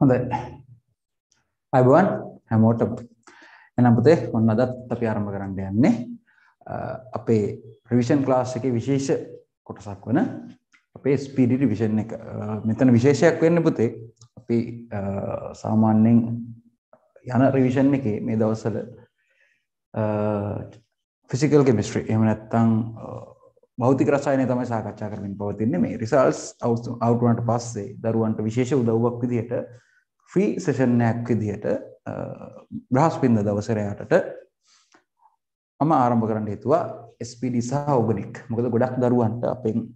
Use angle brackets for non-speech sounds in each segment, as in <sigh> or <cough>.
හොඳයි. අයිබුවන් හැමෝටම එනම් පුතේ ඔන්න අදත් අපි ආරම්භ කරන්න යන්නේ අපේ රිවිෂන් ක්ලාස් එකේ විශේෂ කොටසක් වන අපේ ස්පීඩි රිවිෂන් එක. මෙතන විශේෂයක් වෙන්න පුතේ අපි සාමාන්‍යයෙන් යන රිවිෂන් එකේ මේ දවස්වල ෆිසිකල් කෙමිස්ට්‍රි එහෙම නැත්නම් භෞතික රසායනය තමයි සාකච්ඡා කරමින් පවතින්නේ. මේ රිසල්ට්ස් අවුට් වුණාට පස්සේ දරුවන්ට විශේෂ උදව්වක් විදිහට ෆ්‍රී සෙෂන් එකක් විදිහට බ්‍රහස්පතින්දා දවසේ රැයටට මම ආරම්භ කරන්න හිතුවා SPD සහ ඕගනික් මොකද ගොඩක් දරුවන්ට අපෙන්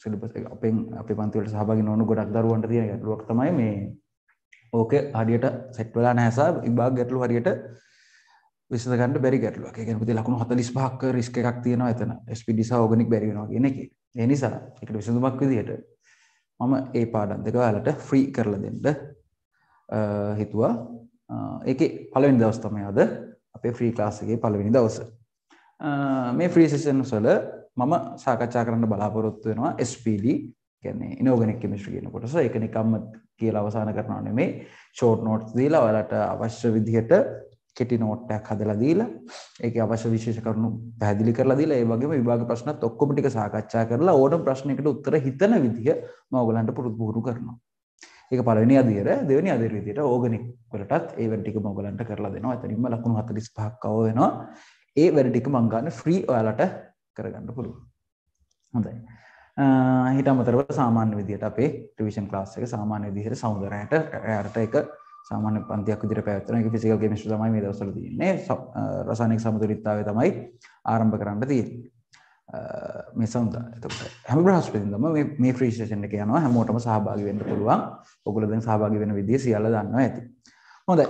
සිලබස් එක අපෙන් අපේ පන්ති වලට සහභාගී නොවුණු ගොඩක් දරුවන්ට තියෙන ගැටලුවක් තමයි මේ ඕකේ හරියට සෙට් වෙලා නැහැ සහ විභාග ගැටලු හරියට විසඳ ගන්න බැරි ගැටලුවක්. ඒ කියන්නේ පුතේ ලකුණු 45ක රිස්ක් එකක් තියෙනවා එතන. SPD සහ ඕගනික් බැරි වෙනවා කියන එකේ. ඒ නිසා ඒකට විසඳුමක් විදිහට මම ඒ පාඩම් දෙක ඔයාලට ෆ්‍රී කරලා දෙන්න හිතුවා. ඒකේ පළවෙනි දවස් තමයි අද අපේ ෆ්‍රී ක්ලාස් එකේ පළවෙනි දවස. මේ ෆ්‍රී සෙෂන්ස් වල මම සාකච්ඡා කරන්න බලාපොරොත්තු වෙනවා SPD කියන්නේ ඉනෝගනික් කෙමිස්ට්‍රි කියන කොටස. ඒක නිකම්ම කියලා අවසන් කරනවා නෙමෙයි. ෂෝට් නෝට්ස් දීලා ඔයාලට අවශ්‍ය විදිහට කෙටි නෝට්ටයක් හදලා දීලා ඒකේ අවශ්‍ය විශේෂ කරුණු පැහැදිලි කරලා දීලා ඒ වගේම විභාග ප්‍රශ්නත් ඔක්කොම ටික සාකච්ඡා කරලා ඕනම ප්‍රශ්නයකට උත්තර හිතන විදිය මම ඔයගලන්ට පුරුදු පුහුණු කරනවා. ඒක පළවෙනි අදියර දෙවෙනි අදියර විදියට ඕගනික් වලටත් ඒ වැඩ ටික මම ඔයගලන්ට කරලා දෙනවා. එතනින්ම ලකුණු 45ක් කව වෙනවා. ඒ වැඩ ටික මම ගන්න ෆ්‍රී ඔයාලට කරගන්න පුළුවන්. හොඳයි. ඊට අමතරව සාමාන්‍ය විදියට අපේ රිවිෂන් ක්ලාස් එක සාමාන්‍ය විදිහට සමුදරයට එයාට ඒක සාමාන්‍ය පන්තියක් විදිහට පැවැත්වෙන එක ෆිසිකල් කෙමිස්ට්‍රි තමයි මේ දවස්වල තියෙන්නේ රසායනික සමතුලිතතාවය තමයි ආරම්භ කරන්න තියෙන්නේ මේ සඳහා. එතකොට හැම බ්‍රහස්පතින්දම මේ මේ ෆ්‍රී සෙෂන් එක යනවා. හැමෝටම සහභාගී වෙන්න පුළුවන්. ඔයගොල්ලෝ දැන් සහභාගී වෙන විදිය සියල්ල දන්නවා ඇති. හොඳයි.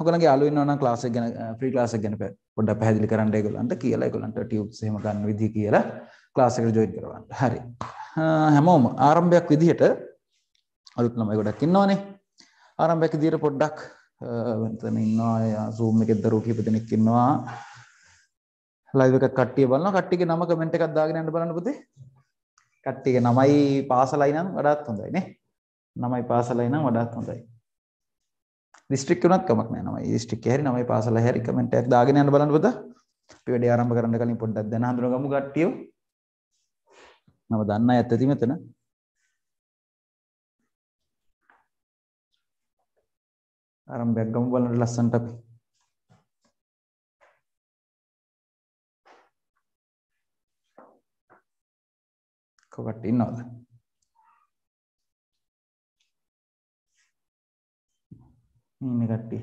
ඔයගොල්ලන්ගේ යාළුවෝ ඉන්නවා නම් ක්ලාස් එක ගැන ෆ්‍රී ක්ලාස් එක ගැන පොඩ්ඩක් පැහැදිලි කරන්න ඒගොල්ලන්ට කියලා. ඒගොල්ලන්ට ටියුබ්ස් එහෙම ගන්න විදිහ කියලා ක්ලාස් එකට ජොයින් කරවන්න. හරි. හැමෝම ආරම්භයක් විදිහට අලුත් ළමයි ගොඩක් ඉන්නවනේ. ආරම්භයක් විදියට පොඩ්ඩක් මෙතන ඉන්නවා. Zoom එකේ දරුවෝ කිහිප දෙනෙක් ඉන්නවා. ලයිව් එකක් කට්ටිය බලනවා. කට්ටියගේ නම කමෙන්ට් එකක් දාගෙන යන්න බලන්න පුතේ. කට්ටියගේ නමයි පාසලයි නම් වඩාත් හොඳයි නේ. නමයි පාසලයි නම් වඩාත් හොඳයි. දිස්ත්‍රික් උනත් කමක් නැහැ නමයි. දිස්ත්‍රික් හැරි නමයි පාසලයි හැරි කමෙන්ට් එකක් දාගෙන යන්න බලන්න පුතා. අපි වැඩේ ආරම්භ කරන්න කලින් පොඩ්ඩක් දැන හඳුනගමු කට්ටියෝ. නම දන්න අය ඇත්තටි මෙතන ආරම්භයක් ගමු බලන්න ලස්සනට අපි. කොකට ඉන්නවද? ඉන්නේ කට්ටිය.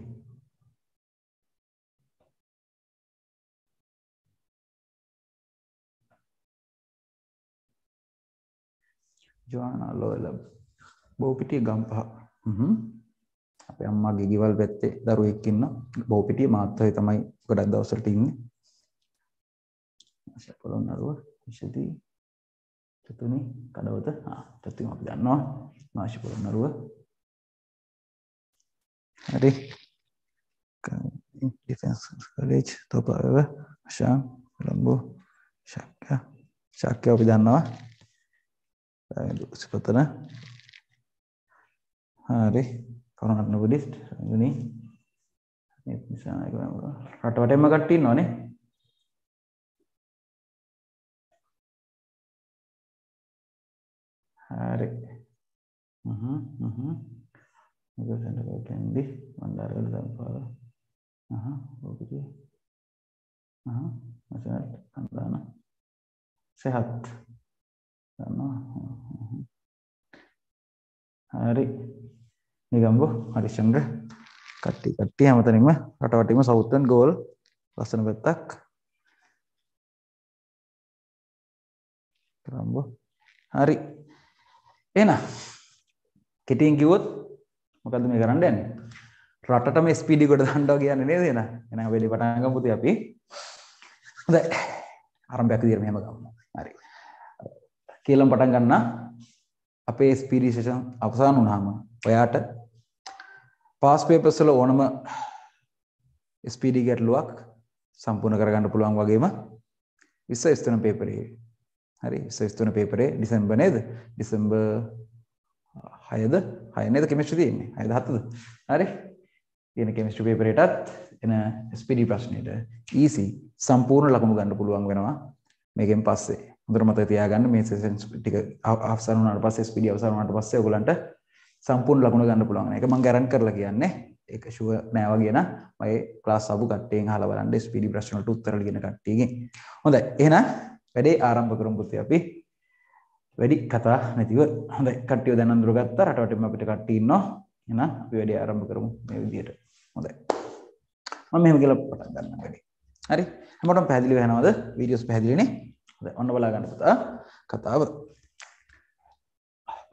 ජෝනා ලෝයල බෝපිටිය ගම්පහ. අපේ අම්මාගේ ගෙවල් පැත්තේ දරුවෙක් ඉන්නවා බෝපිටිය මාත්තයි තමයි ගොඩක් දවසට ඉන්නේ ආශා පොළොන්නරුව විශේෂදී චතුනි කඩවත ආ චතුනි අපි දන්නවා. ආශා පොළොන්නරුව. හරි. ඩිෆෙන්ස් කලේජ් තෝපාව ආශා කොළඹ ශක්‍ය. ශක්‍ය අපි දන්නවා. සුපතන හරි. කරුණාරත්න බුද්දිස්ට් සංගුණි ඒත් නිසා රට වටේම කට්ටිය හරි. හ්ම් හ්ම්. මොකද කැන්ඩි මන්දාරවල දම්පාව අහ ඔකද අහ මචන් කන්දාන සෙහත්. දන්නවා හරි. නිගම්බු හරිචන්ද්‍ර කට්ටි කට්ටිය හැමතැනම රටවටම සෞත්තන් ගෝල් ලස්සන පැත්තක්. කරම්බු. හරි. එන. කෙටියෙන් කිව්වොත් මොකද්ද මේ කරන්න යන්නේ? රටටම ස්පීඩි කොට දාන්නවා කියන්නේ නේද එන? එහෙනම් වෙලේ පටන් ගමු පුතේ අපි. හොඳයි. ආරම්භයක් විදියට මෙහෙම ගමු. හරි. කියලා පටන් ගන්න අපේ ස්පීඩි සෙෂන් අවසන් වුණාම ඔයාට පාස් පේපර්ස් වල ඕනම SPD ගැටලුවක් සම්පූර්ණ කරගන්න පුළුවන් වගේම 20 ස්තුන පේපරේ හරි 20 ස්තුන පේපරේ ඩිසෙම්බර් නේද? ඩිසෙම්බර් 6ද 6 නේද කෙමිස්ට්‍රි තියෙන්නේ? 6ද 7ද හරි. තියෙන කෙමිස්ට්‍රි පේපර් එකටත් එන SPD ප්‍රශ්නෙට easy සම්පූර්ණ ලකුණු ගන්න පුළුවන් වෙනවා මේකෙන් පස්සේ. හොඳට මතක තියාගන්න මේ සෙෂන්ස් ටික අවසන් වුණාට පස්සේ SPD අවසන් වුණාට පස්සේ ඔයගලන්ට සම්පූර්ණ ලකුණු ගන්න පුළුවන් ඒක මම ගැරන්ට් කරලා කියන්නේ. ඒක ෂුවර් නෑ වගේ නම් මගේ ක්ලාස් ආපු කට්ටියෙන් අහලා බලන්න SPD ප්‍රශ්න වලට උත්තර ලියන කට්ටියගෙන්. හොඳයි. එහෙනම් වැඩේ ආරම්භ කරමු පුතේ අපි. වැඩි කතා නැතිව හොඳයි. කට්ටිය දැන් අඳුරගත්තා රටවටම අපිට කට්ටිය ඉන්නවා. එහෙනම් අපි වැඩේ ආරම්භ කරමු මේ විදිහට. හොඳයි. මම මෙහෙම කියලා පටන් ගන්නම් වැඩේ. හරි. හැමෝටම පැහැදිලි වෙනවද වීඩියෝස් පැහැදිලිනේ? හොඳයි. ඔන්න බලා ගන්න පුතා කතාව.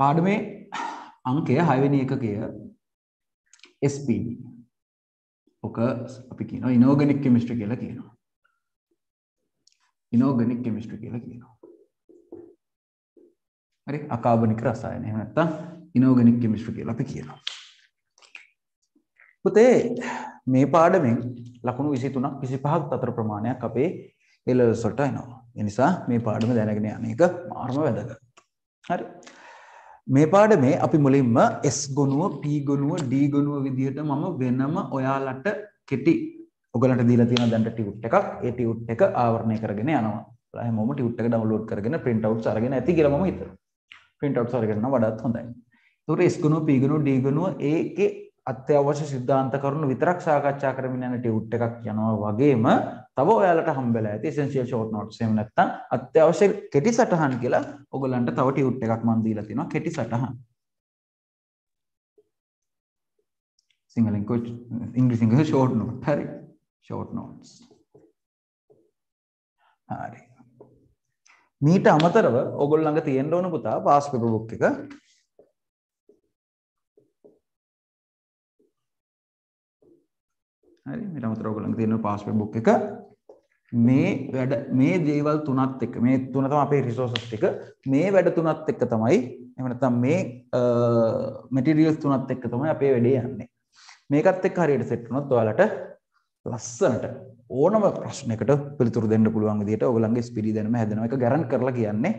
පාඩමේ අංකය 6 වෙනි එකකය SPD ඔක අපි කියනවා ඉනෝගනික් කෙමිස්ට්‍රි කියලා කියනවා. ඉනෝගනික් කෙමිස්ට්‍රි කියලා කියනවා. හරි? අකාබනික රසායන. එහෙම නැත්නම් ඉනෝගනික් කෙමිස්ට්‍රි කියලා අපි කියනවා. පුතේ මේ පාඩමෙන් ලකුණු 23ක් 25ක් අතර ප්‍රමාණයක් අපේ එලවස් වලට එනවා. ඒ නිසා මේ පාඩම දැනගෙන යන එක මාර්ම වැදගත්. හරි. මේ පාඩමේ අපි මුලින්ම S ගොනුව P ගොනුව D ගොනුව විදිහට මම වෙනම ඔයාලට කෙටි ඔයගලන්ට දීලා තියෙන දැන් ටියුට් එකක් ඒ ටියුට් එක ආවරණය කරගෙන යනවා. ඔයාලා හැමෝම ටියුට් එක ඩවුන්ලෝඩ් කරගෙන print outs අරගෙන ඇති කියලා මම හිතනවා. print outs අරගෙන නම් වඩාත් හොඳයි. ඒතකොට S ගොනුව P ගොනුව D ගොනුව ඒකේ අත්‍යවශ්‍ය සිද්ධාන්ත කරුණු විතරක් සාකච්ඡා කරමින් යන ටියුට් එකක් යනවා වගේම තව ඔයාලට හම්බෙලා ඇති essential short notes එහෙම නැත්නම් අත්‍යවශ්‍ය කෙටි සටහන් කියලා ඔයගලන්ට තව ටියුට් එකක් මම දීලා තිනවා කෙටි සටහන් සිංහලෙන් කොච් ඉංග්‍රීසියෙන් short note හරි short notes. හරි. මීට අමතරව ඔයගොල්ලෝ ළඟ තියෙන්න ඕන පුතා පාස් පේපර් බුක් එක. හරි මීට අමතරව ඔයගොල්ලන්ගේ තියෙන පාස්වර්ඩ් බුක් එක. මේ වැඩ මේ දේවල් තුනත් එක්ක මේ තුන තමයි අපේ රිසෝසස් ටික. මේ වැඩ තුනත් එක්ක තමයි එහෙම නැත්නම් මේ මැටීරියල්ස් තුනත් එක්ක තමයි අපේ වැඩේ යන්නේ. මේකත් එක්ක හරියට සෙට් වුණොත් ඔයාලට ලස්සනට ඕනම ප්‍රශ්නයකට පිළිතුරු දෙන්න පුළුවන් විදිහට ඔයගොල්ලන්ගේ ස්පීඩි දැනුම හැදෙනවා ඒක ගැරන්ට් කරලා කියන්නේ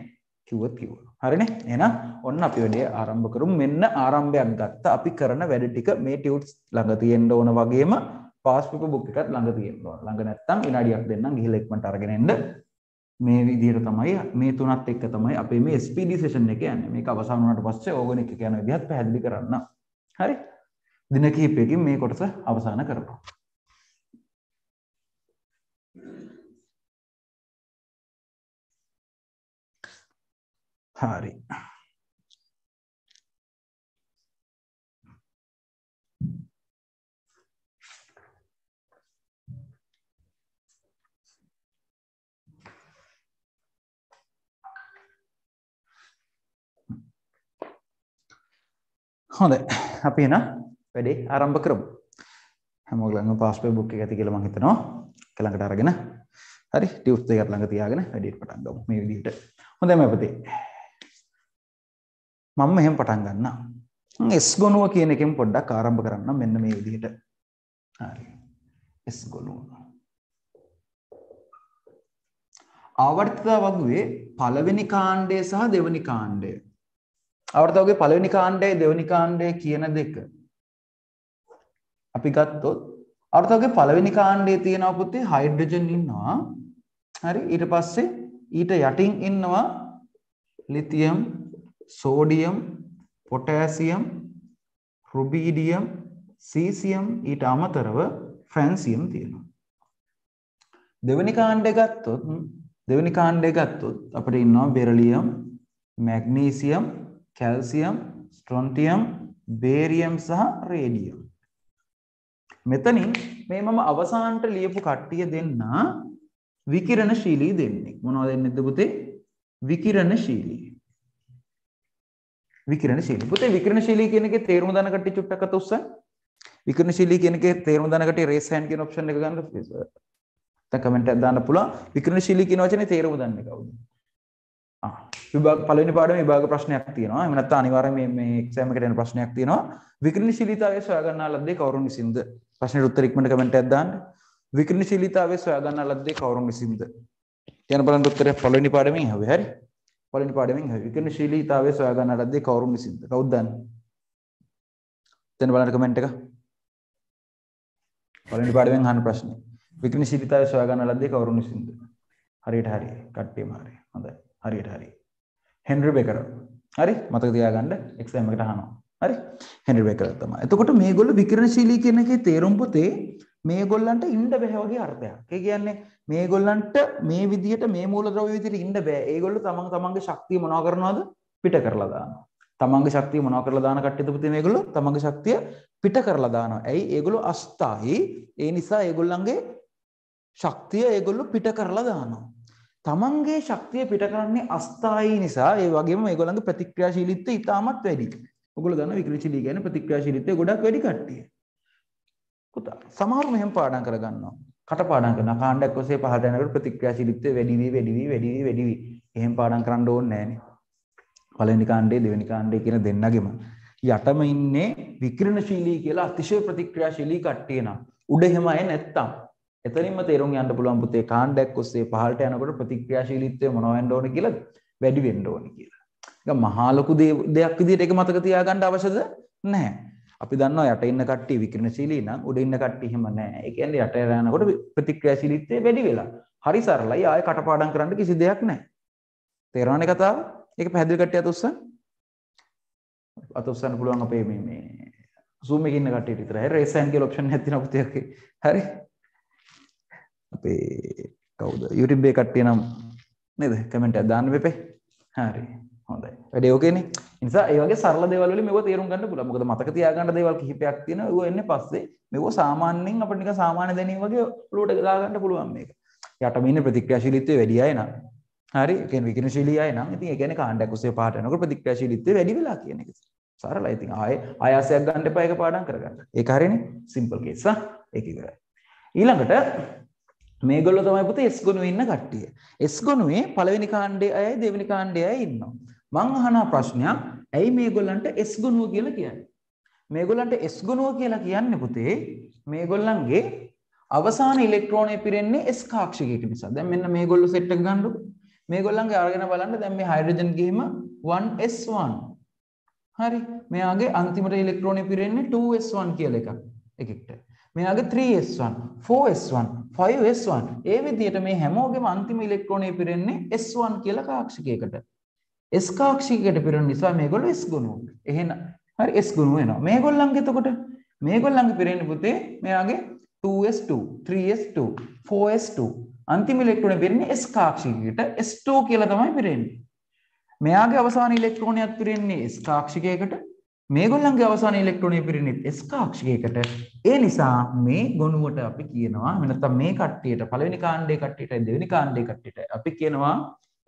කිව්වොත් කිව්වා. හරිනේ? එහෙනම් ඔන්න අපි වැඩේ ආරම්භ කරමු. මෙන්න ආරම්භයක් ගත්ත අපි කරන වැඩ ටික මේ ටියුට්ස් ළඟ තියෙන්න ඕන වගේම පාස් පේපර් බුක් එකත් ළඟ තියෙන්න ඕන. ළඟ නැත්තම් විනාඩියක් දෙන්නම් ගිහලා ඉක්මනට අරගෙන එන්න. මේ විදිහට තමයි මේ තුනත් එක්ක තමයි අපේ මේ SPD සෙෂන් එක යන්නේ. මේක අවසන් වුණාට පස්සේ ඕගනික් එක යන විදිහත් පැහැදිලි කරන්න. හරි? දින කිහිපයකින් මේ කොටස අවසන් කරනවා. හරි. හොඳ අපි එන වැඩේ ආරම්භ කරමු. හැමෝගලම පාස්පේ බුක් එක ඇති කියලා මම හිතනවා. ළඟට අරගෙන හරි ටියුට් දෙකක් ළඟ තියාගෙන වැඩේට පටන් ගමු මේ විදිහට. හොඳයි මම පුතේ මම මෙහෙම පටන් ගන්නම් S ගොනුව කියන එකෙන් පොඩ්ඩක් ආරම්භ කරන්න මෙන්න මේ විදිහට. හරි. S ගොනුව. ආවර්තිතා වගුවේ පළවෙනි කාණ්ඩය සහ දෙවනි කාණ්ඩය. අවර්තවගේ පළවෙනි කාණ්ඩය දෙවනි කාණ්ඩය කියන දෙක. අපි ගත්තොත් අවර්තවගේ පළවෙනි කාණ්ඩයේ තියෙනවා පුතේ හයිඩ්‍රජන් ඉන්නවා. හරි. ඊට පස්සේ ඊට යටින් ඉන්නවා lithium sodium potassium rubidium caesium ඊට අමතරව ෆ්‍රැන්සියම් තියෙනවා. දෙවනි කාණ්ඩය ගත්තොත් දෙවනි කාණ්ඩය ගත්තොත් අපිට ඉන්නවා beryllium magnesium calcium strontium barium සහ රේඩියම්. මෙතනින් මේ මම අවසානට ලියපු කට්ටිය දෙන්න විකිරණශීලී දෙන්නේ මොනවද දෙන්නේද පුතේ විකිරණශීලී. විකිරණශීලී. පුතේ විකිරණශීලී කියන එකේ තේරුම දන්න කට්ටිය චුට්ටක් අත උස්සන්න. විකිරණශීලී කියන එකේ තේරුම දන්න කට්ටිය රේස් හෑන්ඩ් කියන ඔප්ෂන් එක ගන්න දැන් කමෙන්ට් එකක් දාන්න පුළුවන්. විකිරණශීලී කියන වචනේ තේරුම දන්නේ කවුද? ආ විභාග පළවෙනි පාඩමේ විභාග ප්‍රශ්නයක් තියෙනවා. එහෙම නැත්නම් අනිවාර්යයෙන් මේ මේ එක්සෑම් එකට එන ප්‍රශ්නයක් තියෙනවා. විකිරණශීලීතාවය සොයා ගන්නා ලද්දේ කවුරුන් විසින්ද? ප්‍රශ්නෙට උත්තර ඉක්මනට කමෙන්ට් එකක් දාන්න. විකිරණශීලීතාවය සොයා ගන්නා ලද්දේ කවුරුන් විසින්ද? කියන බලන්න උත්තරය පළවෙනි පාඩමෙන් හවි හරි. පළවෙනි පාඩමෙන් හවි විකිරණශීලීතාවය සොයා ගන්නා ලද්දේ කවුරුන් විසින්ද කවුද දන්නේ දෙන්න බලන්න කමෙන්ට් එක. පළවෙනි පාඩමෙන් අහන ප්‍රශ්නේ. වික්‍රමශීලීතාවය සොයා ගන්න ලද්දේ කවුරු විසින්ද? හරියට හරි. කට්ටියම හරි. හොඳයි. හරියට හරි. Henry Baker. හරි? මතක තියාගන්න එක්සෑම් එකට අහනවා. හරි? හෙන්රි බේකර් තමයි. එතකොට මේගොල්ලෝ විකිරණශීලී කියන එකේ තේරුම් පොතේ මේගොල්ලන්ට ඉන්න බෑ වගේ අර්ථයක්. ඒ කියන්නේ මේගොල්ලන්ට මේ විදිහට මේ මූලද්‍රව්‍ය විදිහට ඉන්න බෑ. ඒගොල්ලෝ තමන් තමන්ගේ ශක්තිය මොනවා කරනවද? පිට කරලා දානවා. තමන්ගේ ශක්තිය මොනවා කරලා දාන කට්ටියද පුතේ මේගොල්ලෝ තමන්ගේ ශක්තිය පිට කරලා දානවා. ඇයි? ඒගොල්ලෝ අස්ථායි. ඒ නිසා ඒගොල්ලන්ගේ ශක්තිය ඒගොල්ලෝ පිට කරලා දානවා. තමන්ගේ ශක්තිය පිට කරන්නේ අස්ථායි නිසා ඒ වගේම මේගොල්ලන්ගේ ප්‍රතික්‍රියාශීලීත්වය ඉතාමත් වැඩි. ඔයගොල්ලෝ දන්න වික්‍රමශීලී කියන්නේ ප්‍රතික්‍රියාශීලීත්වය ගොඩක් වැඩි කට්ටිය. පුතා සමහරු මෙහෙම පාඩම් කරගන්නවා. කටපාඩම් කරනවා. කාණ්ඩයක් ඔස්සේ පහළට යනකොට ප්‍රතික්‍රියාශීලීත්වය වැඩි වී වැඩි වී වැඩි වී වැඩි වී. එහෙම පාඩම් කරන්න ඕනේ නැහනේ. පළවෙනි කාණ්ඩේ දෙවෙනි කාණ්ඩේ කියන දෙන්නගෙම යටම ඉන්නේ විකිරණශීලී කියලා අතිශය ප්‍රතික්‍රියාශීලී කට්ටිය නම්. උඩ එහෙම අය නැත්තම් එතනින්ම තේරුම් යන්න පුළුවන් පුතේ කාණ්ඩයක් ඔස්සේ පහළට යනකොට ප්‍රතික්‍රියාශීලීත්වය මොනව වෙන්න ඕනේ කියලා වැඩි වෙන්න ඕනේ කියලා. ඒක මහා ලොකු දෙයක් විදිහට ඒක මතක තියාගන්න අවශ්‍යද නැහැ. අපි දන්නවා යට ඉන්න කට්ටිය විකිරණශීලී නම් උඩ ඉන්න කට්ටිය එහෙම නැහැ. ඒ කියන්නේ යට යනකොට ප්‍රතික්‍රියාශීලීත්වය වැඩි වෙලා. හරි සරලයි ආයෙ කටපාඩම් කරන්න කිසි දෙයක් නැහැ. තේරෙනවනේ කතාව? ඒක පැහැදිලි කට්ටිය අත උස්සන්න. අත උස්සන්න පුළුවන් අපේ මේ මේ zoom එකේ ඉන්න කට්ටියට විතරයි. raise hand කියලා option එකක් තියෙනවා පුතේ. හරි. අපේ කවුද YouTube එකේ කට්ටිය නම් නේද කමෙන්ට් එකක් දාන්න වෙපේ හරි හොඳයි. වැඩේ ඕකේනේ ඒ නිසා ඒ වගේ සරල දේවල් වලින් මේව තේරුම් ගන්න පුළුවන්. මොකද මතක තියාගන්න දේවල් කිහිපයක් තියෙනවා. ඒව එන්නේ පස්සේ මේව සාමාන්‍යයෙන් අපිට නිකන් සාමාන්‍ය දැනීම වගේ ඔලුවට දාගන්න පුළුවන් මේක. යටම ඉන්නේ ප්‍රතික්‍රියාශීලීත්වය වැඩි අය නම්. හරි? ඒ කියන්නේ විකිරණශීලී අය නම්. ඉතින් ඒ කියන්නේ කාණ්ඩයක් ඔස්සේ පහට යනකොට ප්‍රතික්‍රියාශීලීත්වය වැඩි වෙලා කියන එක. සරලයි. ඉතින් ආයේ ආයාසයක් ගන්න එපා. ඒක පාඩම් කරගන්න. ඒක හරිනේ. සිම්පල් කේස් ආ ඒක ඉවරයි. ඊළඟට මේගොල්ලෝ තමයි පුතේ S ගුණුවේ ඉන්න කට්ටිය. S ගුණුවේ පළවෙනි කාණ්ඩයේ අය දෙවෙනි කාණ්ඩයේ අය ඉන්නවා. මං අහන ප්‍රශ්නයක් ඇයි මේගොල්ලන්ට S ගුණුව කියලා කියන්නේ? මේගොල්ලන්ට S ගුණුව කියලා කියන්නේ පුතේ මේගොල්ලන්ගේ අවසාන ඉලෙක්ට්‍රෝනය පිරෙන්නේ S කාක්ෂිකයක නිසා. දැන් මෙන්න මේගොල්ලෝ සෙට් එක ගන්නකො. මේගොල්ලන්ගේ අරගෙන බලන්න දැන් මේ හයිඩ්‍රජන් ගිහිම 1s1. හරි. මෙයාගේ අන්තිමට ඉලෙක්ට්‍රෝනය පිරෙන්නේ 2s1 කියලා එකක්. එකෙක්ට. මෙයාගේ 3s1 4s1 5s1 ඒ විදිහට මේ හැමෝගෙම අන්තිම ඉලෙක්ට්‍රෝනය පිරෙන්නේ s1 කියලා කාක්ෂිකයකට s කාක්ෂිකයකට පිරෙන නිසා මේගොල්ලෝ s ගුණුව එහෙනම් හරි s ගුණුව වෙනවා මේගොල්ලන්ගේ එතකොට? මේගොල්ලන්ගේ පිරෙන්නේ පුතේ මෙයාගේ 2s2 3s2 4s2 අන්තිම ඉලෙක්ට්‍රෝනය පිරෙන්නේ s කාක්ෂිකයකට. S2 කියලා තමයි පිරෙන්නේ. මෙයාගේ අවසාන ඉලෙක්ට්‍රෝනයක් පිරෙන්නේ s කාක්ෂිකයකට. මේගොල්ලන්ගේ අවසාන ඉලෙක්ට්‍රෝනය පිරෙන්නේ S කාක්ෂිකයකට. ඒ නිසා මේ ගොනුවට අපි කියනවා නැත්නම් මේ කට්ටියට පළවෙනි කාණ්ඩයේ කට්ටියට දෙවෙනි කාණ්ඩයේ කට්ටියට අපි කියනවා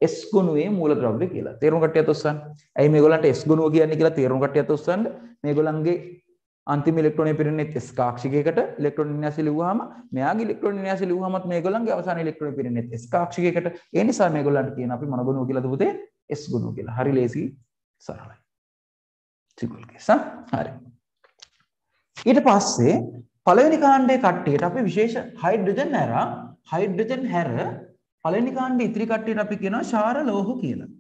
S ගොනුවේ මූලද්‍රව්‍ය කියලා. තේරුම් කට්ටියත් ඔස්සන්න. ඇයි මේගොල්ලන්ට S ගොනුව කියන්නේ කියලා තේරුම් කට්ටියත් ඔස්සන්න. මේගොල්ලන්ගේ අන්තිම ඉලෙක්ට්‍රෝනය පිරෙන්නේ S කාක්ෂිකයකට ඉලෙක්ට්‍රෝන වින්‍යාසය ලිව්වහම මෙයාගේ ඉලෙක්ට්‍රෝන වින්‍යාසය ලිව්වහමත් මේගොල්ලන්ගේ අවසාන ඉලෙක්ට්‍රෝන පිරෙන්නේ S කාක්ෂිකයකට. ඒ නිසා මේගොල්ලන්ට කියන අපි මොන ගොනුව කියලාද පුතේ? S ගොනුව කියලා. හරි ලේසි සරලයි. සිකුල් කේස හරි ඊට පස්සේ පළවෙනි කාණ්ඩයේ කට්ටියට අපි විශේෂ හයිඩ්‍රජන් හැර හයිඩ්‍රජන් හැර පළවෙනි කාණ්ඩයේ ඉතිරි කට්ටියට අපි කියනවා ශාර ලෝහ කියලා.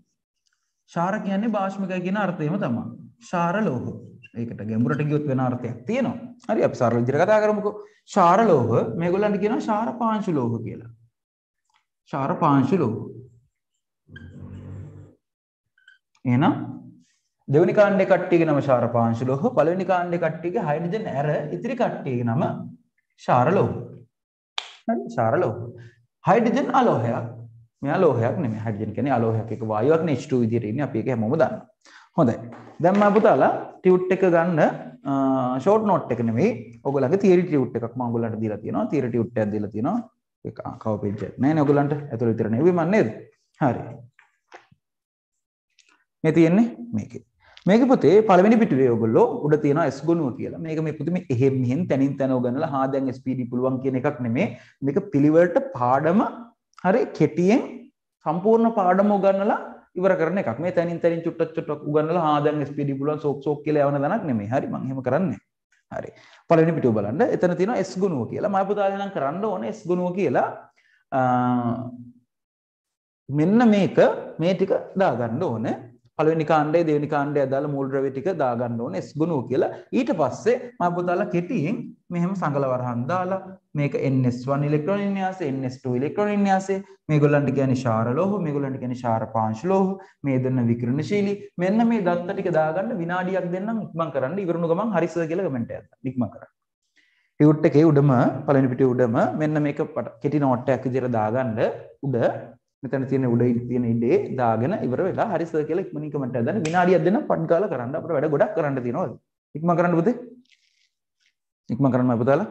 ශාර කියන්නේ භාෂ්මිකය කියන අර්ථයම තමයි. ශාර ලෝහ. ඒකට ගැඹුරට ගියොත් වෙන අර්ථයක් තියෙනවා. හරි අපි සරල විදිහට කතා කරමුකෝ. ශාර ලෝහ මේගොල්ලන්ට කියනවා ශාර පාංශු ලෝහ කියලා. ශාර පාංශු ලෝහ. එහෙනම් දෙවනි කාණ්ඩේ කට්ටියගේ නම ශාර පාංශු ලෝහ පළවෙනි කාණ්ඩේ කට්ටියගේ හයිඩ්‍රජන් ඇර ඉතිරි කට්ටියගේ නම ශාර ලෝහ හරි ශාර ලෝහ හයිඩ්‍රජන් අලෝහයක්. මෙයා ලෝහයක් නෙමෙයි. හයිඩ්‍රජන් කියන්නේ අලෝහයක් එක වායුවක් නේ H2 e විදියට ඉන්නේ. අපි ඒක හැමෝම දන්නවා. හොඳයි. දැන් මම පුතාලා ටියුට් එක ගන්න ෂෝට් නෝට් එක නෙමෙයි. ඔයගොල්ලන්ගේ තියරි ටියුට් එකක් මම ඔයගොල්ලන්ට දීලා තියෙනවා. තියරි ටියුට් එකක් දීලා තියෙනවා. ඒක කව පේජ් එක නෑ නේ ඔයගොල්ලන්ට. ඇතුළේ විතර නෙවෙයි මන් නේද? හරි. මේ තියෙන්නේ මේකේ. මේක පුතේ පළවෙනි පිටුවේ ඔයගොල්ලෝ උඩ තියෙනවා S ගුණුව කියලා. මේක මේ පුතේ මේ එහෙම් මෙහෙන් තනින් තන උගන්නලා හා දැන් SPD පුළුවන් කියන එකක් නෙමේ. මේක පිළිවෙලට පාඩම හරි කෙටියෙන් සම්පූර්ණ පාඩම උගන්නලා ඉවර කරන එකක්. මේ තනින් තනින් චුට්ටක් චුට්ටක් උගන්නලා හා දැන් SPD පුළුවන් සෝක් සෝක් කියලා යවන දණක් නෙමේ. හරි මම එහෙම කරන්නේ. හරි. පළවෙනි පිටුව බලන්න. එතන තියෙනවා S ගුණුව කියලා. මම පුතාලේ නම් කරන්න ඕනේ S ගුණුව කියලා. මෙන්න මේක මේ ටික දාගන්න ඕනේ. පළවෙනි කාණ්ඩයේ දෙවෙනි කාණ්ඩයේ අදාළ මූල ද්‍රව්‍ය ටික දාගන්න ඕනේ S ගුණුව කියලා. ඊට පස්සේ මම පුතාලා කෙටියෙන් මෙහෙම සංගල වරහන් දාලා මේක NS1 ඉලෙක්ට්‍රෝන වින්‍යාසය NS2 ඉලෙක්ට්‍රෝන වින්‍යාසය මේගොල්ලන්ට කියන්නේ ශාර ලෝහ මේගොල්ලන්ට කියන්නේ ශාර පාංශ ලෝහ මේ දෙන්න විකිරණශීලී. මෙන්න මේ දත්ත ටික දාගන්න විනාඩියක් දෙන්නම් ඉක්මන් කරන්න. ඉවරුණු ගමන් හරි සර් කියලා කමෙන්ට් එකක් දාන්න ඉක්මන් කරන්න. ටියුට් එකේ උඩම පළවෙනි පිටේ උඩම මෙන්න මේක කෙටි නෝට් එකක් විදිහට දාගන්න උඩ මෙතන තියෙන උඩ තියෙන ඉඩේ දාගෙන ඉවර වෙලා හරි සර් කියලා ඉක්මනින් කමෙන්ට් එකක් දාන්න. විනාඩියක් දෙන්න පට් ගාලා කරන්න. අපිට වැඩ ගොඩක් කරන්න තියෙනවා. ඉක්මන් කරන්න පුතේ. ඉක්මන් කරන්න මම පුතාලා.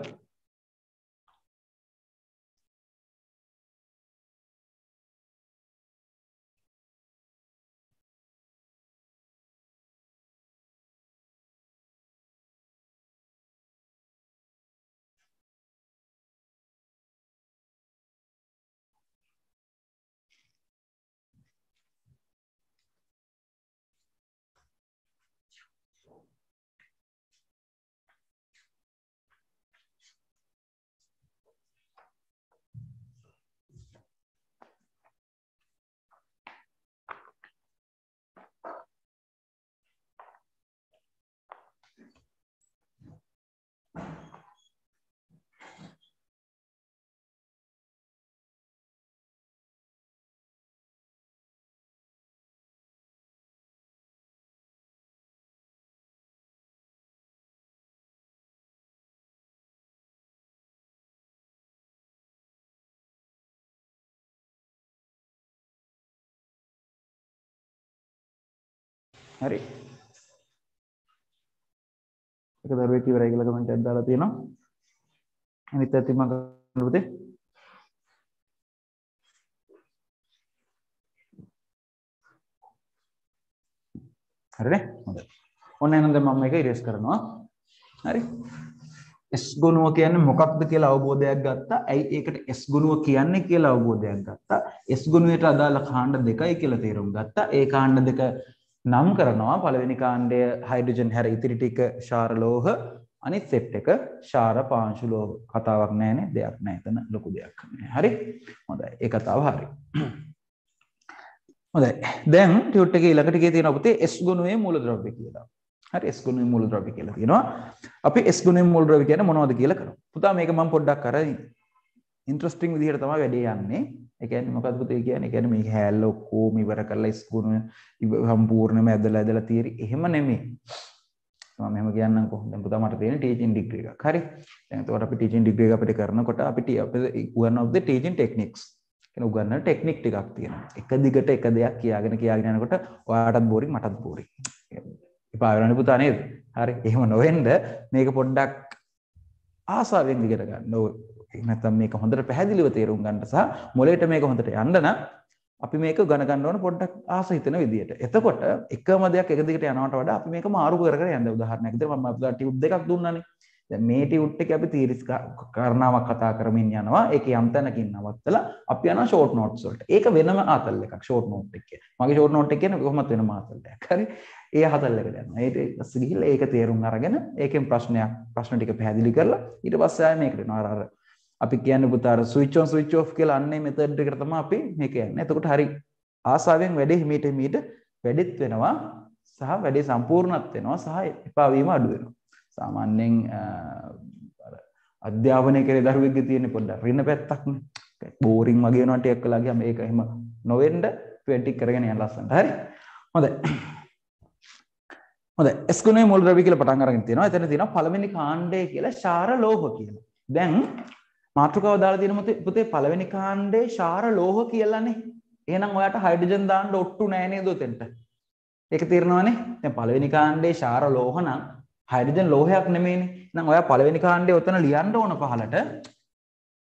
හරි එක දරුවෙක් ඉවරයි කියලා කමෙන්ට් එකක් දාලා තියෙනවා අනිත් පැත්තෙන් මම කරන්න පුතේ හරිනේ හොඳයි ඔන්න එහෙනම් දැන් මම මේක ඉරේස් කරනවා හරි S ගුණුව කියන්නේ මොකක්ද කියලා අවබෝධයක් ගත්තා. ඇයි ඒකට S ගුණුව කියන්නේ කියලා අවබෝධයක් ගත්තා. S ගුණුවයට අදාළ කාණ්ඩ දෙකයි කියලා තේරුම් ගත්තා. ඒ කාණ්ඩ දෙක නම් කරනවා. පළවෙනි කාණ්ඩය හයිඩ්‍රජන් හැර ඉතිරි ටික ශාර ලෝහ අනිත් සෙට් එක ශාර පාංශු ලෝහ. කතාවක් නැහැනේ දෙයක් නැහැ. එතන ලොකු දෙයක් නැහැ. හරි? හොඳයි. ඒ කතාව හරි. හොඳයි. දැන් ටියුට් එකේ ඊළඟ ටිකේ තියෙනවා පුතේ S ගුණයේ මූලද්‍රව්‍ය කියලා. හරි? S ගුණයේ මූලද්‍රව්‍ය කියලා තියෙනවා. අපි S ගුණයේ මූලද්‍රව්‍ය කියන්නේ මොනවද කියලා කරමු. පුතා මේක මම පොඩ්ඩක් අර ඉන්ට්‍රස්ටිං විදිහට තමයි වැඩේ යන්නේ ඒ කියන්නේ මොකද්ද පුතේ කියන්නේ? ඒ කියන්නේ මේක හැල්ල ඔක්කොම ඉවර කරලා ස්ගුණ සම්පූර්ණයෙන්ම ඇදලා ඇදලා තියෙරි. එහෙම නෙමෙයි. මම මෙහෙම කියන්නම්කෝ. දැන් පුතා මට තියෙන ටීචින් ඩිග්‍රී එකක්. හරි. දැන් එතකොට අපි ටීචින් ඩිග්‍රී එක අපිට කරනකොට අපිට අපිට one of the teaching techniques කියන උගන්නන ටෙක්නික් ටිකක් තියෙනවා. එක දිගට එක දෙයක් කියාගෙන කියාගෙන යනකොට ඔයාටත් බෝරින් මටත් බෝරින්. එපා වෙනවනේ පුතා නේද? හරි. එහෙම නොවෙන්න මේක පොඩ්ඩක් ආසාවෙන් දිගට ගන්න. නැත්නම් මේක හොඳට පැහැදිලිව තේරුම් ගන්න සහ මොලේට මේක හොඳට යන්න නම් අපි මේක ගණ ගන්න ඕන පොඩ්ඩක් ආස හිතෙන විදියට. එතකොට එකම දෙයක් එක දිගට යනවට වඩා අපි මේක මාරු කර කර යන්න උදාහරණයක් විදිහට මම අපිට ටියුබ් දෙකක් දුන්නානේ. දැන් මේ ටියුට් එකේ අපි තීරිස් කාරණාවක් කතා කරමින් යනවා. ඒකේ යම් තැනකින් නවත්තලා අපි යනවා ෂෝට් නෝට්ස් වලට. ඒක වෙනම ආතල් එකක් ෂෝට් නෝට් එක කියන්නේ. මගේ ෂෝට් නෝට් එක කියන්නේ කොහොමද වෙනම ආතල් එකක්. හරි. ඒ හතල් එකට යනවා. ඊට පස්සේ ගිහිල්ලා ඒක තේරුම් අරගෙන ඒකෙන් ප්‍රශ්නයක් ප්‍රශ්න ටික පැහැදිලි කරලා ඊට පස්සේ ආයෙ මේකට එනවා. අර අර අපි කියන්න පුතාර ස්විච් ඔන් ස්විච් ඔෆ් කියලා අන්නේ මෙතඩ් එකට තමයි අපි මේක යන්නේ. එතකොට හරි ආසාවෙන් වැඩේ හිමීට හිමීට වැඩිත් වෙනවා සහ වැඩේ සම්පූර්ණත් වෙනවා සහ එපා වීම අඩු වෙනවා. සාමාන්‍යයෙන් අධ්‍යාපනය කරේ දරුවෙක්ගේ තියෙන පොඩ්ඩක් රින පැත්තක්නේ. බෝරින් වගේ වෙනවා ටිකක් කළා ගියාම ඒක එහෙම නොවෙන්න ට්වෙන්ටි කරගෙන යන්න ලස්සනට. හරි. හොඳයි. හොඳයි. S ගුණයේ මූල ද්‍රව්‍ය කියලා පටන් අරගෙන තියෙනවා. එතන තියෙනවා පළවෙනි කාණ්ඩය කියලා ශාර ලෝහ කියලා. දැන් මාතෘකාව දාලා තියෙන පුතේ පළවෙනි කාණ්ඩේ ශාර ලෝහ කියලානේ. එහෙනම් ඔයාට හයිඩ්‍රජන් දාන්න ඔට්ටු නෑ නේද උතෙන්ට? ඒක තේරෙනවනේ? දැන් පළවෙනි කාණ්ඩේ ශාර ලෝහ නම් හයිඩ්‍රජන් ලෝහයක් නෙමෙයිනේ. එහෙනම් ඔයා පළවෙනි කාණ්ඩේ උතන ලියන්න ඕන පහලට.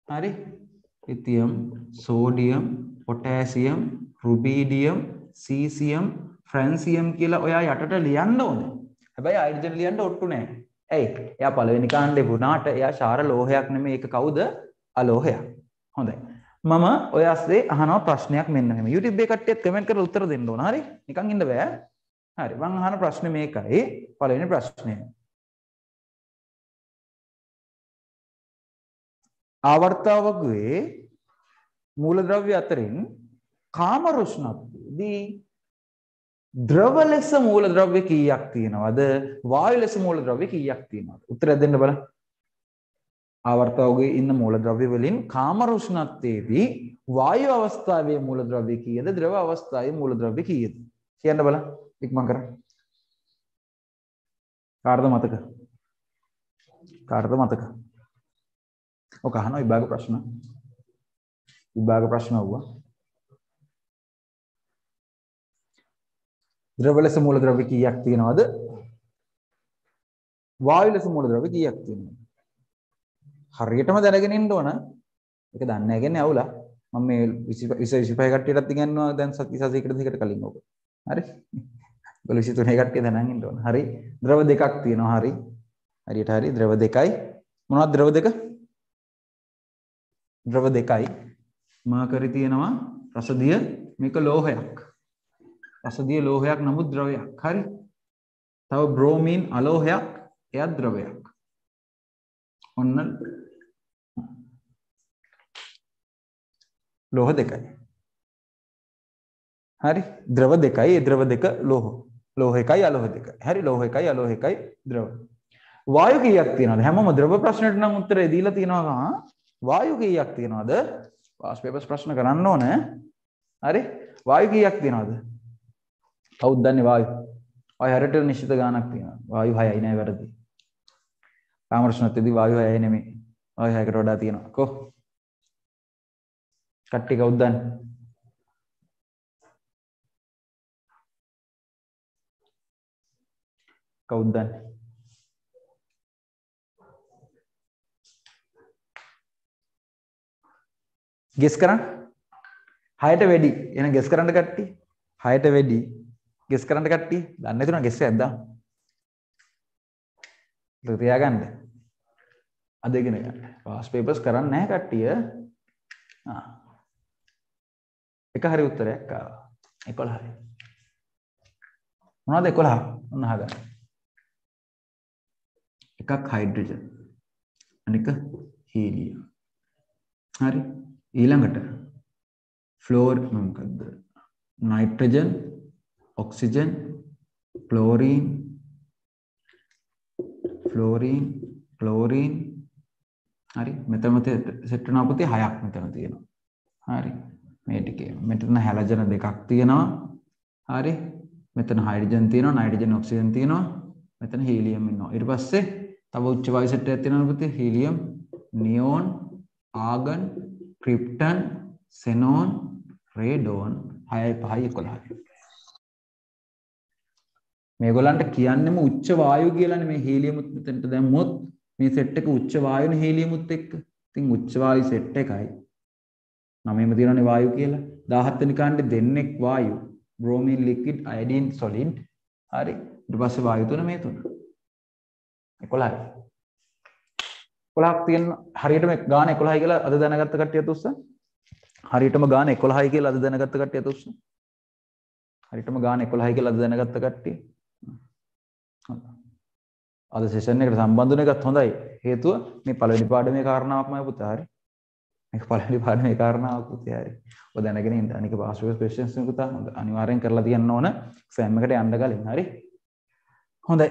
හරි? Lithium, sodium, potassium, rubidium, caesium, francium කියලා ඔයා යටට ලියන්න ඕනේ. හැබැයි හයිඩ්‍රජන් ලියන්න ඔට්ටු නෑ. ඇයි? එයා පළවෙනි කාණ්ඩේ වුණාට එයා ශාර ලෝහයක් නෙමෙයි ඒක කවුද? අලෝහයක්. හොඳයි. මම ඔය අස්සේ අහනවා ප්‍රශ්නයක් මෙන්න මෙහෙම. YouTube එකේ කට්ටියත් කමෙන්ට් කරලා උත්තර දෙන්න ඕන. හරි? නිකන් ඉන්න බෑ. හරි මම අහන ප්‍රශ්නේ මේකයි. පළවෙනි ප්‍රශ්නය. ආවර්තාවකයේ මූලද්‍රව්‍ය අතරින් කාම රුෂ්ණත්වයේදී ද්‍රව ලෙස මූලද්‍රව්‍ය කීයක් තියෙනවද? වායු ලෙස මූලද්‍රව්‍ය කීයක් තියෙනවද? උත්තරයක් දෙන්න බලන්න. ආවර්තවගේ ඉන්න මූලද්‍රව්‍ය වලින් කාමර උෂ්ණත්වයේදී වායු අවස්ථාවේ මූලද්‍රව්‍ය කීයද? ද්‍රව අවස්ථාවේ මූලද්‍රව්‍ය කීයද? කියන්න බලන්න. ඉක්මන් කරන්න. කාටද මතක? කාටද මතක? ඔක අහනවා විභාග ප්‍රශ්න. විභාග ප්‍රශ්න වුණා. ද්‍රව ලෙස මූලද්‍රව්‍ය කීයක් තියෙනවද? වායු ලෙස මූලද්‍රව්‍ය කීයක් තියෙනවද? හරියටම දැනගෙන ඉන්න ඕන. ඒක දන්නේ නැහැ කියන්නේ අවුලා. මම මේ 20 25 කට්ටියටත් ඉගෙනනවා දැන් සති සතියකට දෙකට කලින් ඕක. හරි? ඔයගොල්ලෝ 23 කට්ටිය දැනන් ඉන්න ඕන. හරි? ද්‍රව දෙකක් තියෙනවා. හරි? හරියට හරි ද්‍රව දෙකයි. මොනවද ද්‍රව දෙක? ද්‍රව දෙකයි. මාකරි තියෙනවා රසදිය මේක ලෝහයක්. රසදිය ලෝහයක් නමුත් ද්‍රවයක්. හරි? තව බ්‍රෝමීන් අලෝහයක් එයත් ද්‍රවයක්. ඔන්න ලෝහ දෙකයි. හරි ද්‍රව දෙකයි ඒ ද්‍රව දෙක ලෝහ. ලෝහ එකයි අලෝහ දෙකයි. හරි ලෝහ එකයි අලෝහ එකයි ද්‍රව. වායු කීයක් තියෙනවද? හැමෝම ද්‍රව ප්‍රශ්නෙට නම් උත්තරේ දීලා තියෙනවා. වායු කීයක් තියෙනවද? පාස් පේපර්ස් ප්‍රශ්න කරන්න ඕනේ. හරි? වායු කීයක් තියෙනවද? කවුද දන්නේ වායු? වායු හැරට නිශ්චිත ගාණක් තියෙනවා. වායු 6යි නෑ වැරදි. කාමරෂ්ණත්වේදී වායු 6යි නෙමෙයි. වායු 6කට වඩා තියෙනවා. කො? කට්ටිය කවුද දන්නේ? කවුද දන්නේ? ගෙස් කරන්න. 6ට වැඩි. එහෙනම් ගෙස් කරන්න කට්ටිය. 6ට වැඩි. ගෙස් කරන්න කට්ටිය. දන්නේ නැතුණා ගෙස් එකක් දාන්න. ඒක තියාගන්න. අද ඉගෙන ගන්න. පාස් පේපර්ස් කරන්නේ නැහැ කට්ටිය. ආ. එක හරි උත්තරයක් ආවා. 11. මොනවද 11? ඔන්න අහගන්න. එකක් හයිඩ්‍රජන්. අනික හීලියම්. හරි. ඊළඟට ෆ්ලෝර් මොකක්ද? Nitrogen, oxygen, chlorine, fluorine, chlorine හරි මෙතන සෙට් වෙනවා පුතේ හයක් මෙතන තියෙනවා. හරි. මේ ටිකේ මෙතන හැලජන දෙකක් තියෙනවා. හරි. මෙතන හයිඩ්‍රජන් තියෙනවා, නයිට්‍රජන් ඔක්සිජන් තියෙනවා. මෙතන හීලියම් ඉන්නවා. ඊට පස්සේ තව උච්ච වායු සෙට් එකක් තියෙනවා පුතේ හීලියම්, නියෝන්, ආගන්, ක්‍රිප්ටන්, සෙනෝන්, රේඩෝන් 6යි 5යි 11යි. මේගොල්ලන්ට කියන්නෙම උච්ච වායු කියලානේ මේ හීලියමුත් මෙතනට දැම්මොත් මේ සෙට් එක උච්ච වායුනේ හීලියමුත් එක්ක. ඉතින් උච්ච වායු සෙට් එකයි. නමෙම තියෙනනේ වායු කියලා. 17 වෙනි කාණ්ඩේ දෙන්නෙක් වායු. Bromine liquid, iodine solid. හරි. ඊට පස්සේ වායු තුන මේ තුන. 11යි. 11ක් තියෙන හරියටම ගාන 11යි කියලා අද දැනගත්ත කට්ටියත් උස්ස. හරියටම ගාන 11යි කියලා අද දැනගත්ත කට්ටියත් උස්ස. හරියටම ගාන 11යි කියලා අද දැනගත්ත කට්ටිය. අද සෙෂන් එකට සම්බන්ධ වෙන එකත් හොඳයි. හේතුව මේ පළවෙනි පාඩමේ කාරණාවක්මයි පුතා හරි. මේක පළවෙනි පාඩමේ කාරණාවක් පුතේ හරි. ඔය දැනගෙන ඉන්න. අනික පාස් පේපර් ක්වෙස්චන්ස් එක පුතා හොඳ. අනිවාර්යෙන් කරලා තියන්න ඕන එක්සෑම් එකට යන්න කලින් හරි. හොඳයි.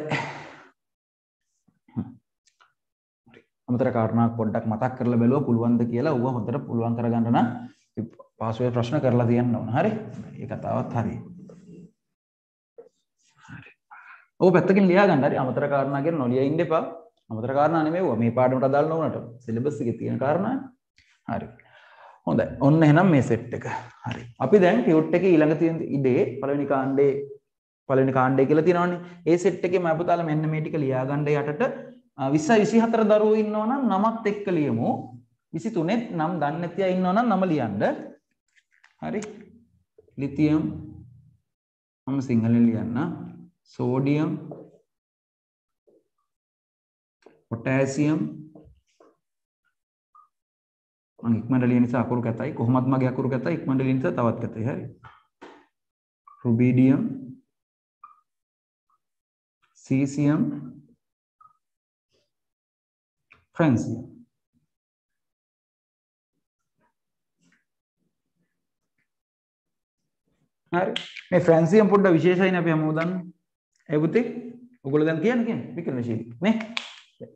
අමතර කාරණාවක් පොඩ්ඩක් මතක් කරලා බැලුවා පුළුවන්ද කියලා ඌව හොඳට පුළුවන් කරගන්න නම් පාස් පේපර් ප්‍රශ්න කරලා තියන්න ඕන. හරි. ඒ කතාවත් හරියි. ඔය පැත්තකින් ලියා ගන්න හරි අමතර කාරණා කියන නොලිය ඉන්න එපා. අමතර කාරණා නෙමෙයි මේ පාඩමට අදාළ නොවනට. සිලබස් එකේ තියෙන කාරණා. හරි. හොඳයි. ඔන්න එහෙනම් මේ සෙට් එක. හරි. අපි දැන් ටියුට් එකේ ඊළඟ තියෙන ඉඩේ පළවෙනි කාණ්ඩේ පළවෙනි කාණ්ඩේ කියලා තියෙනවනේ. ඒ සෙට් එකේ මම පුතාලා මෙන්න මේ ටික ලියා ගන්න යටට 20 24 දරුවෝ ඉන්නවා නම් නමත් එක්ක ලියමු. 23ත් නම් දන්නේ නැති අය ඉන්නවා නම් නම ලියන්න. හරි. ලිතියම් මම සිංහලෙන් ලියන්න. සෝඩියම් පොටෑසියම් මම ඉක්මනට ලියන නිසා අකුරු කැතයි. කොහොමත් මගේ අකුරු කැතයි. ඉක්මනට ලියන නිසා තවත් කැතයි. හරි. රුබීඩියම් සීසියම් ෆ්‍රැන්සියම් හරි. මේ ෆ්‍රැන්සියම් පොඩ්ඩ විශේෂයිනේ අපි හැමෝම දන්නේ. ඒ පුතේ ඔයගොල්ලෝ දැන් කියන්නේ කියන්නේ විකිරණශීලී නේ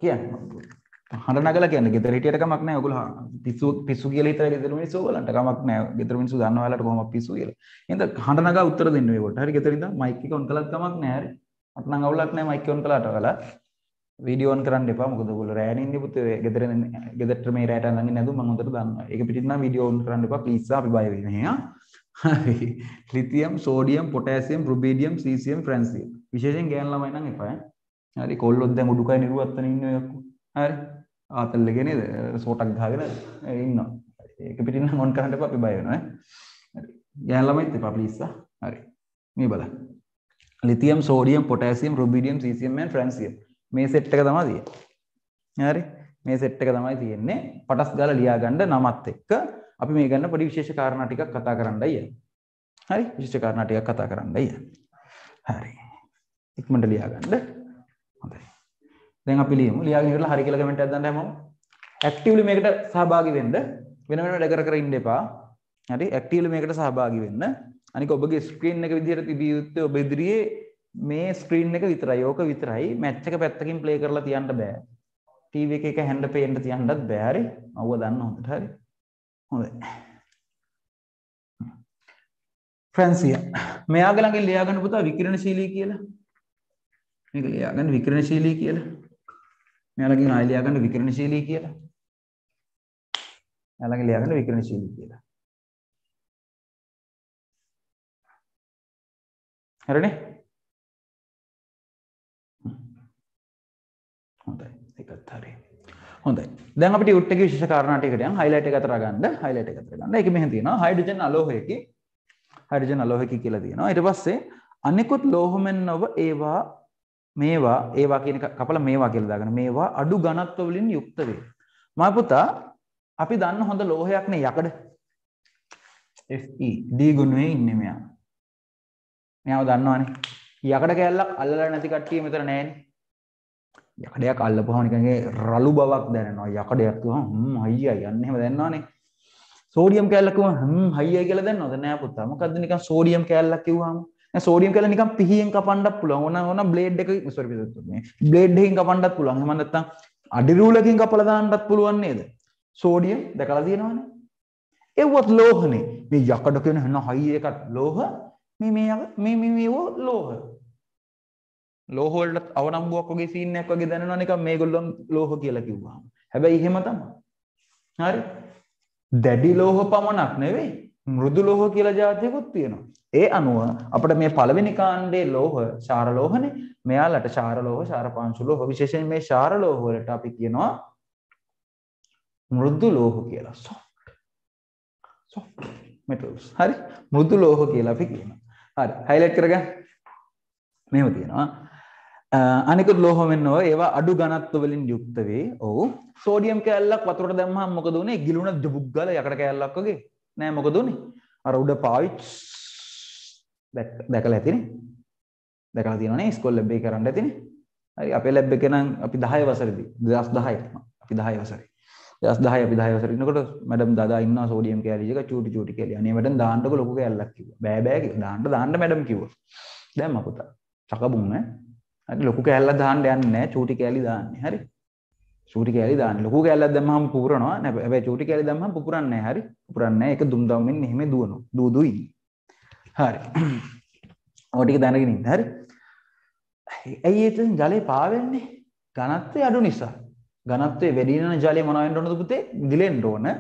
කියන්නේ හඬ නගලා කියන්නේ ගෙදර හිටියට කමක් නැහැ ඔයගොල්ලෝ පිස්සු පිස්සු කියලා හිතලා ගෙදර මිනිස්සු ඔයගලන්ට කමක් නැහැ ගෙදර මිනිස්සු දන්නවා ඔයාලට කොහොමද පිස්සු කියලා එහෙනම් හඬ නගා උත්තර දෙන්න මේකට හරි ගෙදර ඉඳන් මයික් එක ඔන් කළත් කමක් නැහැ හරි මට නම් අවුලක් නැහැ මයික් ඔන් කළාට ඔයාලා වීඩියෝ ඔන් කරන්න එපා මොකද ඔයගොල්ලෝ රෑනේ ඉන්නේ පුතේ ගෙදර ගෙදරට මේ රෑට අඳන් ඉන්නේ නැතුව මම හොඳට දන්නවා ඒක පිටින් නම් වීඩියෝ ඔන් කරන්න එපා ප්ලීස් අපි බය වෙන්නේ හා හරි lithium sodium potassium rubidium caesium francium විශේෂයෙන් ගෑන් ළමයි නම් එපා හරි කොල්ලොත් දැන් උඩුකය නිරුවත්තන ඉන්නේ ඔයක්කෝ හරි. ආතල්ලගෙන නේද? සෝටක් ගහගෙන ඉන්නවා. ඒක පිටින් නම් ඔන් කරන්න එපා අපි බය වෙනවා ඈ. හරි. ගෑන් ළමයිත් එපා ප්ලීස් හරි. මේ බලන්න. Lithium sodium potassium rubidium caesium and francium. මේ සෙට් එක තමයි තියෙන්නේ. හරි. මේ සෙට් එක තමයි තියෙන්නේ පටස් ගාලා ලියා ගන්න නමත් එක්ක. අපි මේ ගන්න පොඩි විශේෂ කාරණා ටිකක් කතා කරන්නයි. යන්නේ හරි. විශේෂ කාරණා ටිකක් කතා කරන්නයි. යන්නේ හරි. ඉක්මනට ලියා ගන්න හොඳයි. දැන් අපි ලියමු. ලියාගෙන ඉවරලා හරි කියලා කමෙන්ට් එකක් දාන්න හැමෝම. ඇක්ටිව්ලි මේකට සහභාගී වෙන්න. වෙන වෙන වැඩ කර කර ඉන්න එපා. හරි? ඇක්ටිව්ලි මේකට සහභාගී වෙන්න. අනික ඔබගේ ස්ක්‍රීන් එක විදිහට තිබිය යුත්තේ ඔබ ඉදිරියේ මේ ස්ක්‍රීන් එක විතරයි. ඕක විතරයි. මැච් එක පැත්තකින් ප්ලේ කරලා තියන්න බෑ. ටීවී එක එක හැන්ඩ් පේන්න තියන්නත් බෑ. හරි? අවුව දන්න හොඳට. හරි? හොඳයි. ෆ්‍රැන්සිය මෙයාගේ ළඟින් ලියාගන්න පුතා විකිරණශීලී කියලා. මේක ලියාගන්න විකිරණශීලී කියලා. මෙයා ළඟින් ආයෙ ලියාගන්න විකිරණශීලී කියලා. මෙයා ළඟින් ලියාගන්න විකිරණශීලී කියලා. හරිනේ? හොඳයි. ඒකත් හරි හොඳයි. දැන් අපිට යුට් එකේ විශේෂ කාරණා ටිකට යන් හයිලයිට් එක අතර ගන්න හයිලයිට් එක අතර ගන්න. ඒක මෙහෙම තියෙනවා හයිඩ්‍රජන් අලෝහයකි. හයිඩ්‍රජන් අලෝහයකි කියලා තියෙනවා. ඊට පස්සේ අනිකුත් ලෝහමෙන් නොව ඒවා මේවා ඒවා කියන කපලා මේවා කියලා දාගන්න. මේවා අඩු ඝනත්ව වලින් යුක්ත වේ. මා පුතා අපි දන්න හොඳ ලෝහයක් නේ යකඩ. Fe D ගුණයේ ඉන්නේ මෙයා. මෙයාව දන්නවනේ. යකඩ කෑල්ලක් අල්ලලා නැති කට්ටිය මෙතන නැහැනේ යකඩයක් අල්ලපුවම නිකන්ගේ රළු බවක් දැනෙනවා. යකඩයක් කිව්වම හ්ම් අයියා යන්නේ එහෙම දැනනවනේ. සෝඩියම් කෑල්ලක් කිව්වම හ්ම් අයියා කියලා දැනනවද? නෑ පුතා. මොකද්ද නිකන් සෝඩියම් කෑල්ලක් කිව්වම සෝඩියම් කෑල්ල නිකන් පිහියෙන් කපන්නත් පුළුවන්. ඕන ඕන බ්ලේඩ් එක සෝරි මේ බ්ලේඩ් එකකින් කපන්නත් පුළුවන්. එහෙම නැත්නම් අඩි රූලකින් කපලා දාන්නත් පුළුවන් නේද? සෝඩියම් දැකලා තියෙනවනේ. ඒවත් ලෝහනේ. මේ යකඩ කියන හන හයි එකත් ලෝහ. මේ මේ මේ මේ මේව ලෝහ. ලෝහ වලට අවනම්බුවක් වගේ සීන් එකක් වගේ දැනෙනවා නිකන් මේගොල්ලෝ ලෝහ කියලා කිව්වහම. හැබැයි එහෙම තමයි. හරි. දැඩි ලෝහ පමණක් නෙවෙයි. මෘදු ලෝහ කියලා જાතියකුත් තියෙනවා. ඒ අනුව අපිට මේ පළවෙනි කාණ්ඩේ ලෝහ ශාර ලෝහනේ. මෙයාලට ශාර ලෝහ ශාර පාංශු ලෝහ විශේෂයෙන් මේ ශාර ලෝහ වලට අපි කියනවා මෘදු ලෝහ කියලා. soft. soft metals. හරි. මෘදු ලෝහ කියලා අපි කියනවා. හරි. highlight කරගන්න. මෙහෙම තියෙනවා. අනිකුත් ලෝහ වෙන්නව ඒවා අඩු ඝනත්ව වලින් යුක්ත වේ. ඔව්. සෝඩියම් කෑල්ලක් වතුරට දැම්මහම මොකද උනේ? ගිලුණ ජබුක් ගාලා යකඩ කෑල්ලක් වගේ. නෑ මොකද උනේ? අර උඩ පාවිච් දැකලා ඇතිනේ. දැකලා තියෙනවනේ ඉස්කෝලේ ලැබ් එකේ කරන්න ඇතිනේ. හරි අපේ ලැබ් එකේ නම් අපි 10 වසරේදී 2010 අපි 10 වසරේ. 2010 අපි 10 වසරේ ඉන්නකොට මැඩම් දාදා ඉන්නවා සෝඩියම් කෑලි එක චූටි චූටි කෑලි. අනේ මැඩම් දාන්නකො ලොකු කෑල්ලක් කිව්වා. බෑ බෑ කිව්වා. දාන්න දාන්න මැඩම් කිව්වා. දැන් මපුතා. චකබුන් ඈ හරි ලොකු කෑල්ල දාන්න යන්නේ නැහැ චූටි කෑලි දාන්නේ හරි චූටි කෑලි දාන්නේ. ලොකු කෑල්ලක් දැම්මම පුපුරනවා. නෑ හැබැයි චූටි කෑලි දැම්මම පුපුරන්නේ නැහැ හරි. පුපුරන්නේ නැහැ ඒක දුම් දම්මින් එහෙම දුවනවා. දූ දූ ඉන්නේ. හරි. <clears throat> ඔය ටික දැනගෙන ඉන්න. හරි. ඇයි එතන ජලය පාවෙන්නේ? ඝනත්වය අඩු නිසා. ඝනත්වය වැඩි වෙන ජලය මොනවා වෙන්න ඕනද පුතේ? ගිලෙන්න ඕන.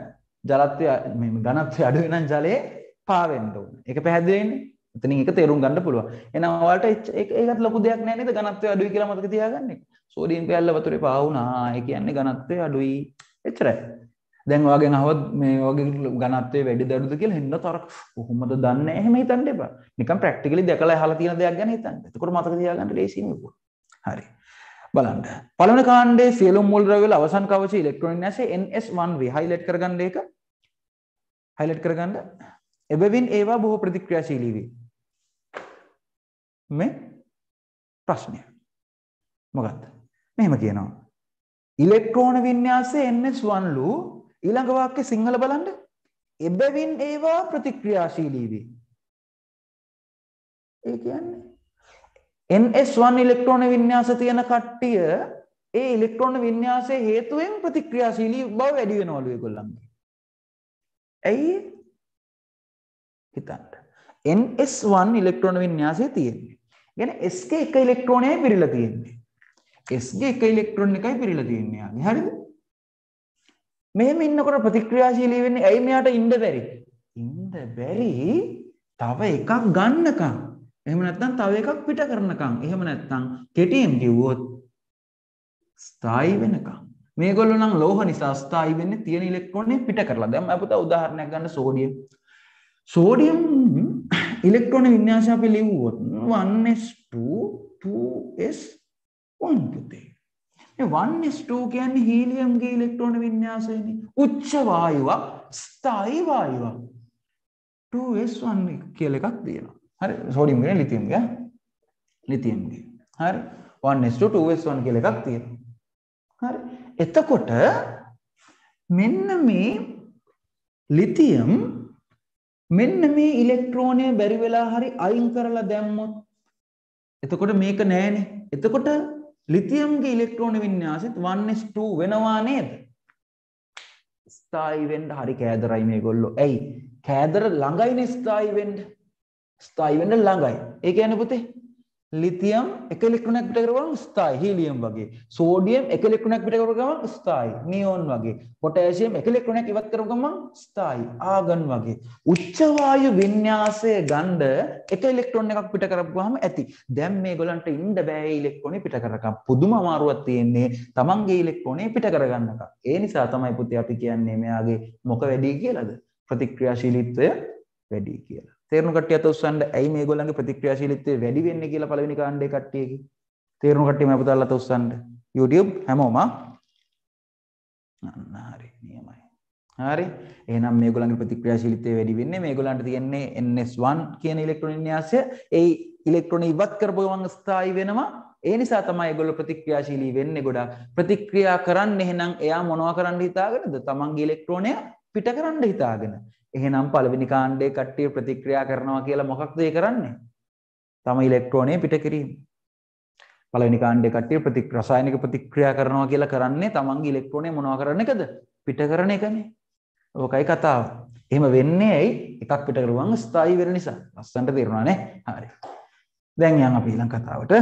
ජලත්වය මේ ඝනත්වය අඩු වෙන ජලයේ පාවෙන්න ඕන. ඒක පැහැදිලිනේ එතනින් එක තේරුම් ගන්න පුළුවන්. එහෙනම් ඔයාලට ඒකත් ලොකු දෙයක් නෑ නේද? ඝනත්වය අඩුයි කියලා මතක තියාගන්න. සෝඩියම් කැල්ල වතුරේ පාවුනා. ඒ කියන්නේ ඝනත්වය අඩුයි. එච්චරයි. දැන් ඔයාගෙන් අහුවත් මේ වගේ ඝනත්වය වැඩිද අඩුද කියලා හෙන්න තර කොහොමද දන්නේ? එහෙම හිතන්න එපා. නිකන් ප්‍රැක්ටිකලි දැකලා අහලා තියෙන දෙයක් ගැන හිතන්න. එතකොට මතක තියාගන්න ලේසි නේ හරි. බලන්න. පළවෙනි කාණ්ඩයේ සියලුම මූල ද්‍රව්‍ය වල අවසන් කවචය ඉලෙක්ට්‍රෝන වින්‍යාසය NS1V highlight කරගන්න ඒක. highlight කරගන්න. එබැවින් ඒවා බොහෝ ප්‍රතික්‍රියාශීලී වේ. මේ ප්‍රශ්නය මොකක්ද මෙහෙම කියනවා ඉලෙක්ට්‍රෝන වින්‍යාසය NS1ලු ඊළඟ වාක්‍ය සිංහල බලන්න එබැවින් ඒවා ප්‍රතික්‍රියාශීලී වේ ඒ කියන්නේ NS1 ඉලෙක්ට්‍රෝන වින්‍යාස තියෙන කට්ටිය ඒ ඉලෙක්ට්‍රෝන වින්‍යාසයේ හේතුවෙන් ප්‍රතික්‍රියාශීලී බව වැඩි වෙනවලු ඒගොල්ලන්ගේ. ඇයි? හිතන්න. NS1 ඉලෙක්ට්‍රෝන වින්‍යාසය තියෙන්නේ. කියන්නේ S ගේ එක ඉලෙක්ට්‍රෝනයයි පිරීලා තියෙන්නේ. S ගේ එක ඉලෙක්ට්‍රෝන එකයි පිරීලා තියෙන්නේ යාගේ. හරිද? මෙහෙම ඉන්නකොට ප්‍රතික්‍රියාශීලී වෙන්නේ ඇයි මෙයාට ඉන්න බැරි? ඉන්න බැරි තව එකක් ගන්නකම්. එහෙම නැත්නම් තව එකක් පිට කරනකම්. එහෙම නැත්නම් කෙටියෙන් කිව්වොත් ස්ථායි වෙනකම්. මේගොල්ලෝ නම් ලෝහ නිසා ස්ථායි වෙන්නේ තියෙන ඉලෙක්ට්‍රෝනේ පිට කරලා. දැන් අපිට උදාහරණයක් ගන්න සෝඩියම්. සෝඩියම් ඉලෙක්ට්‍රෝන වින්‍යාසය අපි ලිව්වොත් 1s2 2s1 පුතේ. මේ 1s2 කියන්නේ හීලියම්ගේ ඉලෙක්ට්‍රෝන වින්‍යාසයනේ. උච්ච වායුවක් ස්ථායි වායුවක්. 2s1 කියලා එකක් තියෙනවා. හරි සෝඩියම් කියන්නේ ලිතියම්ගේ. ලිතියම්ගේ. හරි 1s2 2s1 කියලා එකක් තියෙනවා. හරි එතකොට මෙන්න මේ ලිතියම් මෙන්න මේ ඉලෙක්ට්‍රෝනය බැරි වෙලා හරි අයින් කරලා දැම්මොත් එතකොට මේක නෑනේ එතකොට ලිතියම්ගේ ඉලෙක්ට්‍රෝන වින්‍යාසෙත් 1s2 වෙනවා නේද? ස්ථායි වෙන්න හරි කෑදරයි මේගොල්ලෝ. ඇයි? කෑදර ළඟයිනේ ස්ථායි වෙන්න. ස්ථායි වෙන්න ළඟයි. ඒ කියන්නේ පුතේ ලිතියම් එක ඉලෙක්ට්‍රෝනයක් පිට කරපුවම ස්ථායි. හීලියම් වගේ. සෝඩියම් එක ඉලෙක්ට්‍රෝනයක් පිට කරපුවම ස්ථායි. නියෝන් වගේ. පොටෑසියම් එක ඉලෙක්ට්‍රෝනයක් ඉවත් කරපුවම ස්ථායි. ආගන් වගේ. උච්ච වායු වින්‍යාසය ගන්න එක ඉලෙක්ට්‍රෝන එකක් පිට කරපුවාම ඇති. දැන් මේගොල්ලන්ට ඉන්න බෑ ඉලෙක්ට්‍රෝනේ පිට කරකම් පුදුම අමාරුවක් තියෙන්නේ තමන්ගේ ඉලෙක්ට්‍රෝනේ පිට කරගන්නකම් ඒ නිසා තමයි පුතේ අපි කියන්නේ මෙයාගේ මොක වැඩි කියලාද? ප්‍රතික්‍රියාශීලීත්වය වැඩි කියලා. තේරුණු කට්ටිය අත උස්සන්න ඇයි මේගොල්ලන්ගේ ප්‍රතික්‍රියාශීලීත්වය වැඩි වෙන්නේ කියලා පළවෙනි කාණ්ඩේ කට්ටියගේ? තේරුණු කට්ටිය මම පුතාලා අත උස්සන්න. YouTube හැමෝම? අන්න හරි නියමයි. හරි. එහෙනම් මේගොල්ලන්ගේ ප්‍රතික්‍රියාශීලීත්වය වැඩි වෙන්නේ මේගොල්ලන්ට තියෙන්නේ NS1 කියන ඉලෙක්ට්‍රෝන වින්‍යාසය. ඒ ඉලෙක්ට්‍රෝන ඉවත් කරපු ගමන් ස්ථායි වෙනවා. ඒ නිසා තමයි ඒගොල්ලෝ ප්‍රතික්‍රියාශීලී වෙන්නේ ගොඩාක්. ප්‍රතික්‍රියා කරන්න එහෙනම් එයා මොනවා කරන්න හිතාගෙනද? තමන්ගේ ඉලෙක්ට්‍රෝනය පිට කරන්න හිතාගෙන. එහෙනම් පළවෙනි කාණ්ඩයේ කට්ටිය ප්‍රතික්‍රියා කරනවා කියලා මොකක්ද ඒ කරන්නේ? තම ඉලෙක්ට්‍රෝනය පිට කිරීම. පළවෙනි කාණ්ඩයේ කට්ටිය ප්‍රති රසායනික ප්‍රතික්‍රියා කරනවා කියලා කරන්නේ තමන්ගේ ඉලෙක්ට්‍රෝනය මොනවා කරන එකද? පිට කරන එකනේ. ඕකයි කතාව. එහෙම වෙන්නේ ඇයි? එකක් පිට කරුවම ස්ථායි වෙන නිසා. ලස්සනට තේරුණා නේ? හරි. දැන් යන් අපි ඊළඟ කතාවට.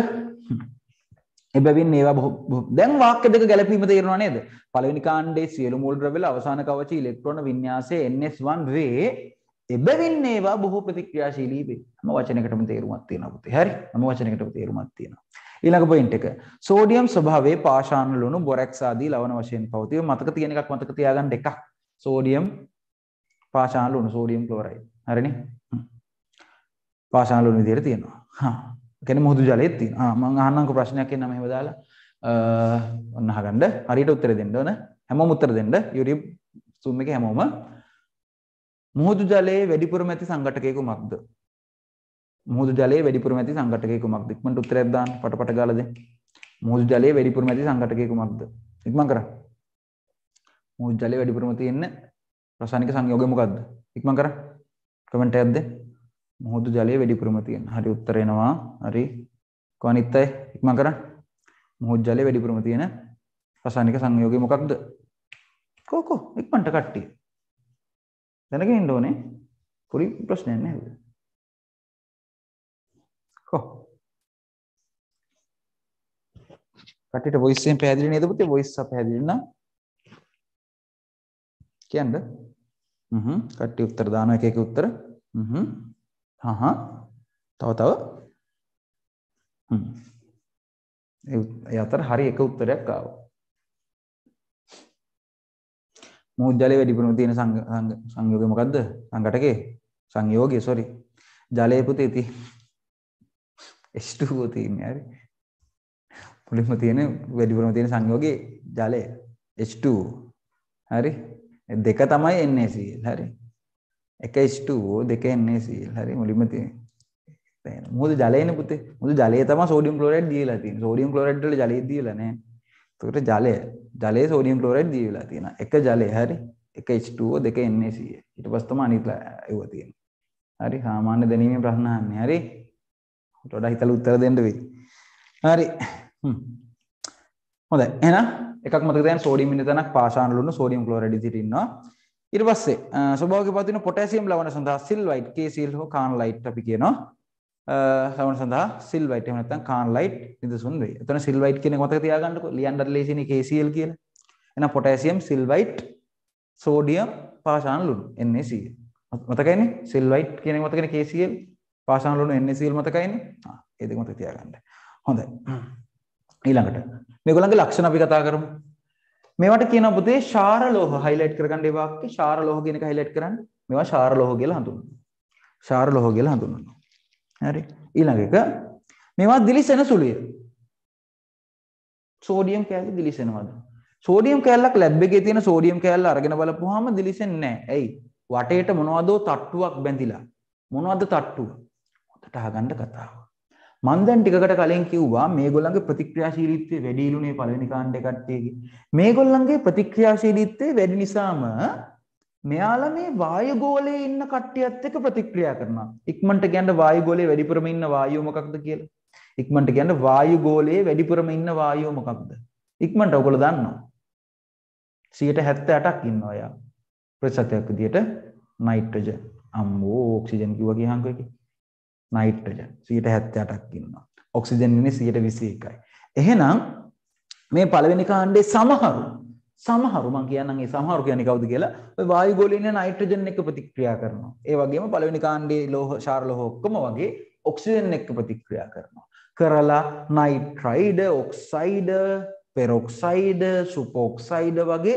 එබැවින් ඒවා දැන් වාක්‍ය දෙක ගැලපීම තේරෙනවා නේද? පළවෙනි කාණ්ඩයේ සියලු මූල ද්‍රව්‍යවල අවසාන කවච ඉලෙක්ට්‍රෝන වින්‍යාසය NS1 වේ. එබැවින් ඒවා බොහෝ ප්‍රතික්‍රියාශීලී වේ. හැම වචනයකටම තේරුමක් තියෙනවා පුතේ. හරි? හැම වචනයකටම තේරුමක් තියෙනවා. ඊළඟ පොයින්ට් එක. සෝඩියම් ස්වභාවයේ පාෂාණ ලුණු බොරැක්ස් ආදී ලවණ වශයෙන් පවතී. මතක තියෙන එකක් මතක තියාගන්න එකක්. සෝඩියම් පාෂාණ ලුණු සෝඩියම් ක්ලෝරයිඩ්. හරිනේ? පාෂාණ ලුණු විදිහට තියෙනවා. හා ගැන මුහුදු ජලයත් තියෙනවා. ආ මම අහන්නම්කො ප්‍රශ්නයක් එන්න මෙහෙම දාලා ඔන්න අහගන්න. හරියට උත්තර දෙන්න ඕන. හැමෝම උත්තර දෙන්න. YouTube Zoom එකේ හැමෝම මුහුදු ජලයේ වැඩිපුරම ඇති සංඝටකය කුමක්ද? මුහුදු ජලයේ වැඩිපුරම ඇති සංඝටකය කුමක්ද? ඉක්මනට උත්තරයක් දාන්න. පටපට ගාලා දෙන්න. මුහුදු ජලයේ වැඩිපුරම ඇති සංඝටකය කුමක්ද? ඉක්මන් කරා. මුහුදු ජලයේ වැඩිපුරම තියෙන රසායනික සංයෝගය මොකක්ද? ඉක්මන් කරා. කමෙන්ට් එකක් දෙන්න. මුහුදු ජලයේ වැඩිපුරම තියෙන. හරි උත්තර එනවා. හරි. කොහොනිත් අය ඉක්මන් කරන්න. මුහුදු ජලයේ වැඩිපුරම තියෙන රසායනික සංයෝගය මොකක්ද? කෝ කෝ ඉක්මනට කට්ටිය. දැනගෙන ඉන්න ඕනේ. පොඩි ප්‍රශ්නයක් නෑ. කො කට්ටියට වොයිස් එකෙන් පැහැදිලි නේද පුතේ? වොයිස් එක පැහැදිලි නම් කියන්න. හ්ම් කට්ටිය උත්තර දානවා එක එක උත්තර. හ්ම් හහ තව තව. ඒ අතර හරි එක උත්තරයක් ආවා. මුහුදු ජලයේ වැඩිපුරම තියෙන සංයෝගය මොකද්ද? සංඝටකේ සංයෝගය සෝරි ජලයේ පුතේ තියෙන H2O තියෙන්නේ හරි. මුලින්ම තියෙන වැඩිපුරම තියෙන සංයෝගයේ ජලය H2O හරි? දෙක තමයි NaCl හරි. එක H2O දෙක NaCl හරි මුලින්ම තියෙන මුහුදු ජලයනේ පුතේ? මුහුදු ජලය තමයි සෝඩියම් ක්ලෝරයිඩ් දීලා තියෙන්නේ. සෝඩියම් ක්ලෝරයිඩ් වල ජලය දීලා නැහැ ඒකට ජලය ජලයේ සෝඩියම් ක්ලෝරයිඩ් දීලා තියෙනවා. එක ජලය හරි? එක H2O දෙක NaCl ඊට පස්සේ තමයි අනිත් ඒව තියෙන්නේ. හරි සාමාන්‍ය දැනීමේ ප්‍රශ්න අහන්නේ. හරි? වඩා හිතලා උත්තර දෙන්න වෙයි. හරි. හොඳයි. එහෙනම් එකක් මතක තියාගන්න. සෝඩියම් ඉන්න තැනක් පාෂාණ ලුණු සෝඩියම් ක්ලෝරයිඩ් ඉදිරියට ඉන්නවා. ඊට පස්සේ ස්වභාවික පවතින පොටෑසියම් ලවණ සඳහා සිල්වයිට් KCl හෝ කාන්ලයිට් අපි කියනවා. ලවණ සඳහා සිල්වයිට් එහෙම නැත්නම් කාන්ලයිට් නිදසුන් වෙයි. එතන සිල්වයිට් කියන එක මතක තියාගන්නකෝ. ලියන්ඩර් ලේසිනේ KCl කියලා. එහෙනම් පොටෑසියම් සිල්වයිට් සෝඩියම් පාෂාණ ලුණු NaCl. මතකයිනේ? සිල්වයිට් කියන එක මතකනේ KCl පාෂාණ ලුණු NaCl මතකයිනේ? ආ ඒ දෙක මතක තියාගන්න. හොඳයි. ඊළඟට මේගොල්ලන්ගේ ලක්ෂණ අපි කතා කරමු. මේවට කියනවා පුතේ ශාර ලෝහ හයිලයිට් කරගන්න ඒ වාක්‍යේ ශාර ලෝහ කියන එක හයිලයිට් කරන්න. මේවා ශාර ලෝහ කියලා හඳුන්වනවා. ශාර ලෝහ කියලා හඳුන්වනවා. හරි. ඊළඟ එක මේවා දිලිසෙන සුළුය. සෝඩියම් කෑල්ල දිලිසෙනවද? සෝඩියම් කෑල්ලක් ලැබ් එකේ තියෙන සෝඩියම් කෑල්ල අරගෙන බලපුවාම දිලිසෙන්නේ නැහැ. ඇයි? වටේට මොනවදෝ තට්ටුවක් බැඳිලා. මොනවද තට්ටුව? හොඳට අහගන්න කතාව. මන් දැන් ටිකකට කලින් කිව්වා මේගොල්ලන්ගේ ප්‍රතික්‍රියාශීලීත්වය වැඩිලුනේ පළවෙනි කාණ්ඩේ කට්ටියගේ. මේගොල්ලන්ගේ ප්‍රතික්‍රියාශීලීත්වය වැඩි නිසාම මෙයාලා මේ වායුගෝලයේ ඉන්න කට්ටියත් එක්ක ප්‍රතික්‍රියා කරනවා. ඉක්මනට කියන්න වායුගෝලයේ වැඩිපුරම ඉන්න වායුව මොකක්ද කියලා. ඉක්මනට කියන්න වායුගෝලයේ වැඩිපුරම ඉන්න වායුව මොකක්ද? ඉක්මනට ඔයගොල්ලෝ දන්නවා. 178ක් ඉන්නවා යා. ප්‍රතිශතයක් විදියට නයිට්‍රජන්. අම්මෝ ඔක්සිජන් කිව්වා ගියහන්කෝ එකේ. නයිට්‍රජන් 178ක් ඉන්නවා. ඔක්සිජන් ඉන්නේ 121යි. එහෙනම් මේ පළවෙනි කාණ්ඩේ සමහරු සමහරු මං කියන්නම් ඒ සමහරු කියන්නේ කවුද කියලා ඔය වායු ගෝලයේ ඉන්න නයිට්‍රජන් එක්ක ප්‍රතික්‍රියා කරනවා. ඒ වගේම පළවෙනි කාණ්ඩේ ලෝහ ශාර ලෝහ ඔක්කොම වගේ ඔක්සිජන් එක්ක ප්‍රතික්‍රියා කරනවා. කරලා නයිට්‍රයිඩ, ඔක්සයිඩ, පෙරොක්සයිඩ, සුපොක්සයිඩ වගේ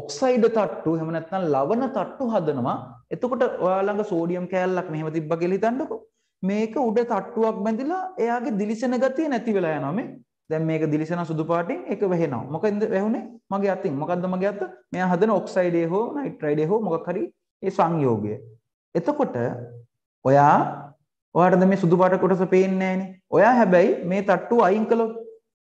ඔක්සයිඩ තට්ටු එහෙම නැත්නම් ලවණ තට්ටු හදනවා. එතකොට ඔයා ළඟ සෝඩියම් කෑල්ලක් මෙහෙම තිබ්බා කියලා හිතන්නකෝ. මේක උඩ තට්ටුවක් බැඳිලා එයාගේ දිලිසෙන ගතිය නැති වෙලා යනවා මේ. දැන් මේක දිලිසෙන සුදු පාටින් ඒක වැහෙනවා. මොකෙන්ද වැහුනේ? මගේ අතින්. මොකද්ද මගේ අත? මෙයා හදන ඔක්සයිඩේ හෝ නයිට්‍රයිඩේ හෝ මොකක් හරි ඒ සංයෝගය. එතකොට ඔයා ඔයාටද මේ සුදු පාට කොටස පේන්නේ නැහනේ. ඔයා හැබැයි මේ තට්ටුව අයින් කළොත්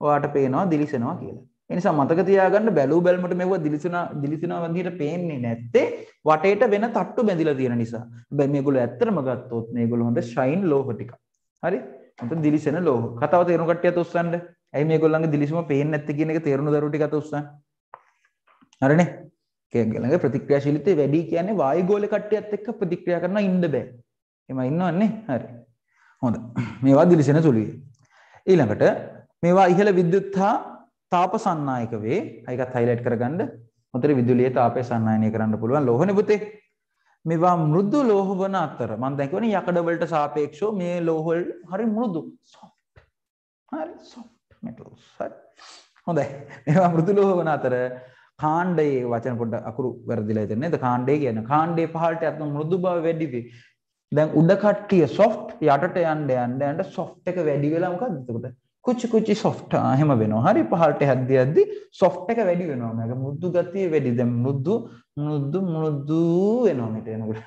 ඔයාට පේනවා දිලිසෙනවා කියලා. එනිසා මතක තියාගන්න බැලූ බැලමට මෙව දිලිසෙන දිලිසෙන වදියට පේන්නේ නැත්තේ වටේට වෙන තට්ටු බැඳිලා තියෙන නිසා. හැබැයි මේගොල්ලෝ ඇත්තටම ගත්තොත් මේගොල්ලෝ හොඳ ෂයින් ලෝහ ටික. හරි? හොඳ දිලිසෙන ලෝහ. කතාව තේරුම් කට්ටියත් උස්සන්න. ඇයි මේගොල්ලන්ගේ දිලිසම පේන්නේ නැත්තේ කියන එක තේරුණු දරුවෝ ටිකත් උස්සන්න. හරිනේ? කේගලගේ ප්‍රතික්‍රියාශීලීත්වය වැඩි කියන්නේ වායුගෝල කට්ටියත් එක්ක ප්‍රතික්‍රියා කරන ඉන්න බෑ. එම ඉන්නවන්නේ? හරි. හොඳ. මේවා දිලිසෙන සුළුයි. ඊළඟට මේවා ඉහළ විද්‍යුත් හා තාප සන්නායක වේ. ඒකත් හයිලයිට් කරගන්න. හොඳට විදුලියේ තාපය සන්නායනය කරන්න පුළුවන් ලෝහනේ පුතේ. මේවා මෘදු ලෝහ වන අතර මම දැන් කියන්නේ යකඩ වලට සාපේක්ෂව මේ ලෝහ හරි මෘදු. soft. හරි soft metals. හරි. හොඳයි. මේවා මෘදු ලෝහ වන අතර කාණ්ඩයේ වචන පොඩ්ඩක් අකුරු වැරදිලා ඉතින් නේද? කාණ්ඩයේ කියන කාණ්ඩයේ පහළට යන මෘදු බව වැඩි වේ. දැන් උඩ කට්ටිය soft යටට යන්න යන්න යන්න soft එක වැඩි වෙලා මොකද්ද එතකොට? කුචි කුචි සොෆ්ට් එහෙම වෙනවා. හරි පහළට හැද්දි හැද්දි සොෆ්ට් එක වැඩි වෙනවා. මේක මුද්දු ගතිය වැඩි. දැන් මුද්දු මුද්දු මුද්දු වෙනවා මෙතන එනකොට.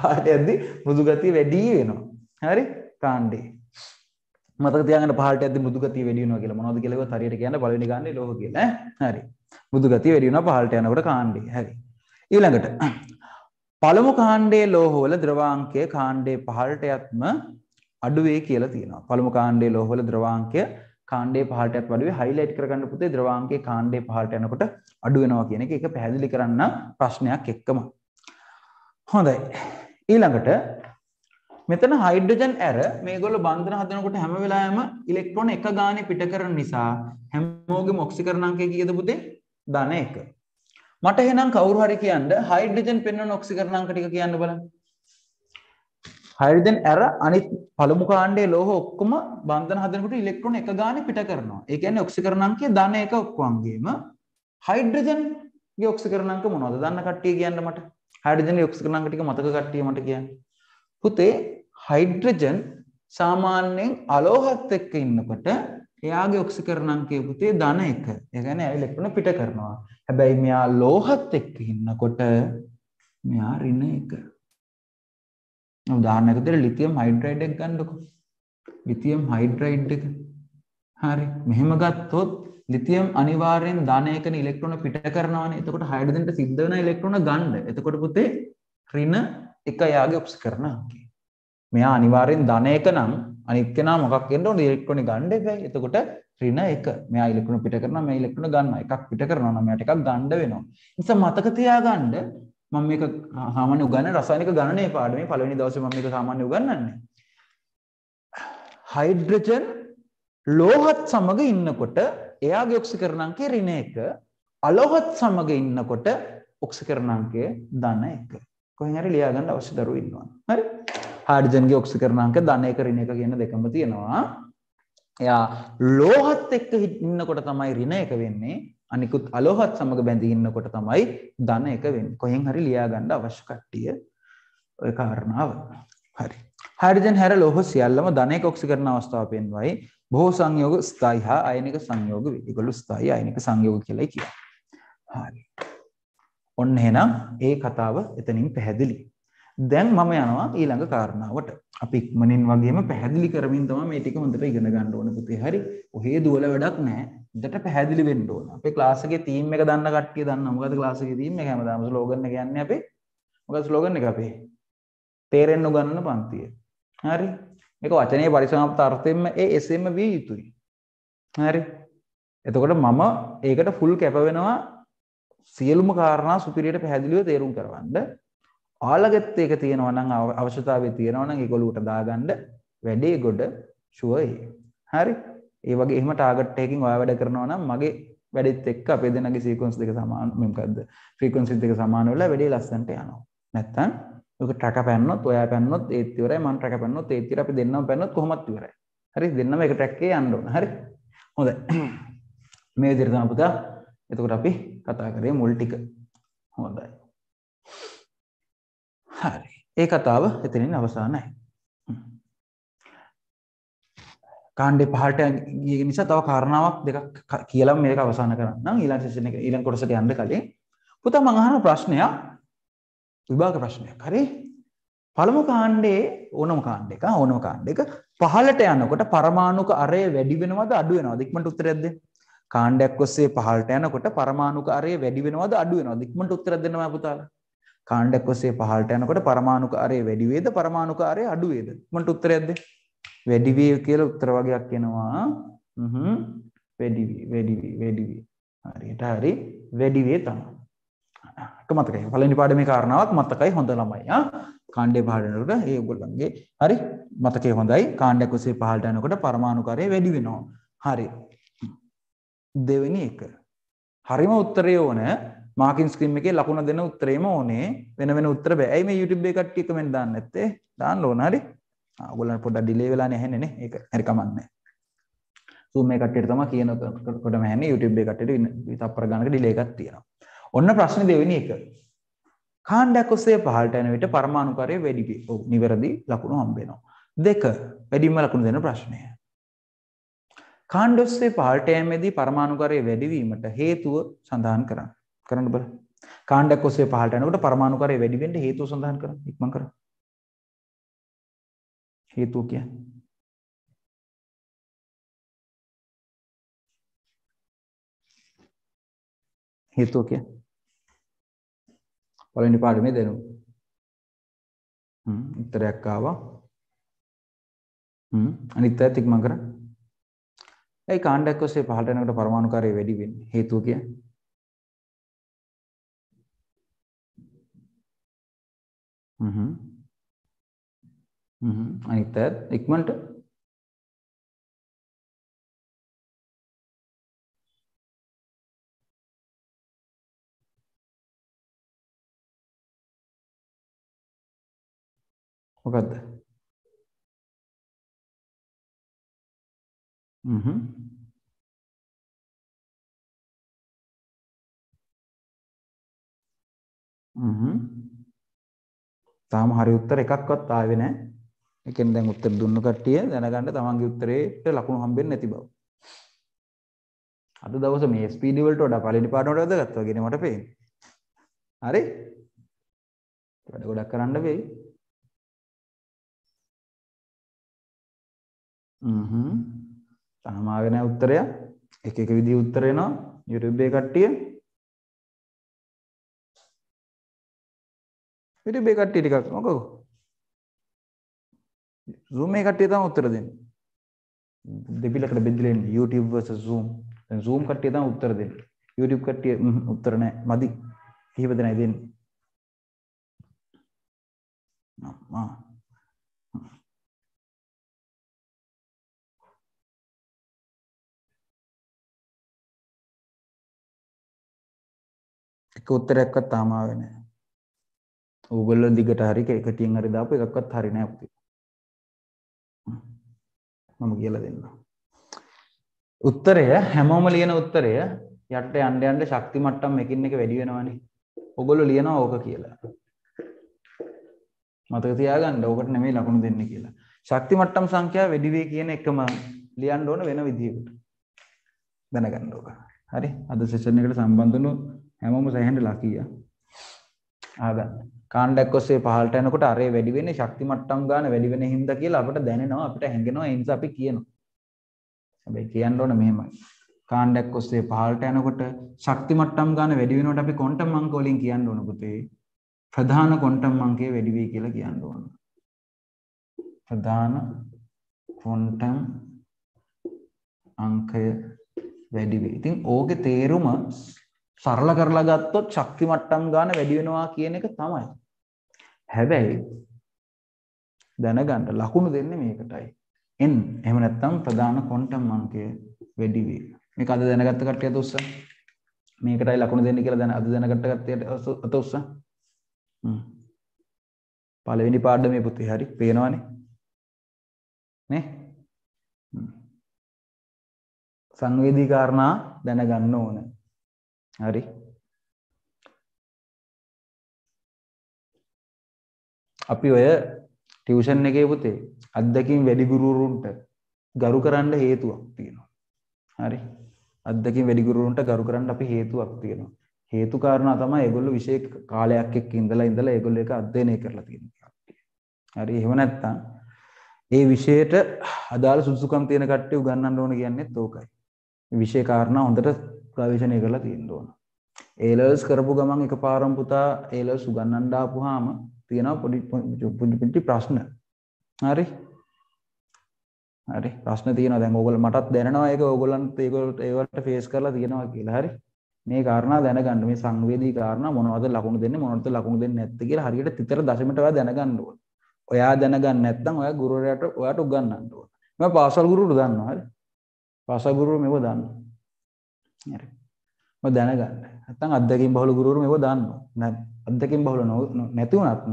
පහළට යද්දි මුදු ගතිය වැඩි වෙනවා. හරි? කාණ්ඩේ. මතක තියාගන්න පහළට යද්දි මුදු ගතිය වැඩි වෙනවා කියලා. මොනවද කියලා කිව්වොත් හරියට කියන්න පළවෙනි කාණ්ඩේ ලෝහ කියලා. ඈ හරි. මුදු ගතිය වැඩි වෙනවා පහළට යනකොට කාණ්ඩේ. හරි. ඊළඟට පළමු කාණ්ඩයේ ලෝහවල ද්‍රවාංකය කාණ්ඩේ පහළට යත්ම අඩුවේ කියලා තියෙනවා. පළමු කාණ්ඩයේ ලෝහවල ද්‍රවාංකය කාණ්ඩයේ පහළටත් වඩා හයිලයිට් කරගන්න පුතේ ද්‍රවාංකයේ කාණ්ඩයේ පහළට යනකොට අඩු වෙනවා කියන එක ඒක පැහැදිලි කරන්න ප්‍රශ්නයක් එක්කම. හොඳයි. ඊළඟට මෙතන හයිඩ්‍රජන් ඇර මේගොල්ලෝ බන්ධන හදනකොට හැම වෙලාවෙම ඉලෙක්ට්‍රෝන එක ගානේ පිට කරන නිසා හැමෝගෙම ඔක්සිකරණාංකය කීයද පුතේ? ධන 1. මට එහෙනම් කවුරු හරි කියන්න හයිඩ්‍රජන් පෙන්වන ඔක්සිකරණාංක ටික කියන්න බලන්න. හයිඩ්‍රජන් ඇර අනිත් පළමු කාණ්ඩයේ ලෝහ ඔක්කොම බන්ධන හදනකොට ඉලෙක්ට්‍රෝන එක ගානේ පිට කරනවා. ඒ කියන්නේ ඔක්සිකරණාංකය ධන එක ඔක්කොන්ගේම හයිඩ්‍රජන්ගේ ඔක්සිකරණාංක මොනවද? දන්න කට්ටිය කියන්න මට. හයිඩ්‍රජන්ගේ ඔක්සිකරණාංක ටික මතක කට්ටිය මට කියන්න. පුතේ හයිඩ්‍රජන් සාමාන්‍යයෙන් අලෝහත් එක්ක ඉන්නකොට එයාගේ ඔක්සිකරණාංකය පුතේ ධන එක. ඒ කියන්නේ ඉලෙක්ට්‍රෝන පිට කරනවා. හැබැයි මෙයා ලෝහත් එක්ක ඉන්නකොට මෙයා ඍණ එක. උදාහරණයක් විදිහට ලිතියම් හයිඩ්‍රයිඩ් එක ගන්නකො. ලිතියම් හයිඩ්‍රයිඩ් එක. හරි. මෙහෙම ගත්තොත් ලිතියම් අනිවාර්යෙන් ධන එකන ඉලෙක්ට්‍රෝන පිට කරනවානේ. එතකොට හයිඩ්‍රජන්ට සිද්ධ වෙන ඉලෙක්ට්‍රෝන ගන්න. එතකොට පුතේ ඍණ එක යාගේ ඔක්සිකරණ අංකය. මෙයා අනිවාර්යෙන් ධන එක නම් අනිත් කෙනා මොකක් වෙන්න ඕනද ඉලෙක්ට්‍රෝන ගන්න එපා. එතකොට ඍණ 1. මෙයා ඉලෙක්ට්‍රෝන පිට කරනවා මෙයා ඉලෙක්ට්‍රෝන ගන්නවා. එකක් පිට කරනවා නම් මෙයාට එකක් ගන්න වෙනවා. නිසා මතක තියාගන්න මම මේක සාමාන්‍ය උගන්වන රසායනික ගණනයේ පාඩමේ පළවෙනි දවසේ මම මේක සාමාන්‍ය උගන්වන්නේ. හයිඩ්‍රජන් ලෝහත් සමග ඉන්නකොට එයාගේ ඔක්සිකරණාංකය ඍණ 1 අලෝහත් සමග ඉන්නකොට ඔක්සිකරණාංකය ධන 1 කොහෙන් හරි ලියා ගන්න අවශ්‍ය දරුවෝ ඉන්නවා. හරි? හයිඩ්‍රජන්ගේ ඔක්සිකරණාංක ධන 1 ඍණ 1 කියන දෙකම තියෙනවා. එයා ලෝහත් එක්ක ඉන්නකොට තමයි ඍණ 1 වෙන්නේ. අනිකුත් අලෝහත් සමග බැඳී ඉන්නකොට තමයි ධන 1 වෙන්නේ කොහෙන් හරි ලියා ගන්න අවශ්‍ය කට්ටිය ඔය කාරණාව හරි හයිඩ්‍රජන් හැර ලෝහ සියල්ලම ධනයක ඔක්සිකරණ අවස්ථාව පෙන්වයි. බොහෝ සංයෝග ස්ථායි හා අයනික සංයෝග වේ. ඒගොල්ලෝ ස්ථායි අයනික සංයෝග කියලායි කියන්නේ. හරි. ඔන්න එහෙනම් ඒ කතාව එතනින් පැහැදිලි. දැන් මම යනවා ඊළඟ කාරණාවට. අපි ඉක්මනින් වගේම පැහැදිලි කරමින් තමයි මේ ටික හොඳට ඉගෙන ගන්න ඕන පුතේ. හරි. ඔහේ දුවල වැඩක් නැහැ. හොඳට පැහැදිලි වෙන්න ඕන. අපේ ක්ලාස් එකේ තීම් එක දන්න කට්ටිය දන්නවා. මොකද ක්ලාස් එකේ තීම් එක හැමදාම ස්ලෝගන් එක යන්නේ අපේ. මොකද ස්ලෝගන් එක අපේ? තේරෙන්න උගන්නන පන්තිය. හරි මේක වචනයේ පරිසමාප්ත අර්ථයෙන්ම ඒ එසේම විය යුතුයි. හරි. එතකොට මම ඒකට ෆුල් කැප වෙනවා සියලුම කාරණා සුපිරියට පැහැදිලිව තේරුම් කරවන්න. ආලගෙත් ඒක තියෙනවා නම් අවශ්‍යතාවය තියෙනවා නම් ඒගොල්ලෝට දාගන්න වැඩේ ගොඩ ෂුවර් හරි. ඒ වගේ එහෙම ටාගට් එකකින් ඔයා වැඩ කරනවා නම් මගේ වැඩෙත් එක්ක අපේ දෙන්නගේ සීක්වන්ස් දෙක සමාන මොකක්ද ෆ්‍රීකවන්සි දෙක සමාන වෙලා වැඩේ ලස්සනට යනවා. නැත්තම් ඔක ට්‍රැක පැන්නොත් ඔයා පැන්නොත් ඒත් ඉවරයි මම ට්‍රැක පැන්නොත් ඒත් ඉවරයි අපි දෙන්නම පැන්නොත් කොහොමත් ඉවරයි. හරි? දෙන්නම එක ට්‍රැක් එකේ යන්න ඕන. හරි? හොඳයි. <clears throat> මේ විදිහට තමයි පුතා. එතකොට අපි කතා කරේ මුල් ටික. හොඳයි. හරි. ඒ කතාව එතනින් අවසానයි කාණ්ඩේ පහළට ගිය නිසා තව කාරණාවක් දෙකක් කියලා මේක අවසන් කරන්න. ඊළඟ සෙෂන් එක ඊළඟ කොටසට යන්න කලින්. පුතා මම අහන ප්‍රශ්නයක් විභාග ප්‍රශ්නයක්. හරි? පළමු කාණ්ඩේ ඕනම කාණ්ඩයක ඕනම කාණ්ඩයක පහළට යනකොට පරමාණුක අරය වැඩි වෙනවද අඩු වෙනවද? ඉක්මනට උත්තරයක් දෙන්න. කාණ්ඩයක් ඔස්සේ පහළට යනකොට පරමාණුක අරය වැඩි වෙනවද අඩු වෙනවද? ඉක්මනට උත්තරයක් දෙන්න මම පුතාලා. කාණ්ඩයක් ඔස්සේ පහළට යනකොට පරමාණුක අරය වැඩි වේද? පරමාණුක අරය අඩු වේද? ඉක්මනට උත්තරයක් දෙන්න වැඩි වේ කියලා උත්තර වගේක් එනවා. හ්ම්. වැඩි වේ වැඩි වේ වැඩි වේ. හරියට හරි. වැඩි වේ තමයි. එක මතකයි. පළවෙනි පාඩමේ කාරණාවක් මතකයි. හොඳ ළමයි. ආ? කාණ්ඩේ පහළ යනකොට ඒ ඔයගොල්ලන්ගේ. හරි? මතකේ හොඳයි. කාණ්ඩයක් ඔස්සේ පහළට යනකොට පරමාණු කාර්යය වැඩි වෙනවා. හරි. දෙවෙනි එක. හරිම උත්තරය ඕන. මාකින් ස්ක්‍රීන් එකේ ලකුණ දෙන උත්තරේම ඕනේ වෙන වෙන උත්තර බෑ ඇයි මේ YouTube එකේ කට්ටිය කමෙන්ට් දාන්න නැත්තේ දාන්න ඕන හරි ආ ඔයගොල්ලන් පොඩ්ඩක් ඩිලේ වෙලානේ ඇහෙන්නේ නේ ඒක හරි කමන්නේ Zoom එක කට්ටියට තමයි කියනකොටම ඇහෙන්නේ YouTube එක කට්ටියට තප්පර ගණනක ඩිලේ එකක් තියෙනවා ඔන්න ප්‍රශ්න දෙවෙනි එක. කාණ්ඩයක් ඔස්සේ පහළට යන විට පරමාණුකාරය වැඩි වේ. ඔව් නිවැරදි ලකුණු හම්බ වෙනවා. දෙක වැඩිම ලකුණු දෙන ප්‍රශ්නය. කාණ්ඩ ඔස්සේ පහළට යෑමේදී පරමාණුකාරය වැඩි වීමට හේතුව සඳහන් කරන්න. කරන්න බලන්න. කාණ්ඩයක් ඔස්සේ පහළට යනකොට පරමාණුකාරය වැඩි වෙන්න හේතුව සඳහන් කරන්න. ඉක්මන් කරන්න. හේතුව කියන්නේ හේතුව කියන්නේ පළවෙනි පාඩමේ දෙනු. හ්ම් උත්තරයක් ආවා. හ්ම් අනිත් පැත්ත ඉක්මන් කරා. ඒ කාණ්ඩයක් ඔස්සේ පහළට යනකොට පරමාණු කාර්යය වැඩි වෙන්නේ. හේතුව කියන්නේ හ්ම් හ්ම් අනිත් පැත්ත ඉක්මනට මොකක්ද හ්ම් හ්ම් තාම හරි උත්තර එකක්වත් ආවේ නැහැ. ඒ කියන්නේ දැන් උත්තර දුන්න කට්ටිය දැනගන්න තමන්ගේ උත්තරේට ලකුණු හම්බෙන්නේ නැති බව. අද දවසේ මේ ස්පීඩ් වලට වඩා පළවෙනි පාඩමට වැදගත් වගේ නේ මට පේන්නේ. හරි? වැඩ ගොඩක් කරන්න වෙයි. හ්ම් තාම ආවේ නැහැ උත්තරය. එක එක විදිහේ උත්තර එනවා YouTube එකේ කට්ටිය. YouTube එකේ කට්ටිය ටිකක් මොකෝ zoom එක කට්ටිය තමයි උත්තර දෙන්නේ. දෙපිලකට බෙදලා ඉන්නේ YouTube versus zoom. දැන් zoom කට්ටිය තමයි උත්තර දෙන්නේ. YouTube කට්ටිය උත්තර නැහැ. මදි. කිහිප දෙනයි දෙන්නේ. අම්මා එක උත්තරයක්වත් තාම ආවේ නැහැ. ඕගොල්ලෝ දිගට හරි එකටියෙන් හරි දාපු එකක්වත් හරි නෑ පුතේ. මම කියලා දෙන්නම්. උත්තරය හැමෝම ලියන උත්තරය යටට යන්න යන්න ශක්ති මට්ටම් එකින් එක වැඩි වෙනවනේ. ඔගොල්ලෝ ලියනවා ඕක කියලා. මතක තියාගන්න ඕකට නෙමෙයි ලකුණු දෙන්නේ කියලා. ශක්ති මට්ටම් සංඛ්‍යාව වැඩි වේ කියන එකම ලියන්න ඕන වෙන විදිහකට. දැනගන්න ඕක. හරි. අද සෙෂන් එකට සම්බන්ධ වුණු හැමෝම සෑහෙන ලකීයා. ආගන්න. කාණ්ඩයක් ඔස්සේ පහළට යනකොට අරේ වැඩි වෙන්නේ ශක්ති මට්ටම් ගන්න වැඩි වෙන හින්දා කියලා අපිට දැනෙනවා අපිට හැඟෙනවා ඒ නිසා අපි කියනවා. හැබැයි කියන්න ඕන මෙහෙමයි. කාණ්ඩයක් ඔස්සේ පහළට යනකොට ශක්ති මට්ටම් ගන්න වැඩි වෙනකොට අපි ක්වොන්ටම් අංක වලින් කියන්න ඕන පුතේ. ප්‍රධාන ක්වොන්ටම් අංකය වැඩි වෙයි කියලා කියන්න ඕන. ප්‍රධාන ක්වොන්ටම් අංකය වැඩි වෙයි. ඉතින් ඕකේ තේරුම සරල කරලා ගත්තොත් ශක්ති මට්ටම් ගන්න වැඩි වෙනවා කියන එක තමයි. හැබැයි දැනගන්න ලකුණු දෙන්නේ මේකටයි. n එහෙම නැත්නම් ප්‍රධාන ක්වොන්ටම් අංකය වැඩි වේ. මේක අද දැනගත්ත කට්ටියට උස්ස. මේකටයි ලකුණු දෙන්නේ කියලා දැන අද දැනගත්ත කට්ටියට අත උස්ස. හ්ම්. පළවෙනි පාඩමේ පුතේ හරි පේනවනේ. නේ? සංවේදී කාරණා දැනගන්න ඕන. හරි. අපි ඔය ටියුෂන් එකේ පුතේ අත්දැකීම් වැඩි ගුරුවරුන්ට ගරු කරන්න හේතුවක් තියෙනවා. හරි. අත්දැකීම් වැඩි ගුරුවරුන්ට ගරු කරන්න අපි හේතුවක් තියෙනවා. හේතු කාරණා තමයි ඒගොල්ලෝ විශේෂ කාලයක් එක්ක ඉඳලා ඉඳලා ඒගොල්ලෝ ඒක අධ්‍යයනය කරලා තියෙනවා. හරි. එහෙම නැත්නම් ඒ විෂයට අදාළ සුදුසුකම් තියෙන කට්ටිය උගන්වන්න ඕන කියන්නේත් ඕකයි. විෂය කාරණා හොඳට ගවේෂණය කරලා තියෙන්න ඕන. A levels කරපු ගමන් එකපාරම පුතා A levels උගන්වන්න ආපුවාම තියෙනවා පොඩි පොඩි ප්‍රශ්න. හරි? හරි. ප්‍රශ්න තියෙනවා. දැන් ඕගොල්ලෝ මටත් දැනෙනවා ඒක ඕගොල්ලන්ට ඒගොල්ලෝ ඒවට ෆේස් කරලා තියෙනවා කියලා. හරි? මේ කාරණා දැනගන්න මේ සංවේදී කාරණා මොනවද ලකුණු දෙන්නේ මොනවද ලකුණු දෙන්නේ නැත්තේ කියලා හරියට තිතර දශමයට ඔයා දැනගන්න ඕන. ඔයා දැනගන්න නැත්නම් ඔයා ගුරුවරයාට ඔයාට උගන්වන්න ඕන. මම පාසල් ගුරුවරු දන්නවා. හරි? පාසල් ගුරුවරු මේව දන්නවා. හරි. මම දැනගන්න. නැත්නම් අත්දැකීම් බහුල ගුරුවරු මේව දන්නවා. නැත් අත්දැකීම් බහුල නැති වුණත්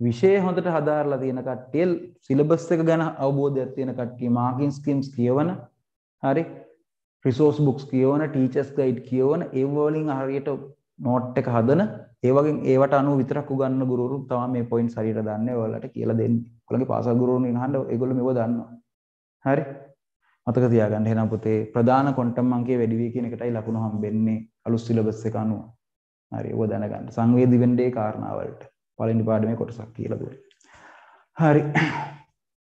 විෂය හොඳට හදාarලා තියෙන කට්ටිය සිලබස් එක ගැන අවබෝධයක් තියෙන කට්ටිය මාකින් ස්කීම්ස් කියවන හරි රිසෝස් බුක්ස් කියවන ටීචර්ස් ගයිඩ් කියවන ඒ වලින් හරියට නෝට් එක හදන ඒ වගේ ඒවට අනුව විතරක් උගන්න ගුරුවරු තමයි මේ පොයින්ට්ස් හරියට දන්නේ ඔයාලට කියලා දෙන්නේ. ඔයාලගේ පාසල් ගුරුවරුන් ඉනහන්න ඒගොල්ලෝ මේව දන්නවා. හරි? මතක තියාගන්න එහෙනම් පුතේ ප්‍රධාන ක්වොන්ටම් අංකයේ වැඩි වී කියන එකටයි ලකුණු හම්බෙන්නේ අලුත් සිලබස් එක අනුව. හරි ඒව දැනගන්න. සංවේදී වෙන්නේ කාරණාවලට. පළවෙනි පාඩමේ කොටසක් කියලා දුන්නේ. හරි.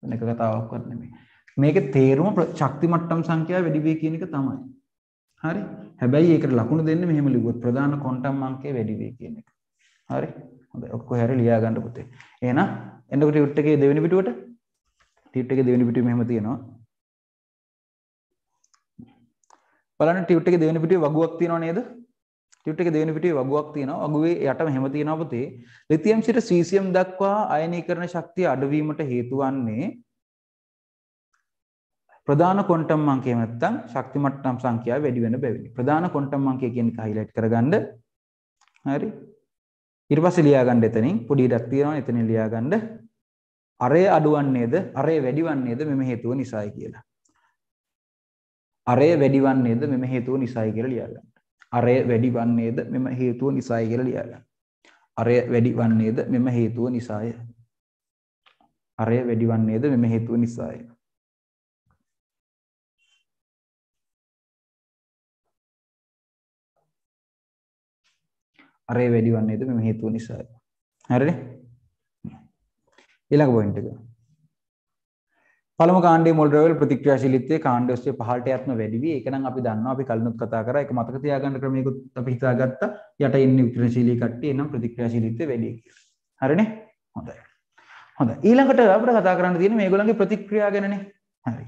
වෙන එක කතාවක්වත් නෙමෙයි. මේකේ තේරුම ශක්ති මට්ටම් සංඛ්‍යාව වැඩි වේ කියන එක තමයි. හරි. හැබැයි ඒකට ලකුණු දෙන්නේ මෙහෙම ලිව්වොත් ප්‍රධාන ක්වොන්ටම් අංකය වැඩි වේ කියන එක. හරි. හොඳයි. ඔක්කොම හරි ලියා ගන්න පුතේ. එහෙනම් එන්නකොට ටියුට් එකේ දෙවෙනි පිටුවට ටියුට් එකේ දෙවෙනි පිටුවේ මෙහෙම තියෙනවා. බලන්න ටියුට් එකේ දෙවෙනි පිටුවේ වගුවක් තියෙනව නේද? ටියුට් එකේ දෙවෙනි පිටුවේ වගුවක් තියෙනවා. වගුවේ යට මෙහෙම තියෙනවා පුතේ. ලිතියම් සිට සීසියම් දක්වා අයනීකරණ ශක්තිය අඩුවීමට හේතු වන්නේ ප්‍රධාන ක්වොන්ටම් අංකය නැත්තම් ශක්ති මට්ටම් සංඛ්‍යාව වැඩි වෙන බැවිනි. ප්‍රධාන ක්වොන්ටම් අංකය කියන එක හයිලයිට් කරගන්න. හරි. ඊට පස්සේ ලියා ගන්න එතනින් පොඩි ඉඩක් තියෙනවා එතනින් ලියා ගන්න. අරය අඩුවන්නේද අරය වැඩිවන්නේද මෙම හේතුව නිසායි කියලා. අරය වැඩිවන්නේද මෙම හේතුව නිසායි කියලා ලියා ගන්න. අරය වැඩිවන්නේද මෙම හේතුව නිසායි කියලා ලියා ගන්න. අරය වැඩිවන්නේද මෙම හේතුව නිසාය. අරය වැඩිවන්නේද මෙම හේතුව නිසාය. අරය වැඩි වන්නේද මෙම හේතුව නිසායි. හරිනේ? ඊළඟ පොයින්ට් එක. පළමු කාණ්ඩයේ මොල් ද්‍රව්‍ය ප්‍රතික්‍රියාශීලීත්වයේ කාණ්ඩ ඔස්සේ පහළට යත්ම වැඩි වී ඒක නම් අපි දන්නවා අපි කලිනුත් කතා කරා. ඒක මතක තියාගන්න ක්‍රමයකුත් අපි හිතාගත්තා. යට ඉන්නේ වික්‍රියාශීලී කට්ටිය එනම් ප්‍රතික්‍රියාශීලීත්වය වැඩි කියලා. හරිනේ? හොඳයි. හොඳ ඊළඟට අපිට කතා කරන්න තියෙන්නේ මේගොල්ලන්ගේ ප්‍රතික්‍රියා ගැනනේ. හරි.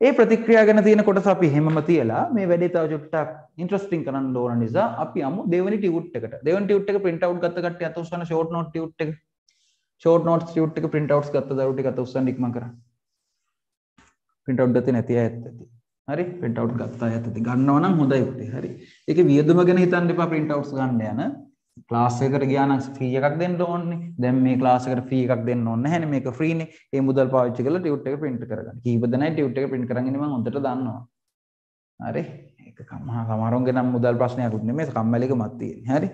ඒ ප්‍රතික්‍රියා ගැන තියෙන කොටස අපි හැමම තියලා මේ වැඩේ තව චුට්ටක් ඉන්ට්‍රස්ටිං කරන්න ඕන නිසා අපි යමු දෙවෙනි ටියුට් එකට. දෙවෙනි ටියුට් එක print out ගත්ත කට්ටිය අත උස්සන short note ටියුට් එක. Short notes ටියුට් එක print outs ගත්ත දරුවෝ ටික අත උස්සන්න ඉක්මන් කරන්න. Print out ගත්තේ නැති අය ඇත්තති හරි? print out ගත්ත අය ඇත්තති ගන්නව නම් හොඳයි පුතේ. හරි? ඒකේ වියදම ගැන හිතන්න එපා print outs ගන්න යන. ක්ලාස් එකකට ගියා නම් ෆී එකක් දෙන්න ඕනේ දැන් මේ ක්ලාස් එකට ෆී එකක් දෙන්න ඕනේ නැහැනේ මේක ෆ්‍රී නේ ඒ මුදල් පාවිච්චි කරලා ටියුට් එක print කරගන්න. කීප දෙනයි ටියුට් එක print කරගෙන මම හොඳට දන්නවා. හරි? ඒක කම්මහා සමහරවන්ගේ නම් මුදල් ප්‍රශ්නයක්වත් නෙමෙයි. කම්මැලිකමක් තියෙන්නේ. හරි?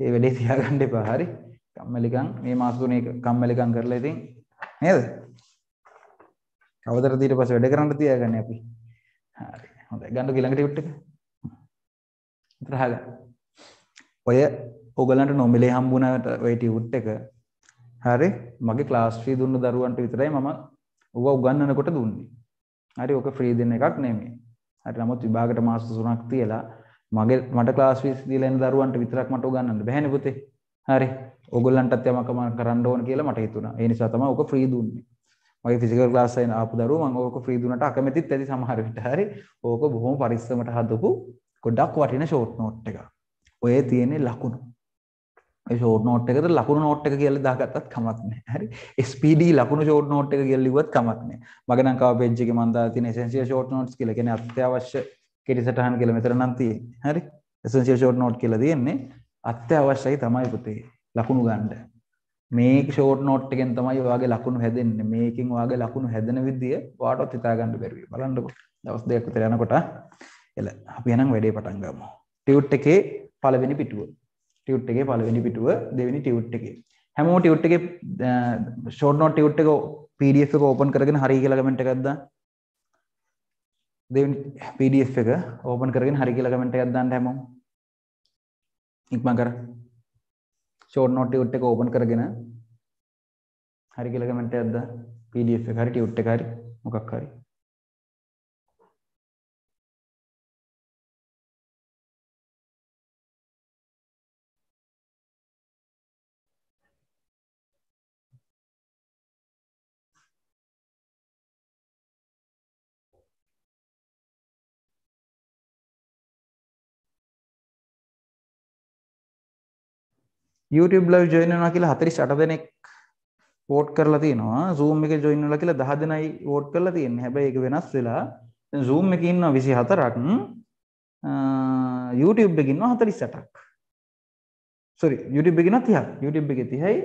ඒ වැඩේ තියාගන්න එපා. හරි? කම්මැලිකම් මේ මාස තුනේ කම්මැලිකම් කරලා ඉතින් නේද? කවදරද ඊට පස්සේ වැඩ කරන්න තියාගන්නේ අපි. හරි. හොඳයි. ගන්න ඊළඟ ටියුට් එක. ඉතරහ ගන්න ඔය ඔයගලන්ට නොමිලේ හම්බුණාට ඔය ටියුට් එක. හරි. මගේ ක්ලාස් ෆී දුන්න දරුවන්ට විතරයි මම ඌව උගන්වනකොට දුන්නේ. හරි ඔක ෆ්‍රී දෙන්න එකක් නෙමෙයි. හරි නමුත් විභාගයට මාස 3ක් තියලා මගේ මට ක්ලාස් ෆීස් දීලා ඉන්න දරුවන්ට විතරක් මට උගන්වන්න බැහැනේ පුතේ. හරි. ඕගොල්ලන්ටත් යමක් කරන්න ඕන කියලා මට හිතුණා. ඒ නිසා තමයි ඔක ෆ්‍රී දුන්නේ. මගේ ෆිසිකල් ක්ලාස් එකෙන් ආපු දරුවෝ මම ඕක ෆ්‍රී දුන්නට අකමැතිත් ඇති සමහර විට. හරි. ඕක බොහොම පරිස්සමට හදපු ගොඩක් වටින ෂෝට් නෝට් එකක්. ඔය තියෙන්නේ ලකුණු. ඒ ෂෝට් නෝට් එකට ලකුණු නෝට් එක කියලා දාගත්තත් කමක් නැහැ. හරි. SPD ලකුණු ෂෝට් නෝට් එක කියලා ලිව්වත් කමක් නැහැ. මගේ නම් කව පේජ් එකේ මම දාලා තියෙන essential short notes කියලා. කියන්නේ අත්‍යවශ්‍ය කෙටි සටහන් කියලා මෙතන නම් තියෙන්නේ. හරි. essential short note කියලා තියෙන්නේ අත්‍යවශ්‍යයි තමයි පුතේ ලකුණු ගන්න. මේ ෂෝට් නෝට් එකෙන් තමයි ඔයාගේ ලකුණු හැදෙන්නේ. මේකෙන් ඔයාගේ ලකුණු හැදෙන විදිය ඔයාටවත් හිතා ගන්න බැරි වෙයි බලන්නකෝ. දවස් දෙකක් විතර යනකොට එල අපි එහෙනම් වැඩේ පටන් ගමු. ටියුට් එකේ පළවෙනි පිටුව. ටියුට් එකේ පළවෙනි පිටුව දෙවෙනි ටියුට් එකේ. හැමෝම ටියුට් එකේ ෂෝට් නෝට් ටියුට් එක PDF එක ඕපන් කරගෙන හරි කියලා කමෙන්ට් එකක් දාන්න. දෙවෙනි PDF එක ඕපන් කරගෙන හරි කියලා කමෙන්ට් එකක් දාන්න හැමෝම. ඉක්මන් කර. ෂෝට් නෝට් ටියුට් එක ඕපන් කරගෙන හරි කියලා කමෙන්ට් එකක් දාන්න. PDF එක හරි ටියුට් එක හරි මොකක් හරි. YouTube live join වෙනවා කියලා 48 දෙනෙක් වෝට් කරලා තියෙනවා. Zoom එකේ join වෙනවා කියලා 10 දෙනයි වෝට් කරලා තියෙන්නේ. හැබැයි ඒක වෙනස් වෙලා. දැන් Zoom එකේ ඉන්නවා 24ක් YouTube එකේ ඉන්නවා 48ක් sorry YouTube එකේ ඉන්නවා 30ක් YouTube එකේ 30යි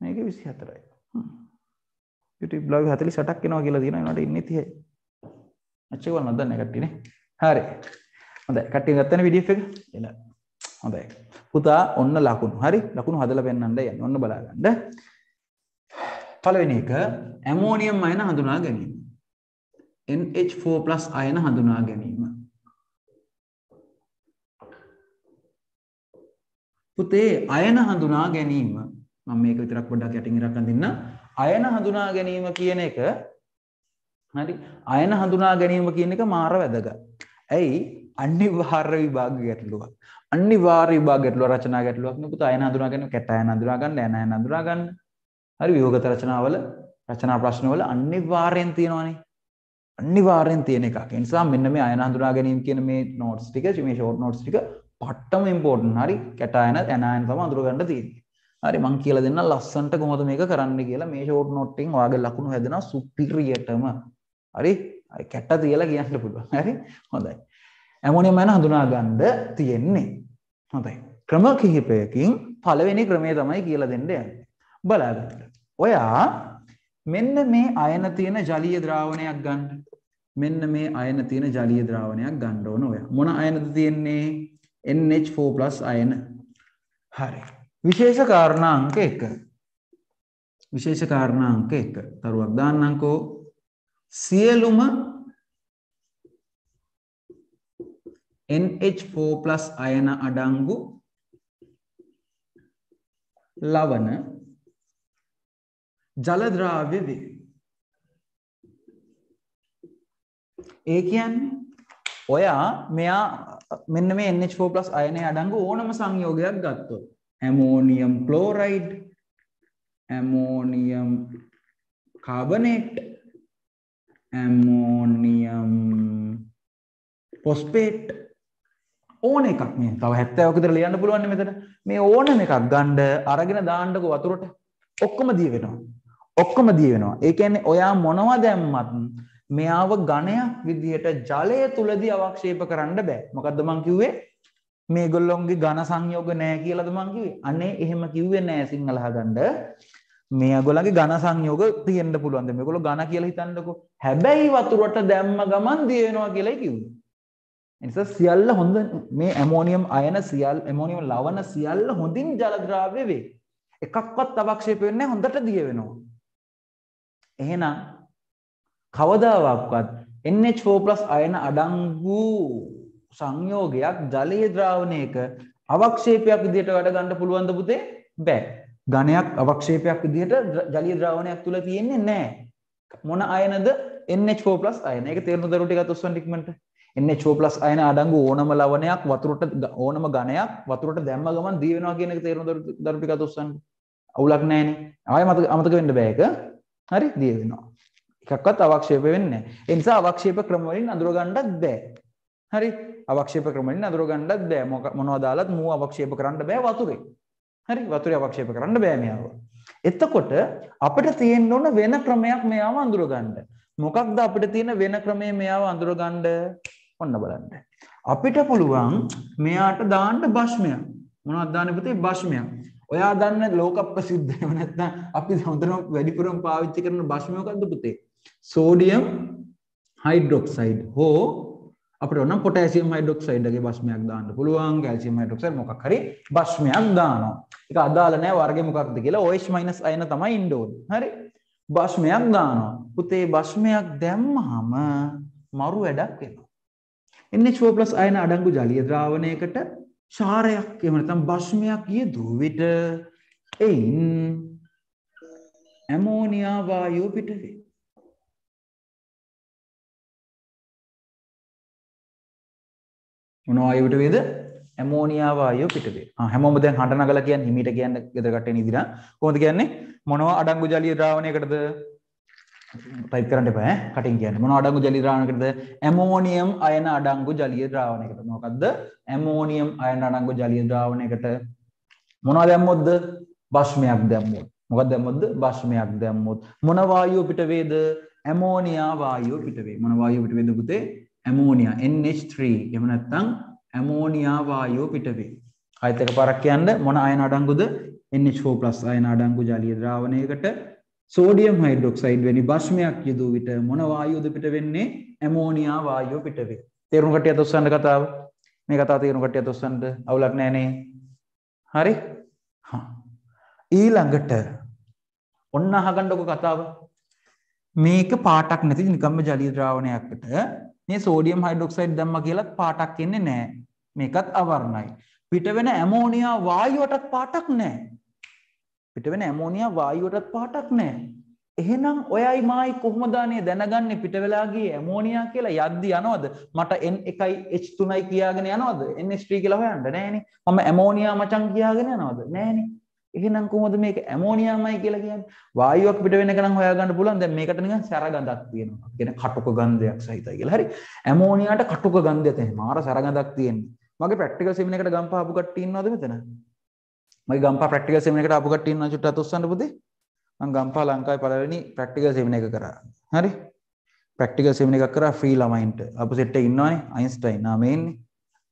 මේකේ 24යි YouTube live 48ක් එනවා කියලා තියෙනවා. ඒනට ඉන්නේ 30යි අච්චේ වල නැදන්නේ කට්ටියනේ. හරි. හොඳයි. කට්ටිය ගත්තනේ PDF එක. එල. හොඳයි. පුතා ඔන්න ලකුණු. හරි? ලකුණු හදලා පෙන්වන්න යන්න. ඔන්න බලාගන්න. පළවෙනි එක ඇමෝනියම් අයන හඳුනා ගැනීම. NH4+ අයන හඳුනා ගැනීම. පුතේ අයන හඳුනා ගැනීම. මම මේක විතරක් පොඩ්ඩක් යටින් ඉරක් අඳින්න. අයන හඳුනා ගැනීම කියන එක හරි? අයන හඳුනා ගැනීම කියන එක මාර වැදගත්. ඇයි? අනිවාර්ය විභාග ගැටලුවක්. අනිවාර්ය විභාග ගැටලුව රචනා ගැටලුවක් නේ පුතා අයන හඳුනා ගැනීම කැට අයන හඳුනා ගන්න ඇන අයන හඳුනා ගන්න. හරි විභාගත රචනාවල රචනා ප්‍රශ්නවල අනිවාර්යෙන් තියෙනවානේ. අනිවාර්යෙන් තියෙන එකක්. ඒ නිසා මෙන්න මේ අයන හඳුනා ගැනීම කියන මේ නෝට්ස් ටික මේ ෂෝට් නෝට්ස් ටික පට්ටම ඉම්පෝර්ටන්ට් හරි කැට අයන ඇන අයන තමයි අඳුර ගන්න තියෙන්නේ. හරි මං කියලා දෙන්න ලස්සන්ට කොහොමද මේක කරන්න කියලා මේ ෂෝට් නෝට් එකෙන් ඔයාගේ ලකුණු හැදෙනවා සුපිරියටම. හරි? කැට තියලා කියන්න පුළුවන්. හරි? හොඳයි. ඇමෝනියම් අයන හඳුනා ගන්න තියෙන්නේ. හොඳයි. ක්‍රම කිහිපයකින් පළවෙනි ක්‍රමය තමයි කියලා දෙන්න යන්නේ. බලාගන්න. ඔයා මෙන්න මේ අයන තියෙන ජලීය ද්‍රාවණයක් ගන්න. මෙන්න මේ අයන තියෙන ජලීය ද්‍රාවණයක් ගන්න ඕන ඔයා. මොන අයනද තියෙන්නේ? NH4+ අයන. හරි. විශේෂ කාරණා අංක 1 විශේෂ කාරණා අංක 1 තරුවක් දාන්නම්කෝ. සියලුම NH4+ අයන අඩංගු ලවන ජල ද්‍රාව්‍ය වේ. ඒ කියන්නේ ඔයා මෙයා මෙන්න මේ NH4+ අයනයේ අඩංගු ඕනම සංයෝගයක් ගත්තොත් ammonium chloride ammonium carbonate ammonium phosphate ඕන එකක්. මේ තව හැත්තෑවක විතර ලියන්න පුළුවන් මෙතන. මේ ඕනම එකක් ගණ්ඩ අරගෙන දාන්නක වතුරට. ඔක්කොම දිය වෙනවා. ඔක්කොම දිය වෙනවා. ඒ කියන්නේ ඔයා මොනවා දැම්මත් මෙයාව ගණයක් විදිහට ජලය තුලදී අවක්ෂේප කරන්න බෑ. මොකද්ද මං කිව්වේ? මේගොල්ලොන්ගේ ඝන සංයෝග නෑ කියලාද මං කිව්වේ. අනේ එහෙම කිව්වේ නෑ සිංහල අහගන්න. මේගොල්ලන්ගේ ඝන සංයෝග තියෙන්න පුළුවන්ද? මේගොල්ලෝ ඝන කියලා හිතන්නකෝ. හැබැයි වතුරට දැම්ම ගමන් දිය වෙනවා කියලායි කිව්වේ. එනිසා සියල්ල හොඳ මේ ඇමෝනියම් අයන සියල් ඇමෝනියම් ලවණ සියල්ල හොඳින් ජල ද්‍රාව්‍ය වේ එකක්වත් අවක්ෂේප වෙන්නේ හොඳට දිය වෙනවා එහෙනම් කවදාවක්වත් NH4+ අයන අඩංගු සංයෝගයක් ජලයේ ද්‍රාවණයක අවක්ෂේපයක් විදිහට වැඩ ගන්න පුළුවන්ද පුතේ? බෑ. ඝනයක් අවක්ෂේපයක් විදිහට ජලීය ද්‍රාවණයක් තුල තියෙන්නේ නැහැ. මොන අයනද? NH4+ අයන. ඒක තේරුම් දරුවෝ ටිකක් ඔස්සන් ටිකමන්ට. NH4+ අයන අඩංගු ඕනම ලවණයක් වතුරට ඕනම ඝනයක් වතුරට දැම්ම ගමන් දී වෙනවා කියන එක තේරුම් දරුවෝ ටිකක් ඔස්සන්. අවුලක් නැහැනේ. ආයෙ මතක අමතක වෙන්න බෑ ඒක. හරි දී වෙනවා. එකක්වත් අවක්ෂේප වෙන්නේ නැහැ. ඒ නිසා අවක්ෂේප ක්‍රම වලින් අඳුර ගන්නත් බෑ. හරි අවක්ෂේප ක්‍රම වලින් අඳුර ගන්නත් බෑ. මොනවද දාලත් මූ අවක්ෂේප කරන්න බෑ වතුරේ. හරි වතුරේ අවක්ෂේප කරන්න බෑ මෙයාව. එතකොට අපිට තියෙන්න ඕන වෙන ක්‍රමයක් මෙයාව අඳුර ගන්න. මොකක්ද අපිට තියෙන වෙන ක්‍රමය මෙයාව අඳුර ගන්න? ඔන්න බලන්න. අපිට පුළුවන් මෙයාට දාන්න භස්මයක්. මොනවද දාන්නේ පුතේ භස්මයක්. ඔයා දන්න ලෝක ප්‍රසිද්ධ එහෙම නැත්නම් අපි හොඳටම වැඩිපුරම පාවිච්චි කරන භස්මය මොකද්ද පුතේ? සෝඩියම් හයිඩ්‍රොක්සයිඩ් හෝ අපිට ඕන පොටෑසියම් හයිඩ්‍රොක්සයිඩ්ගේ භස්මයක් දාන්න පුළුවන් කැල්සියම් හයිඩ්‍රොක්සයිඩ් මොකක් හරි භස්මයක් දානවා. ඒක අදාළ නැහැ වර්ගය මොකක්ද කියලා OH- අයන තමයි ඉන්න ඕනේ. හරි? භස්මයක් දානවා. පුතේ භස්මයක් දැම්මහම මරු වැඩක් වෙනවා. NH4+ අයන අඩංගු ජලීය ද්‍රාවණයකට ශාරයක් එහෙම නැත්නම් භස්මයක් යෙදූ විට එයින් ඇමෝනියා වායුව පිට වේ. මොන වායුවට වේද? ඇමෝනියා වායුව පිට වේ. ආ හැමෝම දැන් හඬ නගලා කියන්නේ හිමීට කියන්නේ ගෙදර කට්ටේ නිදිලා. කොහොමද කියන්නේ? මොනවා අඩංගු ජලීය ද්‍රාවණයකටද? ටයිප් කරන්න එපා ඈ කටින් කියන්නේ. මොනවා අඩංගු ජලීය ද්‍රාවණයකටද? ඇමෝනියම් අයන අඩංගු ජලීය ද්‍රාවණයකට. මොකක්ද? ඇමෝනියම් අයන අඩංගු ජලීය ද්‍රාවණයකට මොනවා දැම්මොත්ද? භස්මයක් දැම්මොත්. මොකක්ද දැම්මොත්ද? භස්මයක් දැම්මොත්. මොන වායුව පිට වේද? ඇමෝනියා වායුව පිට වේ. මොන වායුව පිට වේද පුතේ? ඇමෝනියා NH3 එහෙම නැත්නම් ඇමෝනියා වායුව පිට වේ. ආයෙත් එකපාරක් කියන්න මොන අයන අඩංගුද? NH4+ අයන අඩංගු ජලීය ද්‍රාවණයකට සෝඩියම් හයිඩ්‍රොක්සයිඩ් වැනි භස්මයක් යෙදූ විට මොන වායුවද පිට වෙන්නේ? ඇමෝනියා වායුව පිට වේ. තේරුම් කට්ටියත් ඔස්සන්න කතාව. මේ කතාව තේරුම් කට්ටියත් ඔස්සන්න අවුලක් නැහනේ. හරි? හා. ඊළඟට ඔන්න අහගන්නකො කතාව. මේක පාටක් නැති නිකම්ම ජලීය ද්‍රාවණයකට මේ සෝඩියම් හයිඩ්‍රොක්සයිඩ් දැම්මා කියලත් පාටක් එන්නේ නැහැ. මේකත් අවර්ණයි. පිට වෙන ඇමෝනියා වායුවටත් පාටක් නැහැ. පිට වෙන ඇමෝනියා වායුවටත් පාටක් නැහැ. එහෙනම් ඔයයි මායි කොහොමද අනේ දැනගන්නේ පිට වෙලා ගියේ ඇමෝනියා කියලා යද්දි යනවද? මට N1යි H3යි කියාගෙන යනවද? NH3 කියලා හොයන්න නෑනේ. මම ඇමෝනියා මචං කියාගෙන යනවද? නෑනේ. එහෙනම් කොහොමද මේක ඇමෝනියාමයි කියලා කියන්නේ? වායුවක් පිට වෙන එක නම් හොයාගන්න පුළුවන්. දැන් මේකට නිකන් සැර ගඳක් තියෙනවා. කියන කටුක ගන්ධයක් සහිතයි කියලා. හරි. ඇමෝනියාට කටුක ගන්ධය තියෙනවා. මාර සැර ගඳක් තියෙනවා. මගේ ප්‍රැක්ටිකල් සෙමින එකට ගම්පහ ආපු කට්ටිය ඉන්නවද මෙතන? මගේ ගම්පහ ප්‍රැක්ටිකල් සෙමින එකට ආපු කට්ටිය ඉන්නවද චුට්ටක් උස්සන්න පුතේ? මම ගම්පහ ලංකාවේ පළවෙනි ප්‍රැක්ටිකල් සෙමින එක කරා. හරි? ප්‍රැක්ටිකල් සෙමින එකක් කරා ෆ්‍රී ළමයින්ට. අපු සෙට් එකේ ඉන්නවනේ අයින්ස්ටයින්. ආ මේ ඉන්නේ.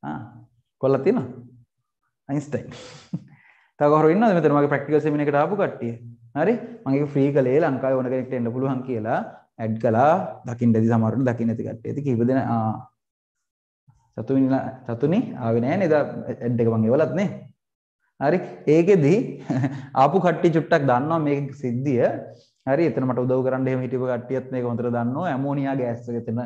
ආ කොල්ල තියෙනවද? අයින්ස්ටයින්. තව කවුරු ඉන්නවද මෙතන මගේ ප්‍රැක්ටිකල් සෙමින එකට ආපු කට්ටිය? හරි? මම ඒක ෆ්‍රී කළේ ලංකාවේ ඕන කෙනෙක්ට එන්න පුළුවන් කියලා ඇඩ් කළා. දකින්න ඇති සමහරවිට දකින්න ඇති කට්ටිය. ඉතින් කීප දෙනා ආ සතුනි සතුනි ආවේ නෑ නේද ඇඩ් එක මං එවලත් නේ. හරි? ඒකෙදි <laughs> ආපු කට්ටිය චුට්ටක් දන්නවා මේක සිද්ධිය. හරි? එතන මට උදව් කරන්න එහෙම හිටපු කට්ටියත් මේක හොඳට දන්නවා. ඇමෝනියා ගෑස් එක එතන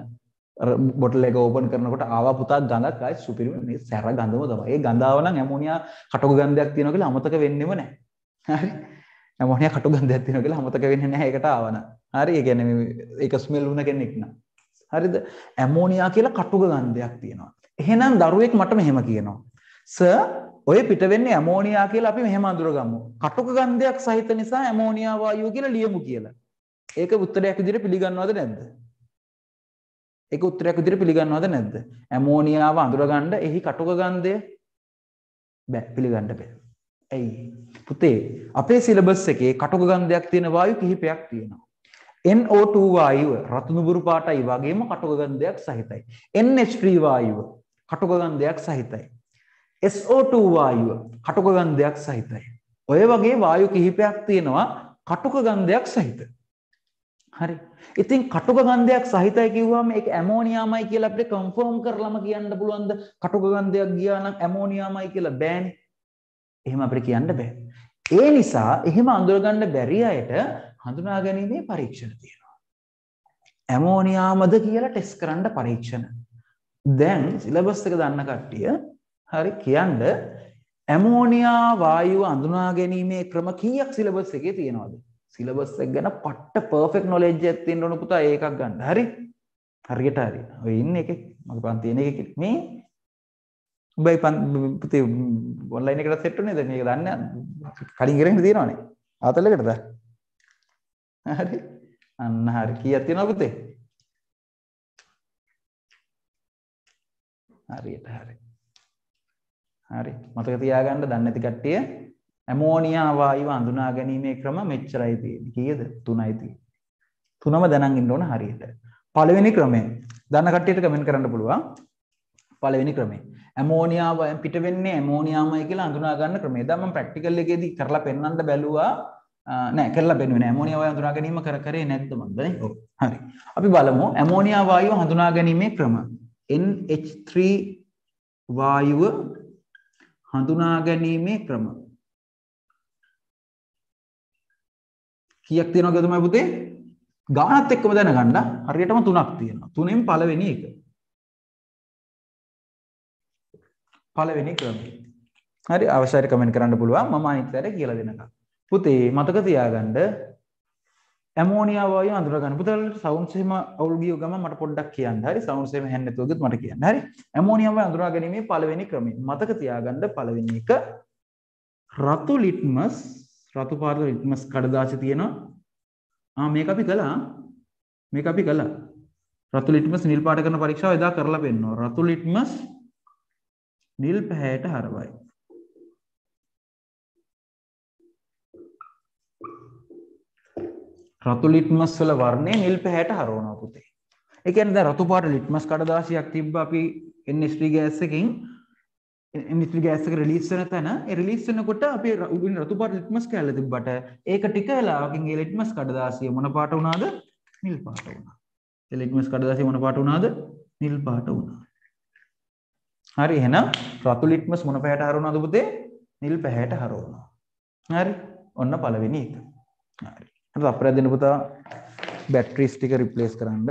බොටල් එක ඕපන් කරනකොට ආවා පුතා ගඳක් ආයි සුපිරිම මේ සැර ගඳම තමයි. ඒ ගඳාව නම් ඇමෝනියා කටුක ගන්ධයක් තියෙනවා කියලා අමතක වෙන්නෙම නැහැ. හරි? ඇමෝනියා කටු ගන්ධයක් තියෙනවා කියලා අමතක වෙන්නේ නැහැ ඒකට ආවන. හරි? ඒ කියන්නේ ඒක ස්මෙල් වුණ කෙනෙක් නම්. හරිද? ඇමෝනියා කියලා කටුක ගන්ධයක් තියෙනවා. එහෙනම් දරුවෙක් මට මෙහෙම කියනවා. සර් ඔය පිට වෙන්නේ ඇමෝනියා කියලා අපි මෙහෙම අඳුරගමු. කටුක ගන්ධයක් සහිත නිසා ඇමෝනියා වායුව කියලා ලියමු කියලා. ඒක උත්තරයක් විදිහට පිළිගන්නවද නැද්ද? ඒක උත්තරයක් විදිහට පිළිගන්නවද නැද්ද? ඇමෝනියාව අඳුරගන්න එහි කටුක ගන්ධය බෑ පිළිගන්න බෑ. ඇයි? පුතේ අපේ සිලබස් එකේ කටුක ගන්ධයක් තියෙන වායු කිහිපයක් තියෙනවා. NO2 වායුව රතු නුඹුරු පාටයි වගේම කටුක ගන්ධයක් සහිතයි. NH3 වායුව කටුක ගන්ධයක් සහිතයි. SO2 වායුව කටුක ගන්ධයක් සහිතයි. ඔය වගේ වායු කිහිපයක් තියෙනවා කටුක ගන්ධයක් සහිත. හරි. ඉතින් කටුක ගන්ධයක් සහිතයි කිව්වම ඒක ඇමෝනියාමයි කියලා අපිට කන්ෆර්ම් කරලම කියන්න පුළුවන්ද? කටුක ගන්ධයක් ගියා නම් ඇමෝනියාමයි කියලා බෑනේ. එහෙම අපිට කියන්න බෑ. ඒ නිසා එහෙම අඳුරගන්න බැරි අයට හඳුනා ගැනීමේ පරීක්ෂණ තියෙනවා. ඇමෝනියාමද කියලා ටෙස්ට් කරන්න පරීක්ෂණ. දැන් සිලබස් එක දන්න කට්ටිය හරි කියන්න ඇමෝනියා වායුව අඳුනා ගැනීමේ ක්‍රම කීයක් සිලබස් එකේ තියෙනවද? සිලබස් එක ගැන පට්ට පර්ෆෙක්ට් නොලෙජ් එකක් තියෙන්න ඕන පුතා ඒකක් ගන්න. හරි? හරියට හරි. ඔය ඉන්නේ එකේ මගේ පන්තියේ ඉන්නේ එකේ මේ උඹයි පුතේ ඔන්ලයින් එකට සෙට් උනේද මේක දන්නේ කලින් ඉරගෙන තියෙනවනේ. ආතල් එකටද? හරි. අන්න හරි. කීයක් තියෙනවද පුතේ? හරියට හරි. හරි. මතක තියාගන්න දන්නේ නැති කට්ටිය ඇමෝනියා වායුව අඳුනා ගැනීමේ ක්‍රම මෙච්චරයි තියෙන්නේ. කීයද? 3යි තියෙන්නේ. තුනම දැනන් ඉන්න ඕන හරියට. පළවෙනි ක්‍රමය. දන්න කට්ටියට කමෙන්ට් කරන්න පුළුවන්. පළවෙනි ක්‍රමය. ඇමෝනියාව පිට වෙන්නේ ඇමෝනියාමයි කියලා අඳුනා ගන්න ක්‍රමය. දැන් මම ප්‍රැක්ටිකල් එකේදී කරලා පෙන්වන්න බැලුවා. නෑ කරලා පෙන්වන්නේ නෑ. ඇමෝනියා වායුව හඳුනා ගැනීම කර කරේ නැද්ද මන්ද නේ? ඔව්. හරි. අපි බලමු ඇමෝනියා වායුව හඳුනා ගැනීමේ ක්‍රම. NH3 වායුව හඳුනා ගැනීමේ ක්‍රම. කීයක් තියෙනවද තමයි පුතේ? ගානත් එක්කම දැනගන්න හරියටම තුනක් තියෙනවා. තුනෙන් පළවෙනි එක. පළවෙනි ක්‍රමය. හරි අවශ්‍යයි කමෙන්ට් කරන්න පුළුවන් මම අනිත් අයට කියලා දෙනකම්. පුතේ මතක තියාගන්න ඇමෝනියා වායුව අඳුර ගන්න. පුතාලට සවුන්ඩ්ස් එහෙම අවුල් ගියව ගමන් මට පොඩ්ඩක් කියන්න. හරි සවුන්ඩ්ස් එහෙම හෙන්න නැතුව ගියොත් මට කියන්න. හරි ඇමෝනියා වායුව අඳුරා ගැනීමේ පළවෙනි ක්‍රමය. මතක තියාගන්න පළවෙනි එක රතු ලිට්මස් රතු පාට ලිට්මස් කඩදාසි තියෙනවා. ආ මේක අපි කළා. මේක අපි කළා. රතු ලිට්මස් නිල් පාට කරන පරීක්ෂාව එදා කරලා පෙන්නනවා. රතු ලිට්මස් නිල් පැහැයට හරවයි. රතු ලිට්මස් වල වර්ණය නිල් පැහැයට හරවනවා පුතේ. ඒ කියන්නේ දැන් රතු පාට ලිට්මස් කඩදාසියක් තිබ්බ අපි NH3 ගෑස් එකකින් NH3 ගෑස් එක රිලීස් වෙන තැන ඒ රිලීස් වෙනකොට අපි උඩින් රතු පාට ලිට්මස් කැල්ල තිබ්බට ඒක ටික වෙලාවකින් ඒ ලිට්මස් කඩදාසිය මොන පාට වුණාද? නිල් පාට වුණා. ඒ ලිට්මස් කඩදාසිය මොන පාට වුණාද? නිල් පාට වුණා. හරි එහෙනම් රතු ලිට්මස් මොන පැහැයට හරවනවද පුතේ? නිල් පැහැයට හරවනවා. හරි. ඔන්න පළවෙනි එක. හරි. හරි අපරාධ දෙන්න පුතා බැටරිස් ටික රිප්ලේස් කරන්න.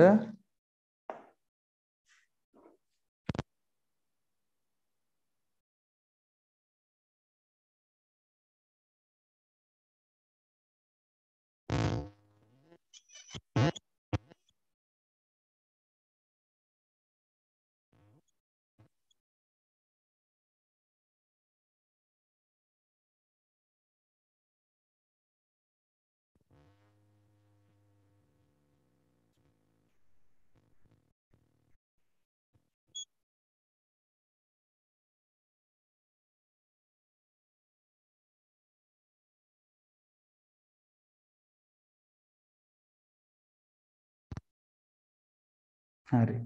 හරි.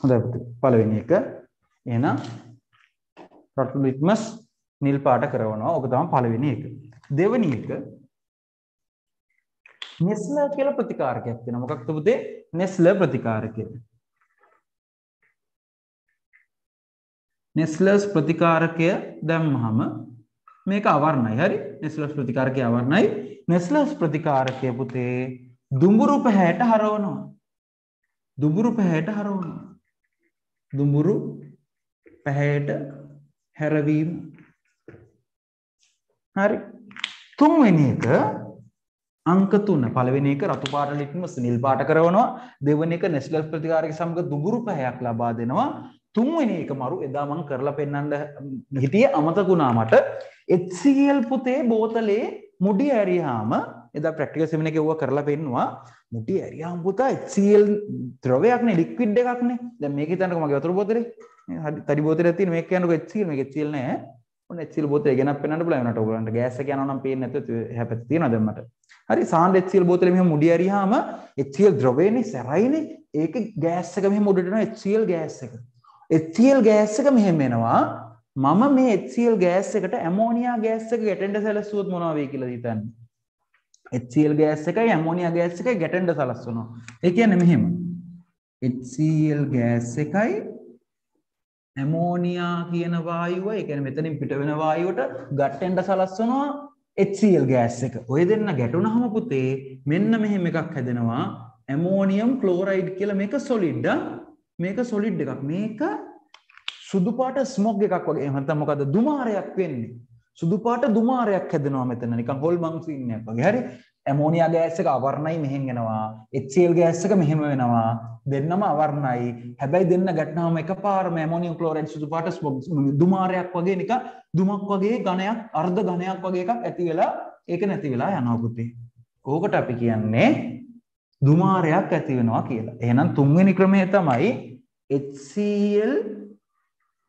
හොඳයි පුතේ. පළවෙනි එක එහෙනම් රතු ලිට්මස් නිල් පාට කරනවා. ඔක තමයි පළවෙනි එක. දෙවෙනි එක නෙස්ලර් කියලා ප්‍රතිකාරකයක් තියෙනවා. මොකක්ද පුතේ? නෙස්ලර් ප්‍රතිකාරකය. නෙස්ලර්ස් ප්‍රතිකාරකය දැම්මහම මේක අවර්ණයි. හරි? නෙස්ලර්ස් ප්‍රතිකාරකය අවර්ණයි. නෙස්ලර්ස් ප්‍රතිකාරකය පුතේ දුඹුරු පැහැයට හරවනවා. දුඹුරු පැහැයට හරවනවා. දුඹුරු පැහැයට හැරවීම. හරි. තුන්වෙනි එක අංක 3 පළවෙනි එක රතු පාට ලිට්මස් නිල් පාට කරනවා දෙවෙනි එක නෙස්ලර් ප්‍රතිකාරක සමග දුඹුරු පැහැයක් ලබා දෙනවා. තුන්වෙනි එක මරු එදා මම කරලා පෙන්වන්න හිටියේ අමතකුණා මට. HCl පුතේ බෝතලේ මුඩි ඇරියාම එදා ප්‍රැක්ටිකල් සෙමින එක ඌව කරලා පෙන්නවා. මුටි ඇරියාම් පුතා HCl ද්‍රවයක්නේ ලික්විඩ් එකක්නේ. දැන් මේක හිතන්නකෝ මගේ වතුර බෝතලේ. තඩි බෝතලයක් තියෙන මේක කියනකො HCl මේක HCl නෑ. ඔන්න HCl බෝතලේ ගෙනත් පෙන්වන්න පුළුවන්. වුණාට ඔයගලන්ට ගෑස් එක යනවා නම් පේන්නේ නැතුව එහා පැත්තේ තියෙනවා දැන් මට. හරි සාන්ඩ් HCl බෝතලේ මෙහෙම මුඩි ඇරියාම HCl ද්‍රවයනේ සැරයිනේ. ඒක ගෑස් එක මෙහෙම උඩට එනවා HCl ගෑස් එක. HCl ගෑස් එක මෙහෙම එනවා මම මේ HCl ගෑස් එකට ඇමෝනියා ගෑස් එක ගැටෙන්න සැලසුවොත් මොනවා වෙයි කියලා හිතන්නේ HCl ගෑස් එකයි ඇමෝනියා ගෑස් එකයි ගැටෙන්න සලස්වනවා. ඒ කියන්නේ මෙහෙම. HCl ගෑස් එකයි ඇමෝනියා කියන වායුව, ඒ කියන්නේ මෙතනින් පිට වෙන වායුවට ගැටෙන්න සලස්වනවා HCl ගෑස් එක. ඔය දෙන්න ගැටුණාම පුතේ මෙන්න මෙහෙම එකක් හැදෙනවා. ඇමෝනියම් ක්ලෝරයිඩ් කියලා මේක සොලිඩ් මේක සොලිඩ් එකක්. මේක සුදු පාට ස්මොග් එකක් වගේ. එහෙනම් නැත්නම් මොකද්ද? දුමාරයක් වෙන්නේ. සුදු පාට දුමාරයක් හැදෙනවා මෙතන නිකන් හොල්මන් සීන් එකක් වගේ. හරි. ඇමෝනියා ගෑස් එක අවර්ණයි මෙහෙන් එනවා. HCl ගෑස් එක මෙහෙම වෙනවා. දෙන්නම අවර්ණයි. හැබැයි දෙන්න ගැටනවාම එකපාරම ඇමෝනියම් ක්ලෝරයිඩ් සුදු පාට දුමාරයක් වගේ නිකන් දුමක් වගේ ඝනයක් අර්ධ ඝනයක් වගේ එකක් ඇති වෙලා ඒක නැති වෙලා යනවා පුතේ. ඕකට අපි කියන්නේ දුමාරයක් ඇති වෙනවා කියලා. එහෙනම් තුන්වෙනි ක්‍රමය තමයි HCl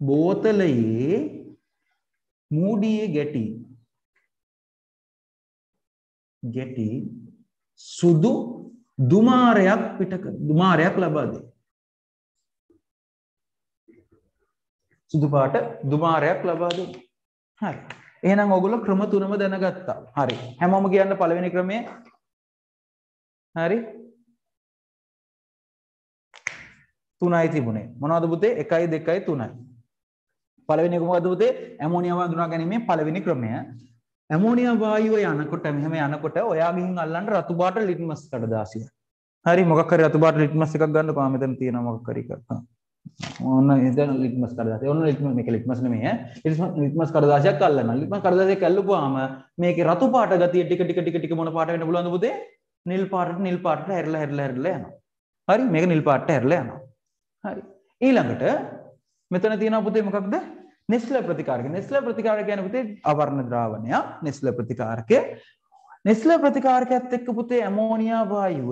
බෝතලයේ මූඩියේ ගැටි ගැටි සුදු දුමාරයක් පිටක දුමාරයක් ලබා දෙයි. සුදු පාට දුමාරයක් ලබා දෙයි. හරි. එහෙනම් ඔයගොල්ලෝ ක්‍රම තුනම දැනගත්තා. හරි. හැමෝම කියන්න පළවෙනි ක්‍රමය. හරි. තුනයි තිබුණේ. මොනවද පුතේ? 1යි 2යි 3යි. පළවෙනි එක මොකද්ද පුතේ? ඇමෝනියා වඳුනා ගැනීමේ පළවෙනි ක්‍රමය. ඇමෝනියා වායුව යනකොට මෙහෙම යනකොට ඔයා ගිහින් අල්ලන්න රතු පාට ලිට්මස් කඩදාසිය. හරි මොකක් හරි රතු පාට ලිට්මස් එකක් ගන්නකො මෙතන තියෙනවා මොකක් හරි එකක්. ඔන්න එතන ලිට්මස් කඩදාසිය. ඔන්න ලිට්මස් මේක ලිට්මස් නෙමෙයි ඈ. ලිට්මස් කඩදාසියක් අල්ලන්න. ලිට්මස් කඩදාසියක් අල්ලපුවාම මේකේ රතු පාට ගතිය ටික ටික ටික ටික මොන පාට වෙන්න පුළුවන්ද පුතේ? නිල් පාටට නිල් පාටට හැරිලා හැරිලා හැරිලා යනවා. හරි මේක නිල් පාටට හැරිලා යනවා. හරි. ඊළඟට මෙතන තියෙනවා පුතේ මොකක්ද? නෙස්ල ප්‍රතිකාරක නෙස්ල ප්‍රතිකාරක කියන පුතේ අවර්ණ ද්‍රාවණය නෙස්ල ප්‍රතිකාරකය. නෙස්ල ප්‍රතිකාරකයත් එක්ක පුතේ ඇමෝනියා වායුව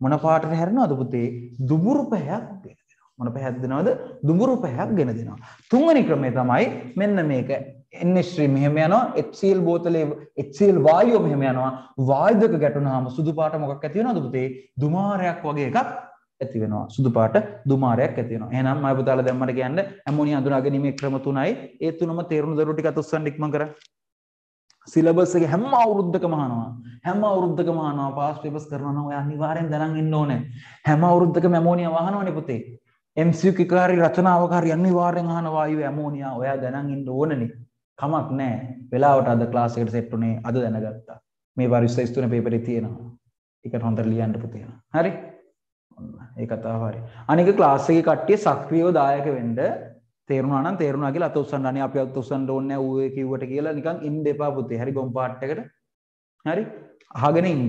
මොන පාටට හැරෙනවද පුතේ? දුඹුරු පැහැයක් ගෙන දෙනවා. මොන පැහැයක් දෙනවද? දුඹුරු පැහැයක් ගෙන දෙනවා. තුන්වෙනි ක්‍රමය තමයි මෙන්න මේක. NH3 මෙහෙම යනවා. HCl බෝතලේ HCl වායුව මෙහෙම යනවා. වායු දෙක ගැටුණාම සුදු පාට මොකක් ඇති වෙනවද පුතේ? දුමාරයක් වගේ එකක් ඇති වෙනවා. සුදු පාට දුමාරයක් ඇති වෙනවා. එහෙනම් මම පුතාලා දැම්මට කියන්න ඇමෝනියා හඳුනා ගැනීමේ ක්‍රම තුනයි. ඒ තුනම තේරුණු දරුවෝ ටිකත් උස්සන්න ඉක්මන් කරා සිලබස් එක හැම අවුරුද්දකම අහනවා. හැම අවුරුද්දකම අහනවා. පාස් පේපර්ස් කරනවා නම් ඔය අනිවාර්යෙන් දැනන් ඉන්න ඕනේ. හැම අවුරුද්දකම ඇමෝනියා වහනවනේ පුතේ. MCQ එක හරි රචනාවක හරි අනිවාර්යෙන් අහන වායුවේ ඇමෝනියා. ඔයා දැනන් ඉන්න ඕනනේ. කමක් නැහැ. වෙලාවට අද ක්ලාස් එකට සෙට් උනේ. අද දැනගත්තා. මේ පරිස්සස් තුන පේපරේ තියෙනවා. ඒකට හොඳට ලියන්න පුතේ. හරි? ඒ කතාව හරි. අනික ක්ලාස් එකේ කට්ටිය සක්‍රියව දායක වෙන්න තේරුණා නම් තේරුණා කියලා අත උස්සන්න අනේ අපි අත උස්සන්න ඕනේ නැහැ ඌ ඒ කිව්වට කියලා නිකන් ඉන්න එපා පුතේ. හරි ගොම් පාට් එකට. හරි. අහගෙන ඉන්න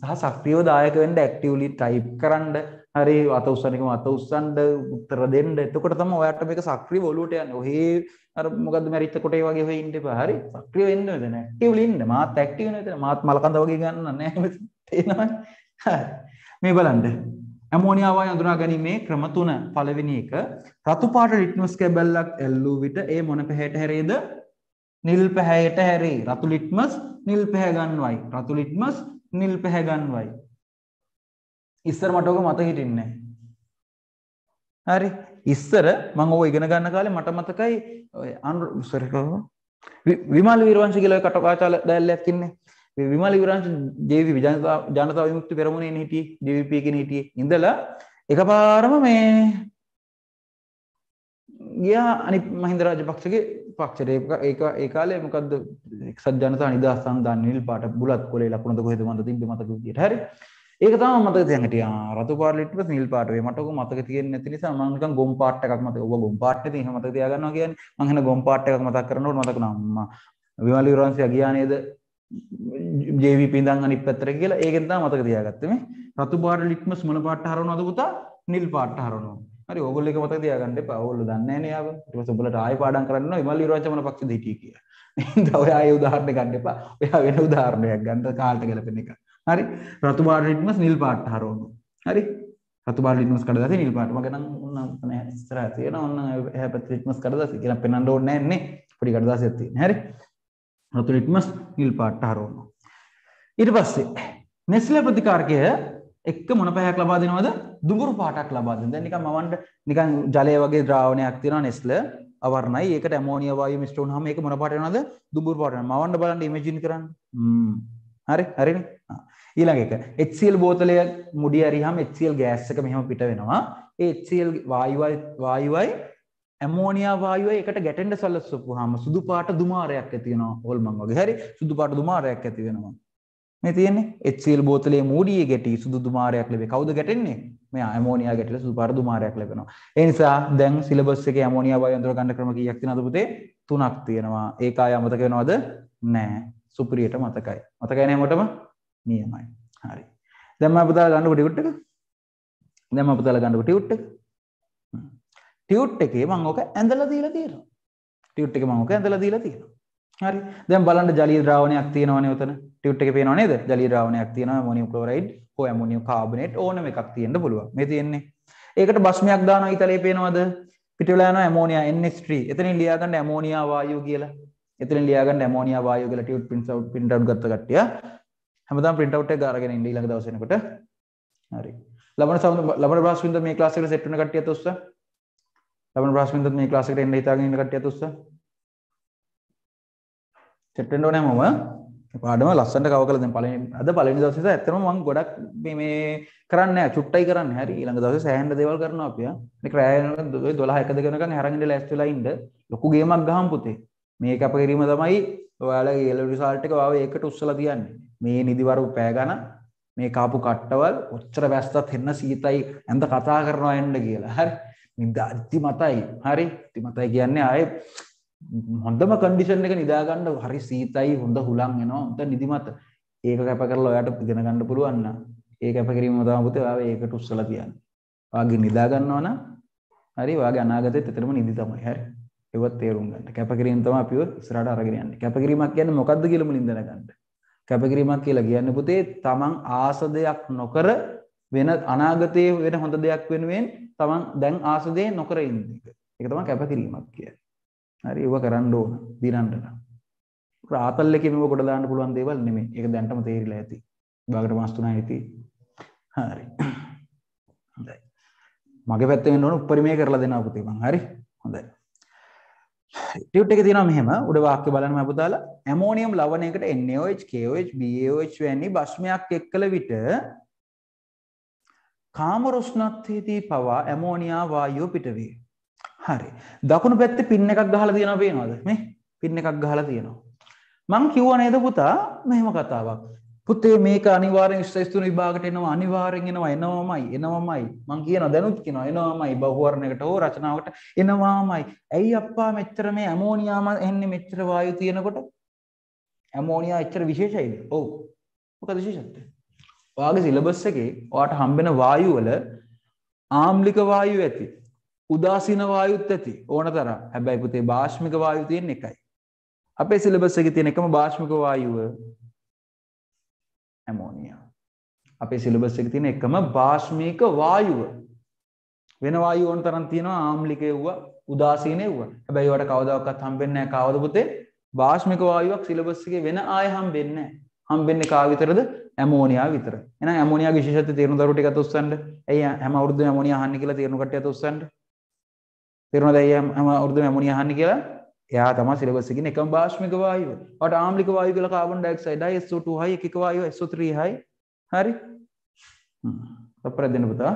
සහ සක්‍රියව දායක වෙන්න ඇක්ටිව්ලි ටයිප් කරන්න හරි අත උස්සන එකම අත උස්සන්න උත්තර දෙන්න. එතකොට තමයි ඔයාලට මේක සක්‍රියව ඔලුවට යන්නේ. ඔහේ අර මොකද්ද මැරිච්ච කොටේ වගේ වෙ ඉන්න එපා. හරි. සක්‍රියව වෙන්න ඕනේ දැන්. ඇක්ටිව්ලි ඉන්න. මාත් ඇක්ටිව් නෙතන. මාත් මලකඳ වගේ ගන්න නැහැ. <laughs> තේනවා. හරි. මේ බලන්න. ඇමෝනියා වායු අඳුනා ගැනීමේ ක්‍රම තුන පළවෙනි එක. රතු පාට ලිට්මස් කැබැල්ලක් ඇල්ලූ විට ඒ මොන පැහැයට හැරේද? නිල් පැහැයට හැරේ. රතු ලිට්මස් නිල් පැහැ ගන්නවයි. රතු ලිට්මස් නිල් පැහැ ගන්නවයි. ඉස්සර මට ඔක මතක හිටින්නේ හරි. ඉස්සර මම ඕක ඉගෙන ගන්න කාලේ මට මතකයි විමල් වීරවංශ කියලා කටකාචාල දැල්ලයක් ඉන්නේ. විමල විරංශ ජේවි ජනතාව විමුක්ති පෙරමුණේ හිටියේ ජවිප කෙන හිටියේ. ඉඳලා එකපාරම මේ ගියා අනි මහින්ද රාජපක්ෂගේ පක්ෂට ඒක ඒ කාලේ මොකද්ද? එක්සත් ජනතා නිදහස් සන්ධාන නිල් පාට බුලත් කොලේ ලකුණද කොහෙද මන්ද තිබ්බේ මතක විදියට. හරි. ඒක තමයි මතක තියන් හිටියා. රතු පාට ලිට්පස් නිල් පාට වේ. මට ඔක මතක තියෙන්නේ නැති නිසා මම නිකන් ගොම් පාට් එකක් මතක ඔබ ගොම් පාට් එකේ එහෙම මතක තියාගන්නවා කියන්නේ. මම එහෙනම් ගොම් පාට් එකක් මතක් කරනකොට මතක වුණා අම්මා විමල විරංශය ගියා නේද? JVP ඉඳන් අනිත් පැත්තට කියලා ඒකෙන් තමයි මතක තියාගත්තේ මේ. රතු පාට ලිට්මස් මොන පාටට හරවනවද පුතා නිල් පාටට හරවනවා. හරි ඕගොල්ලෝ එක මතක තියාගන්න එපා. ඕගොල්ලෝ දන්නේ නැහැ නේ ආව. ඊට පස්සේ ඔයගොල්ලන්ට ආයෙ පාඩම් කරන්න වෙනවා ඉමල් විරෝචන මොන පක්ෂද හිටියේ කියලා. එහෙනම් ඔයා ඒ උදාහරණ ගන්න එපා. ඔයා වෙන උදාහරණයක් ගන්න කාලට ගැලපෙන එක. හරි රතු පාට ලිට්මස් නිල් පාටට හරවනවා. හරි රතු පාට ලිට්මස් කඩදාසිය නිල් පාට. මගේ නම් ඔන්න ඉස්සරහ තියෙනවා. ඔන්න එහා පැත්තේ ලිට්මස් කඩදාසිය කියලා පෙන්වන්න ඕනේ නැහැ නේ. පොඩි කඩදාසියක් තියෙන හරි. රතු ලිට්මස් නිල් පාටට හරවනවා. ඊට පස්සේ නෙස්ලේ ප්‍රතිකාරකය එක්ක මොන පැහැයක් ලබා දෙනවද? දුඹුරු පාටක් ලබා දෙනවා. දැන් නිකන් මවන්න නිකන් ජලය වගේ ද්‍රාවණයක් තියෙනවා නෙස්ල අවර්ණයි. ඒකට ඇමෝනියා වායු මිශ්‍ර වුනහම ඒක මොන පාට වෙනවද? දුඹුරු පාට වෙනවා. මවන්න බලන්න ඉමේජින් කරන්න. හ්ම්. හරි? හරිනේ? ඊළඟ එක. HCl බෝතලය මුඩි ඇරිහම HCl ගෑස් එක මෙහෙම පිට වෙනවා. ඒ HCl වායුවයි වායුවයි ඇමෝනියා වායුවයි එකට ගැටෙන්න සලස්වපුවාම සුදු පාට දුමාරයක් ඇති වෙනවා හොල්මන් වගේ හරි සුදු පාට දුමාරයක් ඇති වෙනවා මේ තියෙන්නේ HCl බෝතලයේ මූඩියේ ගැටි සුදු දුමාරයක් ලැබේ. කවුද ගැටෙන්නේ? මෙයා ඇමෝනියා ගැටිලා සුදු පාට දුමාරයක් ලැබෙනවා. ඒ නිසා දැන් සිලබස් එකේ ඇමෝනියා වායු අඳුර ගන්න ක්‍රම කීයක් තියෙනවද පුතේ? තුනක් තියෙනවා. ඒක ආය අමතක වෙනවද? නෑ. සුපිරියට මතකයි. මතකයි නේ හැමෝටම? නියමයි. හරි. දැන් මම පුතාලා ගන්නකො ටියුට් එක. දැන් මම පුතාලා ගන්නකො ටියුට් එක. ටියුට් එකේ මම ඔක ඇඳලා දීලා තියෙනවා. ටියුට් එකේ මම ඔක ඇඳලා දීලා තියෙනවා. හරි. දැන් බලන්න ජලීය ද්‍රාවණයක් තියෙනවනේ උතන. ටියුට් එකේ පේනව නේද? ජලීය ද්‍රාවණයක් තියෙනවා ඇමෝනියම් ක්ලෝරයිඩ් හෝ ඇමෝනියම් කාබනේට් ඕනම එකක් තියෙන්න පුළුවන්. මේ තියෙන්නේ. ඒකට බස්මයක් දානවා ඊතලේ පේනවද? පිට වෙලා යනවා ඇමෝනියා NH3 එතනින් ලියා ගන්න ඇමෝනියා වායුව කියලා. එතනින් ලියා ගන්න ඇමෝනියා වායුව කියලා tute print out print out ගත්ත කට්ටිය. හැමදාම print out එක අරගෙන ඉන්න ඊළඟ දවසේ එනකොට. හරි. ලබන සමුද ලබන බ්‍රාස්වින්ද මේ ක්ලාස් එකට සෙට් වෙන කට්ටියත් උස්ස ලබන බ්‍රාස්වින්ද මේ ක්ලාස් එකට එන්න හිතාගෙන ඉන්න කට්ටියත් උස්ස සෙට් වෙන්න ඕනේ මම. පාඩම ලස්සනට කව කළා දැන් පළවෙනි අද පළවෙනි දවසේ ඉඳලා ඇත්තටම මම ගොඩක් මේ මේ කරන්නේ නැහැ චුට්ටයි කරන්නේ හරි ඊළඟ දවසේ සෑහෙන දේවල් කරනවා අපි ආ. මේ රෑ වෙනකන් 12 1 දෙක වෙනකන් අරන් ඉඳලා ලෑස්ති වෙලා ඉන්න ලොකු ගේමක් ගහමු පුතේ. මේ කැප කිරීම තමයි ඔයාලගේ ඒ රිසල්ට් එක වාව ඒකට උස්සලා තියන්නේ. මේ නිදිවරු පෑ ගන්න මේ කාපු කට්ටවල් ඔච්චර වැස්සත් එන්න සීතයි ඇඳ කතා කරනවා එන්න කියලා. හරි. නිදා ඉති මතයි හරි ඉති මතයි කියන්නේ ආයේ හොඳම කන්ඩිෂන් එක නිදාගන්න හරි සීතයි හොඳ හුලං එනවා හොඳ නිදිමත ඒක කැප කරලා ඔයාට ඉගෙන ගන්න පුළුවන් නම් ඒ කැප කිරීම තමයි පුතේ ඔයාව ඒකට උස්සලා තියන්නේ. ඔයාගේ නිදා ගන්නවා නම් හරි ඔයාගේ අනාගතෙත් එතරම් නිදි තමයි. හරි. ඒවත් තේරුම් ගන්න. කැප කිරීම තමයි අපිව ඉස්සරහට අරගෙන යන්නේ. කැප කිරීමක් කියන්නේ මොකද්ද කියලා මුලින් දැනගන්න. කැප කිරීමක් කියලා කියන්නේ පුතේ තමන් ආස දෙයක් නොකර වෙන අනාගතයේ වෙන හොඳ දෙයක් වෙනුවෙන් තමන් දැන් ආස දේ නොකර ඉන්න එක. ඒක තමයි කැප කිරීමක් කියන්නේ. හරි ඒව කරන්න ඕන දිනන්න රාතල් එකේ මේව කොට දාන්න පුළුවන් දේවල් නෙමෙයි. ඒක දැන්ටම තේරිලා ඇති. භාගට මාස 3යි ඇති. හරි. හොඳයි. මගේ පැත්තෙන් වෙන්න ඕන උපරිමය කරලා දෙනවා පුතේ මං. හරි. හොඳයි. ටියුට් එකේ තියෙනවා මෙහෙම උඩ වාක්‍ය බලන්න මම පුතාලා ඇමෝනියම් ලවණයකට NaOH, KOH, BaOH වැනි බස්මයක් එක්කල විට කාම රොස්නත්යේදී පවා ඇමෝනියා වායුව පිටවේ. හරි. දකුණු පැත්තේ පින් එකක් ගහලා තියෙනවා පේනවද? මේ පින් එකක් ගහලා තියෙනවා. මං කිව්වා නේද පුතා මෙහෙම කතාවක්. පුතේ මේක අනිවාර්යෙන් ස්ථිර විභාගයට එනවා අනිවාර්යෙන් එනවා එනවමයි එනවමයි මං කියනවා දැනුත් කියනවා එනවමයි බහුවර්ණයකට හෝ රචනාවකට එනවාමයි. ඇයි අප්පා මෙච්චර මේ ඇමෝනියාම එන්නේ මෙච්චර වායු තියෙනකොට? ඇමෝනියා එච්චර විශේෂයිද? ඔව්. මොකද විශේෂත්වය? ඔයාගේ සිලබස් එකේ ඔයාට හම්බෙන වායු වල ආම්ලික වායු ඇති උදාසීන වායුත් ඇති ඕන තරම්. හැබැයි පුතේ භාෂ්මික වායු තියෙන එකයි. අපේ සිලබස් එකේ තියෙන එකම භාෂ්මික වායුව ඇමෝනියා. අපේ සිලබස් එකේ තියෙන එකම භාෂ්මික වායුව. වෙන වායු ඕන තරම් තියෙනවා ආම්ලික වුණා උදාසීන වුණා. හැබැයි ඒවට කවදාකවත් හම්බෙන්නේ නැහැ කවද පුතේ? භාෂ්මික වායුවක් සිලබස් එකේ වෙන ආය හම්බෙන්නේ නැහැ. හම්බෙන්නේ කා විතරද? ඇමෝනියා විතර. එහෙනම් ඇමෝනියාගේ විශේෂත්වය තේරුම් දරුවෝ ටිකත් උස්සන්න. ඇයි හැම අවුරුද්දම ඇමෝනියා අහන්නේ කියලා තේරුම් කට්ටියත් උස්සන්න. තේරුණාද ඇයි හැම අවුරුද්දම ඇමෝනියා අහන්නේ කියලා? එයා තමයි සිලබස් එකකින් එකම භාෂ්මික වායුව. ඔයාට ආම්ලික වායුව කියලා කාබන් ඩයොක්සයිඩ් හයි SO2 හයි එකක වායුව SO3 හයි. හරි? හ්ම්. අපර දෙන්න පුතා.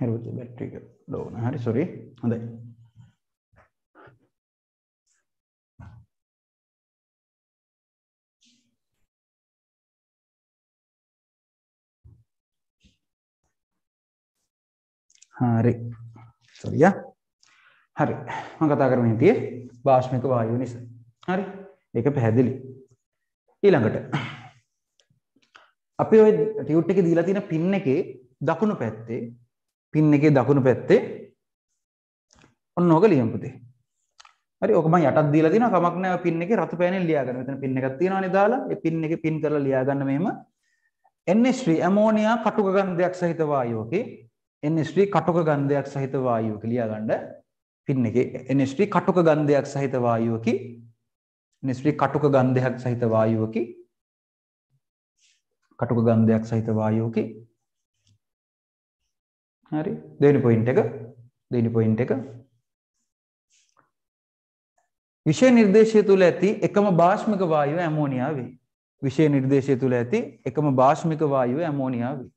හැරුවද බැටරි එක ලෝන හරි සොරි හොඳයි. හරි. සොරිය. හරි. මම කතා කරමින් හිටියේ භාෂ්මික වායුව නිසා. හරි. ඒක පැහැදිලි. ඊළඟට අපි ওই ටියුට් එකේ දීලා තියෙන පින් එකේ දකුණු පැත්තේ පින් එකේ දකුණු පැත්තේ ඔන්න ඕක ලියමු පුතේ හරි ඕක මම යටත් දීලා තියෙනවා කමක් නැහැ පින් එකේ රතු පෑනෙන් ලියා ගන්න. මෙතන පින් එකක් තියෙනවානේ දාලා. ඒ පින් එකේ පින් කරලා ලියා ගන්න මෙහෙම. NH3 ඇමෝනියා කටුක ගන්ධයක් සහිත වායුවකේ NH3 කටුක ගන්ධයක් සහිත වායුවක ලියා ගන්න පින් එකේ NH3 කටුක ගන්ධයක් සහිත වායුවකේ NH3 කටුක ගන්ධයක් සහිත වායුවකේ කටුක ගන්ධයක් සහිත වායුවකේ හරි දෙවෙනි පොයින්ට් එක දෙවෙනි පොයින්ට් එක විෂය නිර්දේශය තුළ ඇති එකම භාෂ්මික වායුව ඇමෝනියා වේ. විෂය නිර්දේශය තුළ ඇති එකම භාෂ්මික වායුව ඇමෝනියා වේ.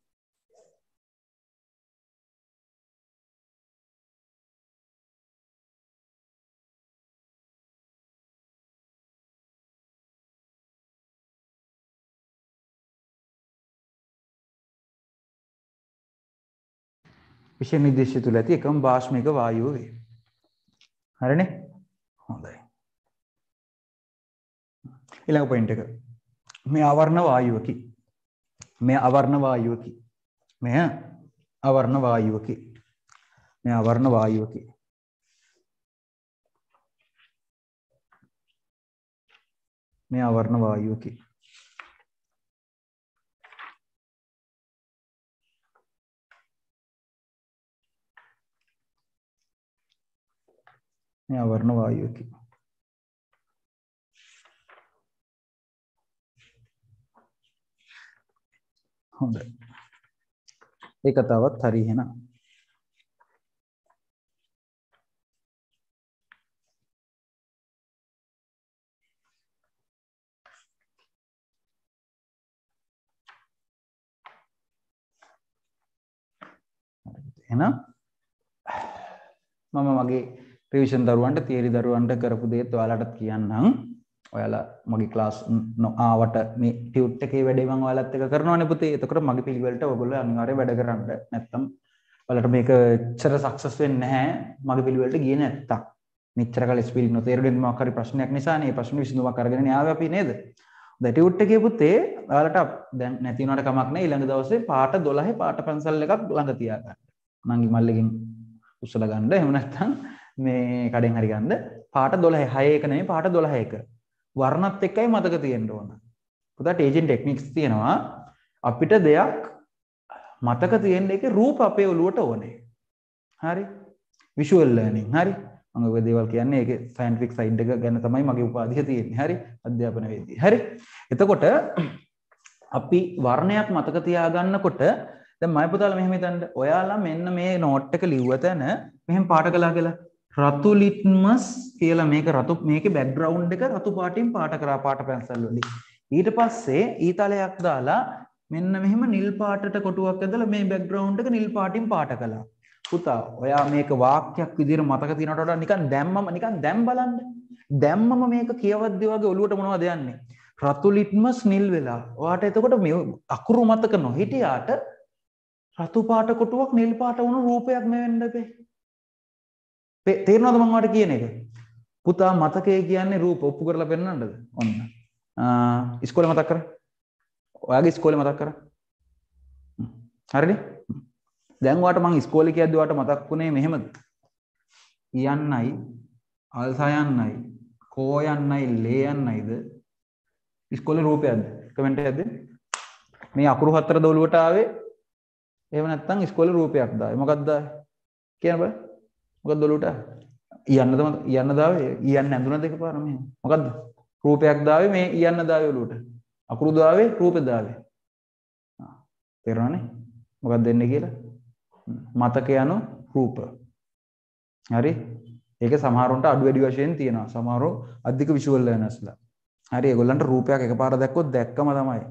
විෂය නිර්දේශය තුළ ඇති එකම භාෂ්මික වායුව වේ. හරිනේ? හොඳයි. ඊළඟ පොයින්ට් එක. මේ ආවරණ වායුවකි. මේ ආවරණ වායුවකි. මෙය ආවරණ වායුවකි. මේ ආවරණ වායුවකි. මේ ආවරණ වායුවකි. මේ ආවරණ වායුවකි. හොඳයි. ඒ කතාවත් හරි එහෙනම්. එහෙනම් මම මගේ රිවිෂන් දරුවන්ට තියරි දරුවන්ට කරපු දේත් ඔයාලටත් කියන්නම්. ඔයාලා මගේ ක්ලාස් ආවට මේ ටියුට් එකේ වැඩේ මම ඔයාලත් එක්ක කරනවානේ පුතේ. එතකොට මගේ පිළිවෙලට ඔයගොල්ලෝ අනිවාර්යයෙන් වැඩ කරන්න. නැත්තම් ඔයාලට මේක එච්චර සක්සස් වෙන්නේ නැහැ මගේ පිළිවෙලට ගියේ නැත්තම්. මෙච්චර කල් ස්පීඩ් නොතේරුනේ මොකක් හරි ප්‍රශ්නයක් නිසානේ. ඒ ප්‍රශ්න විසඳුමක් අරගෙන ආවේ අපි නේද? දැන් ටියුට් එකේ පුතේ ඔයාලට දැන් නැති වුණාට කමක් නැහැ. ඊළඟ දවසේ පාට 12 පාට පන්සල් එකක් ළඟ තියාගන්න. නංගි මල්ලකින් උස්සලා ගන්න. එහෙම නැත්නම් මේ කඩෙන් හරි ගන්න. පාට 12 6 එක නෙමෙයි පාට 12 එක. වර්ණත් එක්කයි මතක තියෙන්න ඕන. පුතා ටීචින් ටෙක්නික්ස් තියෙනවා. අපිට දෙයක් මතක තියෙන එකේ රූප අපේ ඔළුවට ඕනේ. හරි? Visual learning. හරි? මම ඔය දේවල් කියන්නේ ඒකේ සයන්ටිෆික් සයිඩ් එක ගැන තමයි මගේ උපාධිය තියෙන්නේ. හරි? අධ්‍යාපන වේදී. හරි? එතකොට අපි වර්ණයක් මතක තියාගන්නකොට දැන් මම පුතාලා මෙහෙම හිතන්න. ඔයාලා මෙන්න මේ නෝට් එක ලිව්ව තැන මෙහෙම පාට කළා කියලා රතු ලිට්මස් කියලා මේක රතු මේකේ බෑග්ග්‍රවුන්ඩ් එක රතු පාටින් පාට කරා පාට පැන්සල් වලින්. ඊට පස්සේ ඊතලයක් දාලා මෙන්න මෙහෙම නිල් පාටට කොටුවක් ඇදලා මේ බෑග්ග්‍රවුන්ඩ් එක නිල් පාටින් පාට කළා. පුතා ඔයා මේක වාක්‍යයක් විදිහට මතක තියනට වඩා නිකන් දැම්මම නිකන් දැම් බලන්න. දැම්මම මේක කියවද්දි වගේ ඔලුවට මොනවද යන්නේ? රතු ලිට්මස් නිල් වෙලා. ඔයාට එතකොට මේ අකුරු මතක නොහිටියාට රතු පාට කොටුවක් නිල් පාට වුණු රූපයක් මේ වෙන්න බෑ. තේරෙනවද මම ඔයාලට කියන එක? පුතා මතකය කියන්නේ රූප ඔප්පු කරලා පෙන්නන්නද? ඔන්න. ඉස්කෝලේ මතක් කර. ඔයාගේ ඉස්කෝලේ මතක් කර. හරිනේ? දැන් ඔයාට මං ඉස්කෝලේ කියද්දි ඔයාට මතක් වුණේ මෙහෙමද? යන්නයි, අල්සා යන්නයි, කෝ යන්නයි, ලේ යන්නයිද? ඉස්කෝලේ රූපයක්ද? කමෙන්ට් එකක් දෙන්න. මේ අකුරු හතර දොළුවට ආවේ එහෙම නැත්නම් ඉස්කෝලේ රූපයක් දායි. මොකක්ද දායි? කියන්න බෑ. මොකක්ද දොළුවට? යන්නද යන්න දාවේ? යන්න ඇඳුනද එකපාර මෙහෙම. මොකද්ද? රූපයක් දාවේ මේ යන්න දාවේ ඔළුවට. අකුරු දාවේ රූපේ දාවේ. තේරුණානේ? මොකක්ද දෙන්නේ කියලා? මතක යනු රූප. හරි? ඒක සමහරුන්ට අඩු වැඩි වශයෙන් තියෙනවා. සමහරව අධික විෂුවල් ලර්නර්ස්ලා. හරි ඒගොල්ලන්ට රූපයක් එකපාර දැක්කොත් දැක්කම තමයි.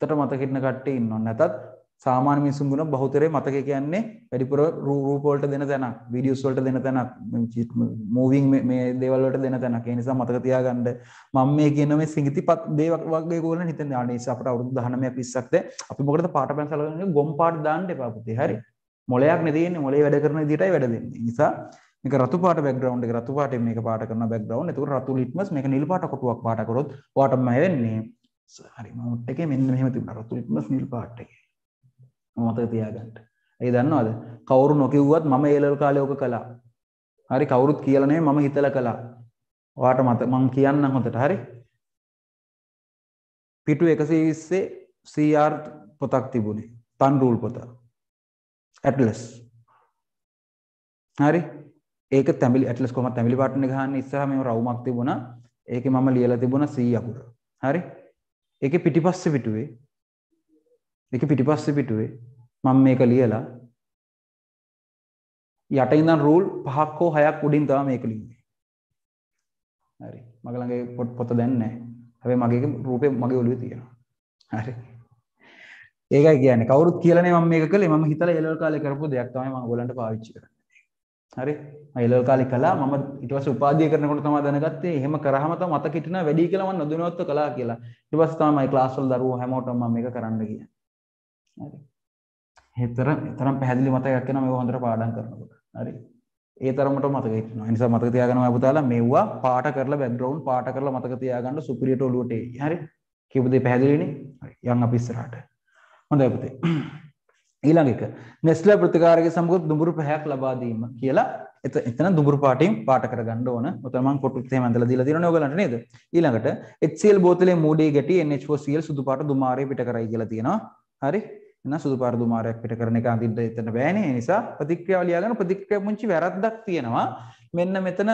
එතට මතක ඉන්න කට්ටිය ඉන්නව. නැතත් සාමාන්‍ය මිනිසුන් ගුණ බහුතරය මතකය කියන්නේ වැඩිපුර රූප වලට දෙන තැනක් වීඩියෝස් වලට දෙන තැනක් මූවිං මේ දේවල් වලට දෙන තැනක්. ඒ නිසා මතක තියාගන්න. මම මේ කියන මේ සිඟිතිපත් දේ වගේ ගෝලන හිතන්නේ අනේ අපට අවුරුදු 19ක් 20ක් ද? අපි මොකටද පාට පැන්සල් වලින් ගොම් පාට දාන්න එපා පුතේ. හරි. මොලයක් නේ තියෙන්නේ? මොලේ වැඩ කරන විදිහටයි වැඩ දෙන්නේ. නිසා මේක රතු පාට බෑග්ග්‍රවුන්ඩ් එක රතු පාටෙන් මේක පාට කරන බෑග්ග්‍රවුන්ඩ් එතකොට රතු ලිට්මස් මේක නිල් පාට කොටුවක් පාට කරොත් ඔයාටම වෙන්නේ හරි මම එකේ මෙන්න මෙහෙම තිබුණා. රතු ලිට්මස් නිල් පාට එකේ. මතක තියාගන්න. ඒ දන්නවද? කවුරු නොකිව්වත් මම ඒ ලෙවල් කාලේ ඕක කළා. හරි කවුරුත් කියලා නෙමෙයි මම හිතලා කළා. ඔයාට මත මම කියන්නම් හොඳට හරි. පිටු 120 CR පොතක් තිබුණේ. තන් රූල් පොත. ඇට්ලස්. හරි. ඒක තැඹිලි ඇට්ලස් කොහොමද තැඹිලි පාටනේ ගහන්නේ ඉස්සරහා මේ රවුමක් තිබුණා. ඒකේ මම ලියලා තිබුණා C අකුර. හරි. ඒකේ පිටිපස්සේ පිටුවේ එක පිටිපස්සේ පිටුවේ මම මේක ලියලා යට ඉඳන් රූල් පහක් හෝ හයක් උඩින් තමයි මේක ලිව්වේ. හරි. මගේ ළඟ පොත් පොත දැන් නැහැ. හැබැයි මගේ රූපේ මගේ ඔළුවේ තියෙනවා. හරි. ඒකයි කියන්නේ කවුරුත් කියලානේ මම මේක කළේ මම හිතලා එලවල් කාලේ කරපු දෙයක් තමයි මම ඔයගලන්ට පාවිච්චි කරන්නේ. හරි. මම එලවල් කාලේ කළා මම ඊට පස්සේ උපාධිය කරනකොට තමයි දැනගත්තේ එහෙම කරාම තමයි මතක හිටිනා වැඩි කියලා මම නොදැනුවත්ව කළා කියලා. ඊට පස්සේ තමයි මම ක්ලාස් වල දරුවෝ හැමෝටම මම මේක කරන්න ගියේ. හරි. ඒතර තරම් පැහැදිලි මතකයක් එනවා මේව හොඳට පාඩම් කරනකොට. හරි. ඒ තරමට මතක හිටිනවා. ඒ නිසා මතක තියාගන්න ඔය පුතාලා මෙව්වා පාට කරලා බෑග්ග්‍රවුන්ඩ් පාට කරලා මතක තියාගන්න සුපිරියට ඔලුවට එයි. හරි. කියපු දේ පැහැදිලිනේ? හරි. යන් අපි ඉස්සරහට. හොඳයි පුතේ. <clears throat> ඊළඟ එක නෙස්ලා ප්‍රතිකාරකයේ සමග දුඹුරු පැහැයක් ලබා දීම කියලා එතන දුඹුරු පාටින් පාට කරගන්න ඕන. උතන මම කොටුත් එහෙම ඇඳලා දීලා තියෙනවනේ ඔයගලන්ට නේද? ඊළඟට HCl බෝතලේ මූඩේ ගැටි NH4Cl සුදු පාට දුමාරය පිට කරයි කියලා තියෙනවා. හරි? එන සුදු පාට දුමාරයක් පිට කරන එක අඳින්න එතන බෑනේ. ඒ නිසා ප්‍රතික්‍රියාව ලියාගෙන ප්‍රතික්‍රියා මුංචි වැරද්දක් තියෙනවා. මෙන්න මෙතන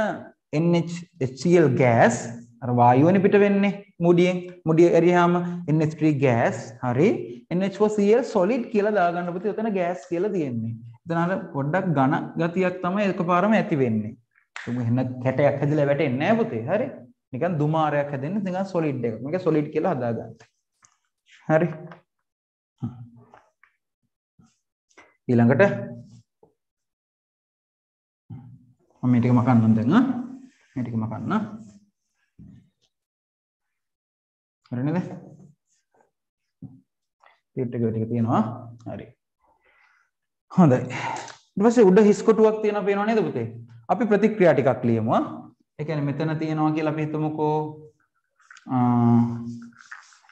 NH HCl gas අර වායුවනේ පිට වෙන්නේ මුඩියෙන්. මුඩිය එරියාම NH3 gas හරි NH4Cl solid කියලා දාගන්න පුතේ. එතන gas කියලා තියෙන්නේ. එතන අර පොඩ්ඩක් ඝන ගතියක් තමයි එකපාරම ඇති වෙන්නේ. තුමු එහෙන කැටයක් හැදිලා වැටෙන්නේ නැහැ පුතේ. හරි. නිකන් දුමාරයක් හැදෙන්නේ නිකන් solid එකක්. මේක solid කියලා හදාගන්න. හරි. ඊළඟට මම මේ ටික මකන්නම් දැන් ආ? මේ ටික මකන්න හරි නේද? ටික ටික ටික තියෙනවා. හරි. හොඳයි. ඊට පස්සේ උඩ හිස් කොටුවක් තියෙනවා පේනව නේද පුතේ? අපි ප්‍රතික්‍රියා ටිකක් ලියමු ආ? ඒ කියන්නේ මෙතන තියෙනවා කියලා අපි හිතමුකෝ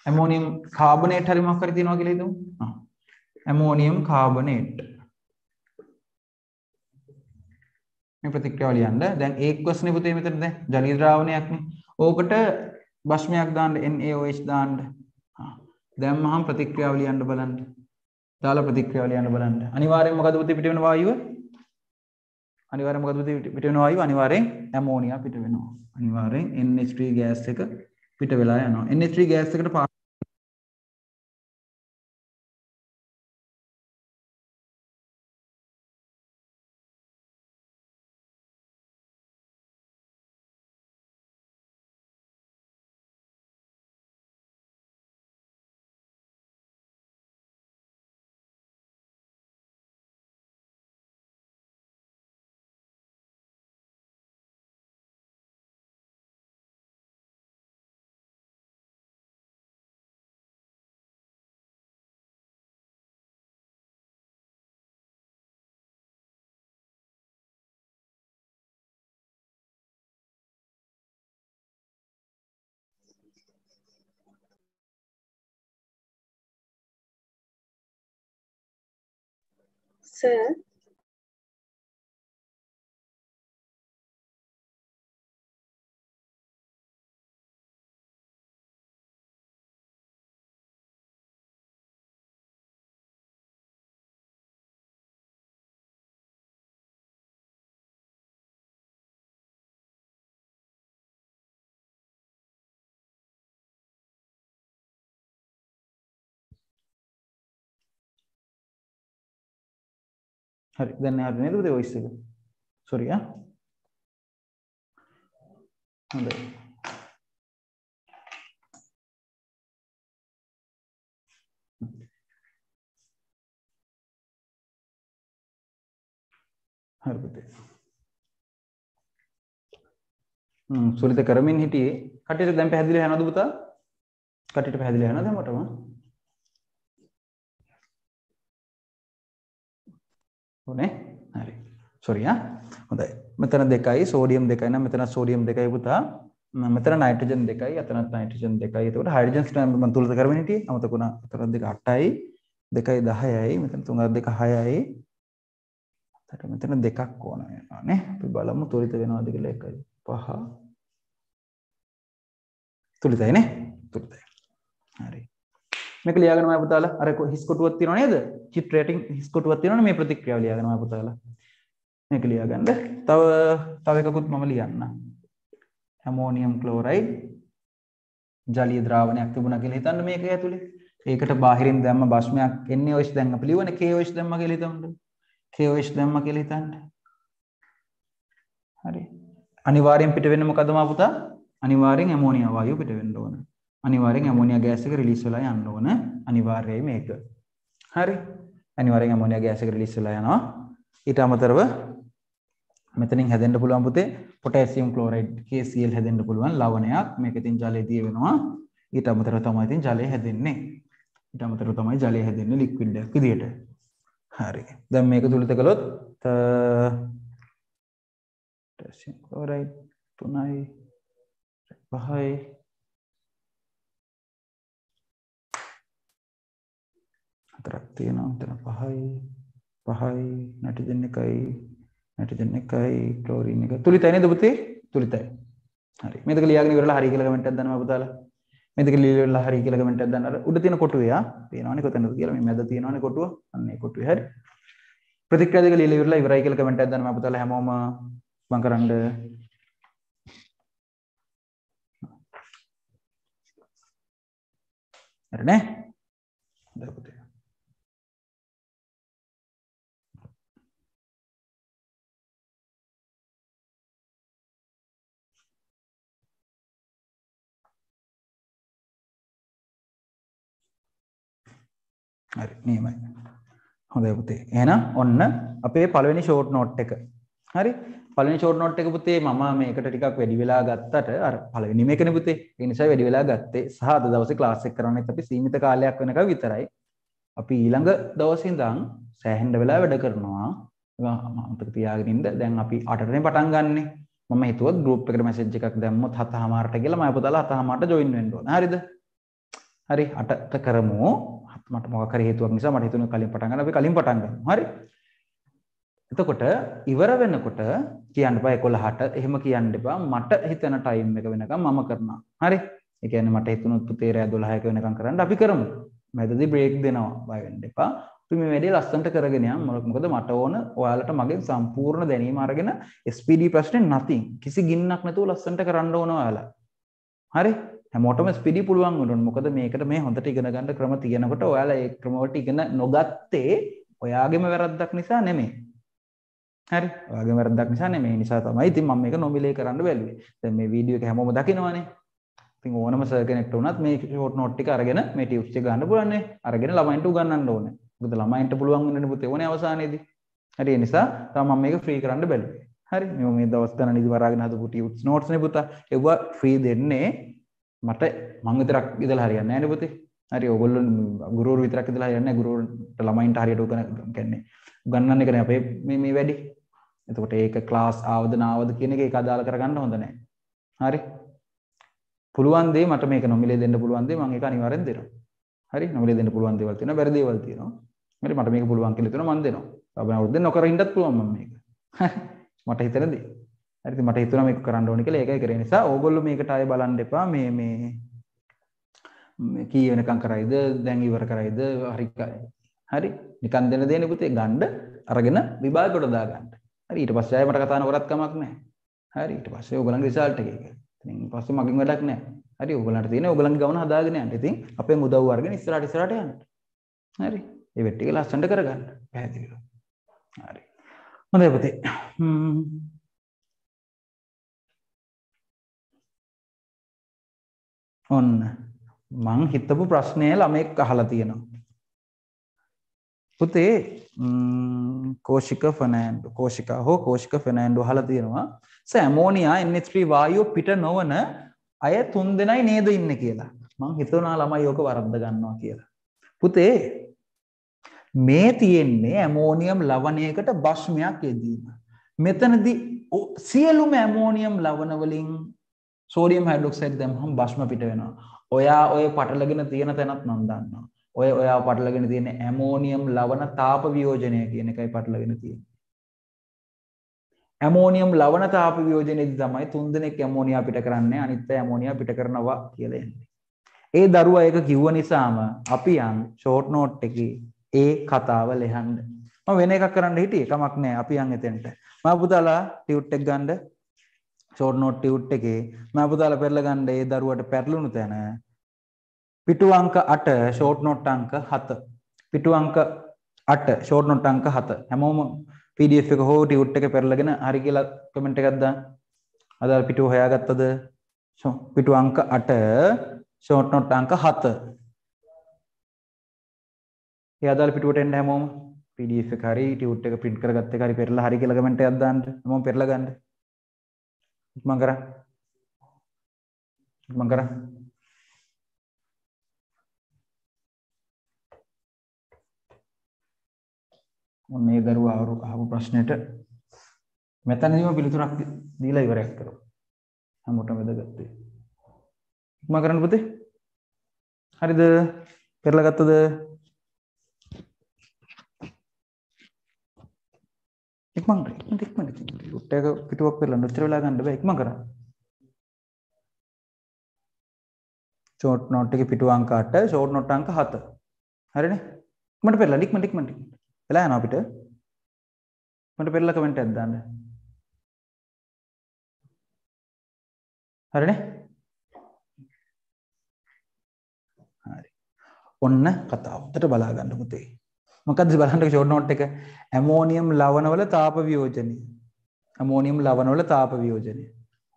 ඇමෝනියම් කාබනේට් හරි මොකක් හරි තියෙනවා කියලා හිතමු. ආ ඇමෝනියම් කාබනේට්. මේ ප්‍රතික්‍රියාව ලියන්න. දැන් ඒක් ප්‍රශ්නේ පුතේ මෙතන දැන් ජලීය ද්‍රාවණයක්නේ ඕකට භස්මයක් දාන්න NaOH දාන්න. දැන් මහම් ප්‍රතික්‍රියාව ලියන්න බලන්න. දාලා ප්‍රතික්‍රියාව ලියන්න බලන්න. අනිවාර්යෙන් මොකද පුතේ පිට වෙන වායුව? අනිවාර්යෙන් මොකද පුතේ පිට වෙන වායුව? අනිවාර්යෙන් ඇමෝනියා පිට වෙනවා අනිවාර්යෙන් NH3 ගෑස් එක පිට වෙලා යනවා NH3 ගෑස් එකට Sir, හරි. දැන් හරි නේද ඔතේ වොයිස් එක? සෝරි ආ? හොඳයි. හරි පුතේ. හ්ම් සූරිත කරමින් හිටියේ. කටියට දැන් පැහැදිලි හැනවද පුතා? කටියට පැහැදිලි හැනවද හැමෝටම? ඕනේ? හරි. සොරි ආ. හොඳයි. මෙතන දෙකයි සෝඩියම් දෙකයි නම් මෙතන සෝඩියම් දෙකයි පුතා. මෙතන නයිට්‍රජන් දෙකයි අතනත් නයිට්‍රජන් දෙකයි. එතකොට හයිඩ්‍රජන් මම තුලද කරගෙන හිටියේ. අමතක වුණා. අතන දෙක 8යි. දෙකයි 10යි. මෙතන 3 දෙක 6යි. එතකොට මෙතන දෙකක් ඕන වෙනවා නේ. අපි බලමු තුලිත වෙනවද කියලා 1 5 තුලිතයි නේ. තුලිතයි. හරි. මේක ලියාගෙන මම පුතාලා අර හිස් කොටුවක් තියෙනව නේද? චිත්‍රයටින් හිස් කොටුවක් තියෙනවනේ මේ ප්‍රතික්‍රියාව ලියාගෙන මම පුතාලා. මේක ලියාගන්න. තව තව එකකුත් මම ලියන්න. ඇමෝනියම් ක්ලෝරයිඩ් ජලීය ද්‍රාවණයක් තිබුණා කියලා හිතන්න මේක ඇතුලේ. ඒකට බාහිරින් දැම්ම භස්මයක් NaOH දැන් අපි ලියවනේ KOH දැම්ම කියලා හිතන්න. KOH දැම්ම කියලා හිතන්න. හරි. අනිවාර්යෙන් පිට වෙන්නේ මොකද මා පුතා? අනිවාර්යෙන් ඇමෝනියා වායුව පිට වෙන්න ඕන. අනිවාර්යෙන් ඇමෝනියා ගෑස් එක රිලීස් වෙලා යන්න ඕන. අනිවාර්යයි මේක. හරි. අනිවාර්යෙන් ඇමෝනියා ගෑස් එක රිලීස් වෙලා යනවා. ඊට අමතරව මෙතනින් හැදෙන්න පුළුවන් පුතේ පොටෑසියම් ක්ලෝරයිඩ් KCl හැදෙන්න පුළුවන් ලවණයක්. මේක ඉතින් ජලයේ දිය වෙනවා. ඊට අමතරව තමයි ඉතින් ජලය හැදෙන්නේ. ඊට අමතරව තමයි ජලය හැදෙන්නේ ලික්විඩ් එකක් විදියට. හරි. දැන් මේක තුලිත කළොත් පොටෑසියම් ක්ලෝරයිඩ් 3යි 5යි හතරක් තියෙනවා. එතන 5යි 5යි නයිට්‍රජන් එකයි නයිට්‍රජන් එකයි ක්ලෝරින් එක තුලිතයි නේද පුතේ? තුලිතයි. හරි. මේක ලියාගෙන ඉවරලා හරි කියලා කමෙන්ට් එකක් දානවා පුතාලා. මේක ලියලා හරි කියලා කමෙන්ට් එකක් දාන්න. අර උඩ තියෙන කොටුවේ ආ පේනවනේ කොතනද කියලා මේ මැද තියෙනවනේ කොටුව. අන්න ඒ කොටුවේ හරි. ප්‍රතික්‍රියා දෙක ලියලා ඉවරලා ඉවරයි කියලා කමෙන්ට් එකක් දාන්න මම පුතාලා හැමෝම මම කරන්න හරි නේ? හොඳයි පුතේ. හරි නියමයි. හොඳයි පුතේ. එහෙනම් ඔන්න අපේ පළවෙනි ෂෝට් නෝට් එක. හරි. පළවෙනි ෂෝට් නෝට් එක පුතේ මම මේකට ටිකක් වැඩි වෙලා ගත්තට අර පළවෙනි මේකනේ පුතේ. ඒ නිසා වැඩි වෙලා ගත්තේ. සහ අද දවසේ ක්ලාස් එක කරන්නත් අපි සීමිත කාලයක් වෙනකම් විතරයි. අපි ඊළඟ දවසේ ඉඳන් සෑහෙන්න වෙලා වැඩ කරනවා. මතක තියාගෙන ඉන්න. දැන් අපි 8ටනේ පටන් ගන්නෙ. මම හිතුවත් ගෲප් එකට මැසේජ් එකක් දැම්මොත් 7:00මාරට කියලා මම පුතාලා 7:00මාරට ජොයින් වෙන්න ඕන. හරිද? හරි 8ට කරමු. මට මොකක් හරි හේතුවක් නිසා මට හිතුණා කලින් පටන් ගන්න අපි කලින් පටන් ගමු. හරි. එතකොට ඉවර වෙනකොට කියන්න බෑ 11ට එහෙම කියන්න එපා. මට හිතන ටයිම් එක වෙනකම් මම කරනවා. හරි. ඒ කියන්නේ මට හිතුණොත් පුතේ රෑ 12ක වෙනකම් කරන්න අපි කරමු. මැදදී බ්‍රේක් දෙනවා. බය වෙන්න එපා. අපි මේ වැඩේ ලස්සනට කරගෙන යමු. මොකද මට ඕන ඔයාලට මගෙන් සම්පූර්ණ දැනීම අරගෙන SPD ප්‍රශ්නේ nothing. කිසි ගින්නක් නැතුව ලස්සනට කරන්න ඕන ඔයාලා. හරි? හැමෝටම ස්පිඩි පුළුවන් වුණොත් මොකද මේකට මේ හොඳට ඉගෙන ගන්න ක්‍රම තියෙනකොට ඔයාලා ඒ ක්‍රම වලට ඉගෙන නොගත්තේ ඔයාගේම වැරද්දක් නිසා නෙමෙයි. හරි. ඔයාගේම වැරද්දක් නිසා නෙමෙයි. නිසා තමයි ඉතින් මම මේක නොමිලේ කරන්න බැලුවේ. දැන් මේ වීඩියෝ එක හැමෝම දකිනවනේ. ඉතින් ඕනම සර් කෙනෙක්ට වුණත් මේ ෂෝට් නෝට් ටික අරගෙන මේ ටියුබ්ස් ටික ගන්න පුළුවන් නේ. අරගෙන ළමයින්ට උගන්වන්න ඕනේ. මොකද ළමයින්ට පුළුවන් වෙන්නේ පුතේ ඕනේ අවසානයේදී. හරි ඒ නිසා තමයි මම මේක ෆ්‍රී කරන්න බැලුවේ. හරි. මේ මේ දවස් ගණන් ඉදි වරාගෙන හදපු ටියුබ්ස් නෝට්ස් නේ පුතා. ඒවා ෆ්‍රී දෙන්නේ මට මං විතරක් ඉඳලා හරියන්නේ නැහැ නේ පුතේ. හරි ඔයගොල්ලෝ ගුරුවරු විතරක් ඉඳලා හරියන්නේ නැහැ. ගුරුවරුන්ට ළමයින්ට හරියට උගන කියන්නේ උගන්වන්න එකනේ අපේ මේ මේ වැඩි. එතකොට ඒක ක්ලාස් ආවද නාවද කියන එක ඒක අදාළ කරගන්න හොඳ නැහැ. හරි. පුළුවන් දේ මට මේක නොමිලේ දෙන්න පුළුවන් දේ මම ඒක අනිවාර්යෙන් දෙනවා. හරි. නොමිලේ දෙන්න පුළුවන් දේවල් තියෙනවා, බැරි දේවල් තියෙනවා. හරි මට මේක පුළුවන් කියලා හිතනවා මම දෙනවා. අපි අවුරුද්දෙන් නොකර ඉන්නත් පුළුවන් මම මේක. <laughs> මට හිතන දේ. හරි මට හිතුණා මේක කරන්න ඕනේ කියලා. ඒකයි කරේ. නිසා ඕගොල්ලෝ මේකට ආයෙ බලන්න එපා. මේ මේ කී වෙනකම් කරයිද? දැන් ඉවර කරයිද? හරි හරි. නිකන් දෙන දේනේ පුතේ ගන්න අරගෙන විභාගයට දා ගන්න හරි. ඊට පස්සේ ආයෙ මට කතා නොකරත් කමක් නැහැ. හරි. ඊට පස්සේ ඕගොල්ලන්ගේ රිසල්ට් එක ඒක. ඉතින් පස්සේ මගෙන් වැඩක් නැහැ. හරි. ඕගොල්ලන්ට තියෙන ඕගොල්ලන්ගේ ගමන හදාගෙන යන්න. ඉතින් අපෙන් උදව් අරගෙන ඉස්සරහට ඉස්සරහට යන්න. හරි. ඒ වෙට් ටික ලස්සනට කරගන්න. පැහැදිලිව. හරි. හොඳයි පුතේ. ඔන්න මං හිතපු ප්‍රශ්නය ළමෙක් අහලා තියෙනවා. පුතේ කෝෂික ෆර්නෑන්ඩෝ කෝෂිකා හෝ කෝෂික ෆර්නෑන්ඩෝ අහලා තියෙනවා ස ඇමෝනියා NH3 වායුව පිට නොවන අය තුන් දෙනයි නේද ඉන්නේ කියලා. මං හිතනවා ළමයි ඕක වරද්ද ගන්නවා කියලා. පුතේ මේ තියෙන්නේ ඇමෝනියම් ලවණයකට භස්මයක් යෙදීම. මෙතනදී සියලුම ඇමෝනියම් ලවණ වලින් සෝඩියම් හයිඩ්‍රොක්සයිඩ් දැම්මම භස්ම පිට වෙනවා. ඔයා ඔය පටලගෙන තියෙන තැනත් මම දන්නවා. ඔය ඔයා පටලගෙන තියෙන ඇමෝනියම් ලවණ තාප වියෝජනය කියන එකයි පටලගෙන තියෙන්නේ. ඇමෝනියම් ලවණ තාප වියෝජනයේදී තමයි තුන්දෙනෙක් ඇමෝනියා පිට කරන්නේ අනිත් අය ඇමෝනියා පිට කරනවා කියලා එන්නේ. ඒ දරුවා ඒක කිව්ව නිසාම අපි යන් ෂෝට් නෝට් එකේ ඒ කතාව ලියන්න. මම වෙන එකක් කරන්න හිටියේ කමක් නැහැ අපි යන් එතෙන්ට. මම පුතාලා ටියුට් එක ගන්න ෂෝට් නෝට් ටියුට් එකේ මම පුතාලා පෙරලා ගන්න ඒ දරුවට පැටලුණු තැන පිටු අංක 8 ෂෝට් නෝට් අංක 7 පිටු අංක 8 ෂෝට් නෝට් අංක 7 හැමෝම PDF එක හෝ ටියුට් එක පෙරලාගෙන හරි කියලා කමෙන්ට් එකක් දාන්න. අදාළ පිටුව හොයාගත්තද? පිටු අංක 8 ෂෝට් නෝට් අංක 7. ඒ අදාළ පිටුවට එන්න හැමෝම PDF එක හරි ටියුට් එක print කරගත්ත එක හරි පෙරලා හරි කියලා කමෙන්ට් එකක් දාන්න. හැමෝම පෙරලා ගන්න. මම කරා. මම කරා. ඔන්න ඒ දරුවා අහපු ප්‍රශ්නෙට මෙතනදීම පිළිතුරක් දීලා ඉවරයක් කරමු. හැමෝටම වැදගත් වේ. ඉක්ම කරන්න පුතේ. හරිද? පෙරලා ගත්තද? ඉක්මන් ඉක්මන් ඉක්මන් රුට් එක පිටුවක් පෙරලා උත්තර වෙලා ගන්න බෑ ඉක්මන් කරන්න. ෂෝට් නෝට් එකේ පිටු අංක 8 ෂෝට් නෝට් අංක 7. හරිනේ? ඉක්මනට පෙරලා ඉක්මනට ඉක්මනට. වෙලා යනවා අපිට. මට පෙරලා කමෙන්ට් එකක් දාන්න. හරිනේ? හරි. ඔන්න කතාව. උඩට බලා ගන්න පුතේ. මොකද්ද බලන්න ෂෝට් නෝට් එක ඇමෝනියම් ලවණවල තාප වියෝජනය. ඇමෝනියම් ලවණවල තාප වියෝජනය.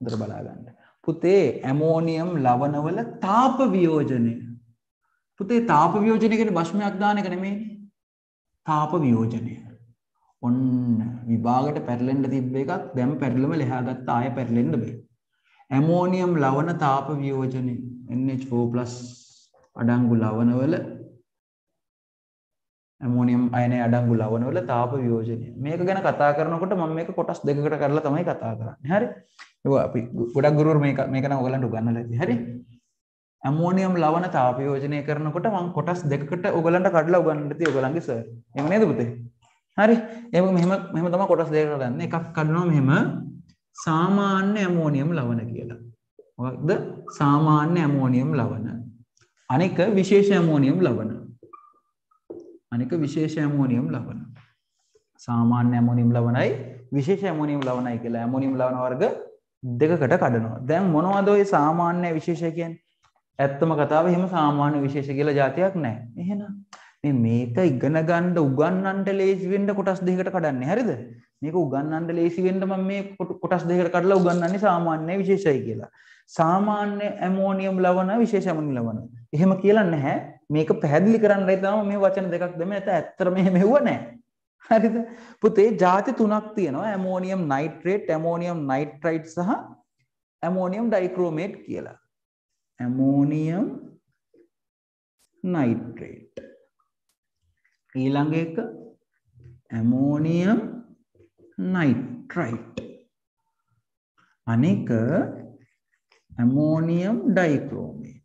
උඩට බලා ගන්න. පුතේ ඇමෝනියම් ලවණවල තාප වියෝජනය. පුතේ තාප වියෝජනය කියන්නේ භස්මයක් දාන එක නෙමෙයිනේ. තාප වියෝජනය. ඔන්න විභාගට පැරලෙන්ඩ තිබ්බ එකක් දැම් පැරලම ලෙහාගත්ත ආය පැරලෙන්ඩ බේ. ඇමෝනියම් ලවන තාප වියෝජනය NH4+ අඩංගු ලවනවල ඇමෝනියම් අයන අඩංගු ලවනවල තාප වියෝජනය. මේක ගැන කතා කරනකොට ම මේක කොටස් දෙකට කරලා තමයි කතා කරන්න. හරි? අපි ගොඩක් ගුරුවර මේකන ඔගලන්ට ගන්නල හරි? ඇමෝනියම් ලවන තාපයෝජනය කරනකොට මං කොටස් දෙකට ඔගලන්ට කඩලා උගන්නති ඔගලන්ගේ සර් එම නේද පුතේ? හරි? එම මෙහම මෙම තම කොටස් දෙකට ගන්න. එකක් කඩනවා මෙහෙම. සාමාන්‍ය ඇමෝනියම් ලවන කියලා. ද සාමාන්‍ය ඇමෝනියම් ලවන අනික විශේෂ ඇමෝනියම් ලවන අනික විශේෂ ඇමෝනියම් ලවන සාමාන්‍ය ඇමෝනියම් ලවනයි විශේෂ ඇමෝනියම් ලවනයි කියලා ඇමෝනියම් ලවන වර්ග දෙකකට කඩනවා දැන් මොනවද ඔය සාමාන්‍ය විශේෂ කියන්නේ ඇත්තම කතාව එහෙම සාමාන්‍ය විශේෂ කියලා જાතියක් නැහැ. එහෙනම් මේ මේක ඉගෙන ගන්න උගන්නන්න ලේසි වෙන්න කොටස් දෙකකට කඩන්නේ. හරිද? මේක උගන්නන්න ලේසි වෙන්න මම මේ කොටස් දෙකකට කඩලා උගන්නන්නේ සාමාන්‍ය විශේෂයි කියලා. සාමාන්‍ය ඇමෝනියම් ලවණ විශේෂ ඇමෝනියම් ලවණ. එහෙම කියලා නැහැ. මේක පැහැදිලි කරන්නයි තමයි මේ වචන දෙකක් දෙම නැත. ඇත්තට මෙහෙම මෙව්ව නැහැ. හරිද? පුතේ ಜಾති තුනක් තියෙනවා. ඇමෝනියම් නයිට්‍රේට්, ඇමෝනියම් නයිට්‍රයිට් සහ ඇමෝනියම් ඩයික්‍රෝමේට් කියලා. ඇමෝනියම් නයිට්‍රේට් ඊළඟ එක ඇමෝනියම් නයිට්‍රයිට් අනෙක ඇමෝනියම් ඩයික්‍රෝමේට්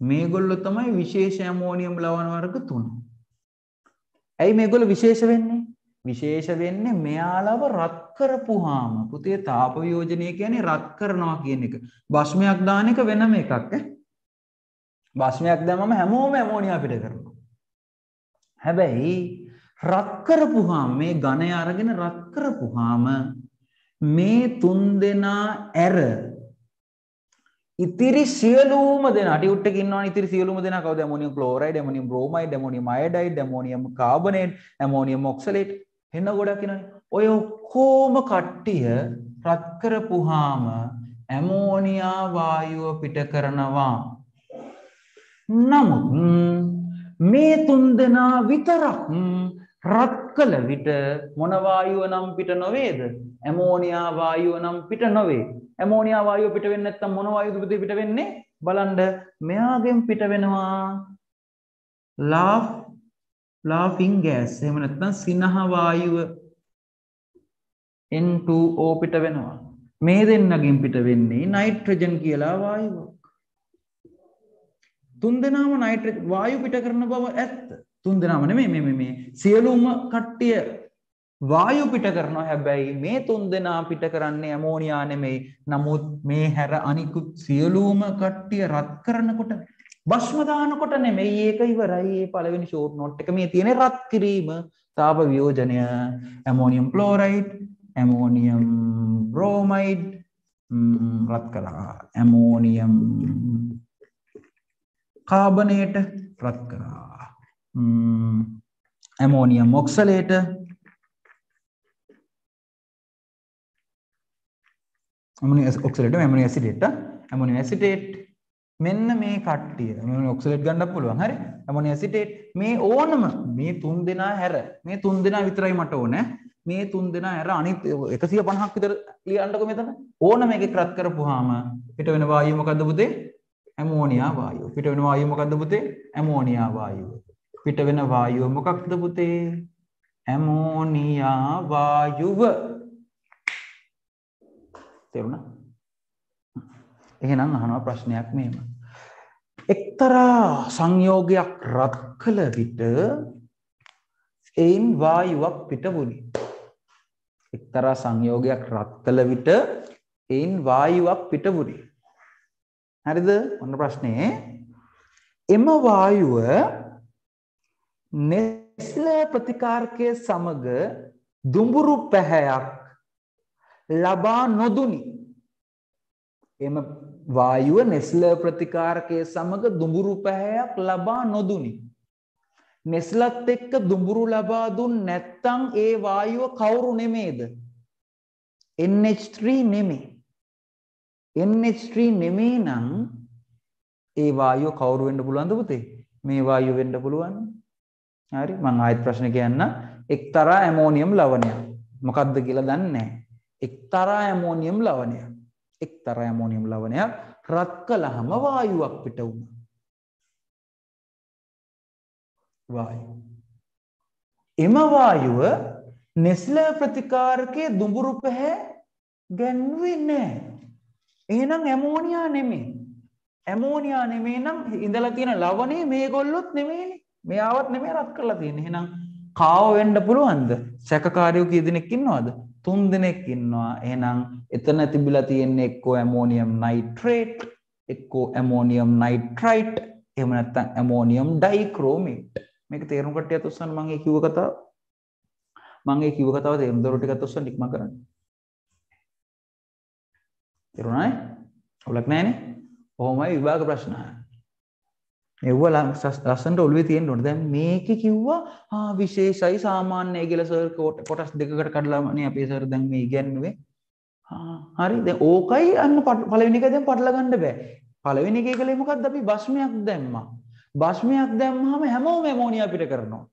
මේගොල්ලෝ තමයි විශේෂ ඇමෝනියම් ලවණ වර්ග තුන. ඇයි මේගොල්ලෝ විශේෂ වෙන්නේ? විශේෂ වෙන්නේ මෙයාලව රත් කරපුහාම පුතේ තාප වියෝජනය කියන්නේ රත් කරනවා කියන එක. භස්මයක් දාන එක වෙනම එකක් ඈ. භස්මයක් දැම්මම හැමෝම ඇමෝනියා පිට කරනවා. හැබැයි රත් කරපුහාම මේ ඝනය අරගෙන රත් කරපුහාම මේ තුන් දෙනා ඇර ඉතිරි සියලුම දෙනා ටියුට් එකේ ඉන්නවනේ ඉතිරි සියලුම දෙනා. කවුද? Ammonium chloride ammonium bromide ammonium iodide ammonium carbonate ammonium oxalate. එන්න ගොඩක් ඉන්නවනේ. ඔය ඔක්කොම කට්ටිය රත් කරපුහාම ඇමෝනියා වායුව පිට කරනවා. නමුත් මේ තුන් දෙනා විතරක් රත් කළ විට මොන වායුව නම් පිට නොවේද? ඇමෝනියා වායුව නම් පිට නොවේ. ඇමෝනියා වායුව පිට වෙන්නේ නැත්නම් මොන වායුවද පිට වෙන්නේ? බලන්න. මෙයාගෙන් පිට වෙනවා laugh laughing gas. එහෙම නැත්නම් සිනහ වායුව N2O පිට වෙනවා. මේ දෙන්නගෙන් පිට වෙන්නේ නයිට්‍රජන් කියලා වායුවක්. තුන් දෙනාම නයිට්‍රජන් වායු පිට කරන බව ඇත්ත. තුන් දෙනාම නෙමෙයි මේ මේ සියලුම කට්ටිය වායු පිට කරනවා. හැබැයි මේ තුන් දෙනා පිට කරන්නේ ඇමෝනියා නෙමෙයි. නමුත් මේ හැර අනිකුත් සියලුම කට්ටිය රත් කරනකොට භස්ම දානකොට නෙමෙයි. ඒක ඉවරයි. මේ පළවෙනි ෂෝට් නෝට් එක මේ තියෙන රත් කිරීම. තාප වියෝජනය. ඇමෝනියම් ක්ලෝරයිඩ් ඇමෝනියම් බ්‍රෝමයිඩ් රත් කරා ඇමෝනියම් කාබනේට රත් කරා ammonium oxalate ammonium oxalate ammonium acetate ammonium acetate මෙන්න මේ කට්ටිය. මේ ඔක්සලේට් ගන්නත් පුළුවන්. හරි? ඇමෝනියම් ඇසිටේට් මේ ඕනම මේ තුන් දෙනා හැර මේ තුන් දෙනා විතරයි මට ඕනේ. මේ තුන් දෙනා හැර අනිත් 150ක් විතර ලියන්නකො මෙතන. ඕනම එකක් රත් කරපුවාම පිට වෙන වායුව මොකද්ද පුතේ? ඇමෝනියා වායුව. පිට වෙන වායුව මොකද්ද පුතේ? ඇමෝනියා වායුව. පිට වෙන වායුව මොකක්ද පුතේ? ඇමෝනියා වායුව. තේරුණා එහෙනම් අහනවා ප්‍රශ්නයක් මෙහෙම. එක්තරා සංයෝගයක් රත් කළ විට එයින් වායුවක් පිටවුණි. එක්තරා සංයෝගයක් රත් කළ විට එයින් වායුවක් පිටවුණි. හරිද? ඔන්න ප්‍රශ්නේ. එම වායුව නෙස්ලේ ප්‍රතිකාරකයේ සමග දුඹුරු පැහැයක් ලබා නොදුනි. එම වායුව නෙස්ල ප්‍රතිකාරකය සමග දුඹුරු පැහැයක් ලබා නොදුනි. නෙස්ලත් එක්ක දුඹුරු ලබා දුන් නැත්තං ඒ වායුව කවුරු නෙමේද. NH3 නෙමේ. NH3 නෙමේ නම් ඒ වායුව කවුරු වෙන්න පුළුවන්ද පුතේ? මේ වායුව වෙන්න පුළුවන්. හරි මම ආයෙත් ප්‍රශ්න කියන්න. එක්තරා ඇමෝනියම් ලවණයක්. මොකක්ද කියලා දන්නේ නැහැ. එක්තරා ඇමෝනියම් ලවණයක්. එක්තරා ඇමෝනියම් ලවණයක් රත් කළාම වායුවක් පිට වුණා. වායුව. එම වායුව නෙස්ල ප්‍රතිකාරකයේ දුඹුරු පැහැ ගැන්වෙන්නේ නැහැ. එහෙනම් ඇමෝනියා නෙමෙයි. ඇමෝනියා නෙමෙයි නම් ඉඳලා තියෙන ලවණේ මේගොල්ලොත් නෙමෙයිනේ. මෙයාවත් නෙමෙයි රත් කරලා තියෙන්නේ. එහෙනම් කාව වෙන්න පුළුවන්ද? සැකකාරයෝ කී දෙනෙක් ඉන්නවද? තුන් දෙනෙක් ඉන්නවා. එහෙනම් එතන තිබිලා තියෙන්නේ එක්කෝ ඇමෝනියම් නයිට්‍රේට්, එක්කෝ ඇමෝනියම් නයිට්‍රයිට්, එහෙම නැත්නම් ඇමෝනියම් ඩයික්‍රෝමේට්. මේක තේරුම් කට්ටියත් උස්සන්න මම ඒ කිව්ව කතාව. මම ඒ කිව්ව කතාව තේරුම් දරුවෝ ටිකත් උස්සන්න ඉක්ම කරන්න. තේරුණානේ? ඔලක් නැහැනේ. ඔහොමයි විභාග ප්‍රශ්න අහන්නේ. එව්ව ලස්සන්ට ඔළුවේ තියෙන්න ඕනේ. දැන් මේකේ කිව්වා ආ විශේෂයි සාමාන්‍යයි කියලා සර් කොටස් දෙකකට කඩලානේ අපේ සර් දැන් මේ ඉගැන්නුවේ. හරි දැන් ඕකයි අන්න පළවෙනි එක දැන් පටල ගන්න බෑ. පළවෙනි එකේ කලේ මොකද්ද අපි භස්මයක් දැම්මා. භස්මයක් දැම්මහම හැමෝම ඇමෝනියා පිට කරනවා.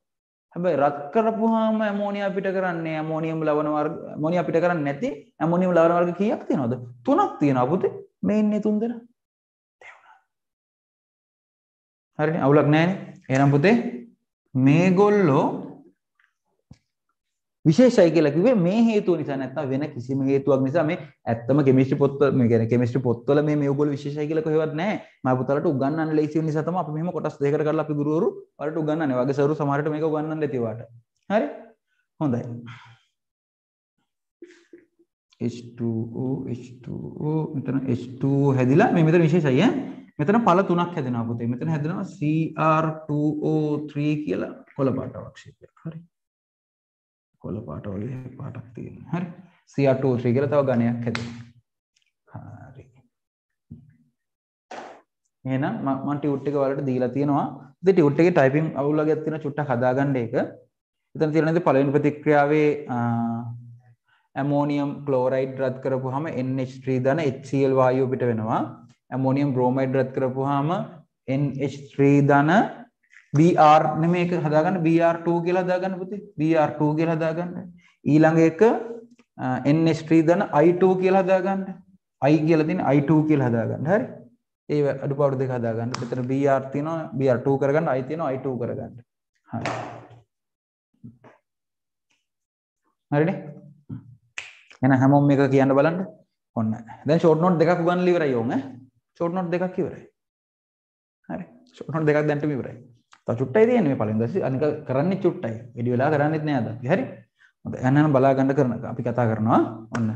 හැබැයි රත් කරපුවාම ඇමෝනියා පිට කරන්නේ ඇමෝනියම් ලවණ වර්ග ඇමෝනියා පිට කරන්නේ නැති ඇමෝනියම් ලවණ වර්ග කීයක් තියෙනවද? තුනක් තියෙනවා පුතේ. මේ ඉන්නේ තුන් දෙනා. හරිනේ අවුලක් නැහැනේ. එහෙනම් පුතේ මේගොල්ලෝ විශේෂයි කියලා කිව්වේ මේ හේතුව නිසා නැත්නම් වෙන කිසිම හේතුවක් නිසා මේ ඇත්තම කෙමිස්ට්‍රි පොත්වල මේ කියන්නේ කෙමිස්ට්‍රි පොත්වල මේ මේගොල්ලෝ විශේෂයි කියලා කොහෙවත් නැහැ. මම පුතාලට උගන්වන්න ලේසි වෙන නිසා තමයි අපි මෙහෙම කොටස් දෙකකට කරලා අපි ගුරුවරු වලට උගන්වන්නේ. වගේ සරු සමහරට මේක උගන්වන්න ඇති වාට. හරි? හොඳයි. H2O H2O මෙතන H2O හැදිලා මේ මෙතන විශේෂයි ඈ. මෙතන පළ තුනක් හැදෙනවා පුතේ. මෙතන හැදෙනවා Cr2O3 කියලා කොළ පාට අවක්ෂේපයක්. හරි. කොළ පාට වගේ පාටක් තියෙනවා. හරි. Cr2O3 කියලා තව ඝනයක් හැදෙනවා. හරි. එහෙනම් මම ටියුට් එක වලට දීලා තියෙනවා. ඉතින් ටියුට් එකේ ටයිපින් අවුලක් තියෙන චුට්ටක් හදාගන්න ඒක. එතන තියෙන නේද පළවෙනි ප්‍රතික්‍රියාවේ ඇමෝනියම් ක්ලෝරයිඩ් රත් කරපුවාම NH3 ධන HCl වායුව පිට වෙනවා. ඇමෝනියම් බ්‍රෝමයිඩ් රත් කරපුවාම NH3 ධන BR නෙමෙයි එක හදාගන්න BR2 කියලා හදාගන්න පුතේ. BR2 කියලා හදාගන්න. ඊළඟ එක NH3 දන I2 කියලා හදාගන්න. I කියලා තියෙන I2 කියලා හදාගන්න. හරි? ඒ අඩුපාඩු දෙක හදාගන්න. එතන BR තියෙනවා BR2 කරගන්න I තියෙනවා I2 කරගන්න. හරි. හරිනේ? එහෙනම් හැමෝම මේක කියන්න බලන්න. ඔන්න. දැන් ෂෝට් නෝට් දෙකක් උගන්වලා ඉවරයි ඕන් ඈ. ෂෝට් නෝට් දෙකක් ඉවරයි. හරි. ෂෝට් නෝට් දෙකක් දැන්ටම ඉවරයි. තව චුට්ටයි තියෙන්නේ මේ පළවෙනි දවසේ. අනික කරන්නේ චුට්ටයි. වැඩි වෙලා කරන්නේත් නෑ අද. අපි හරි හොඳයි එහෙනම් බලා ගන්න කරන අපි කතා කරනවා ඔන්න.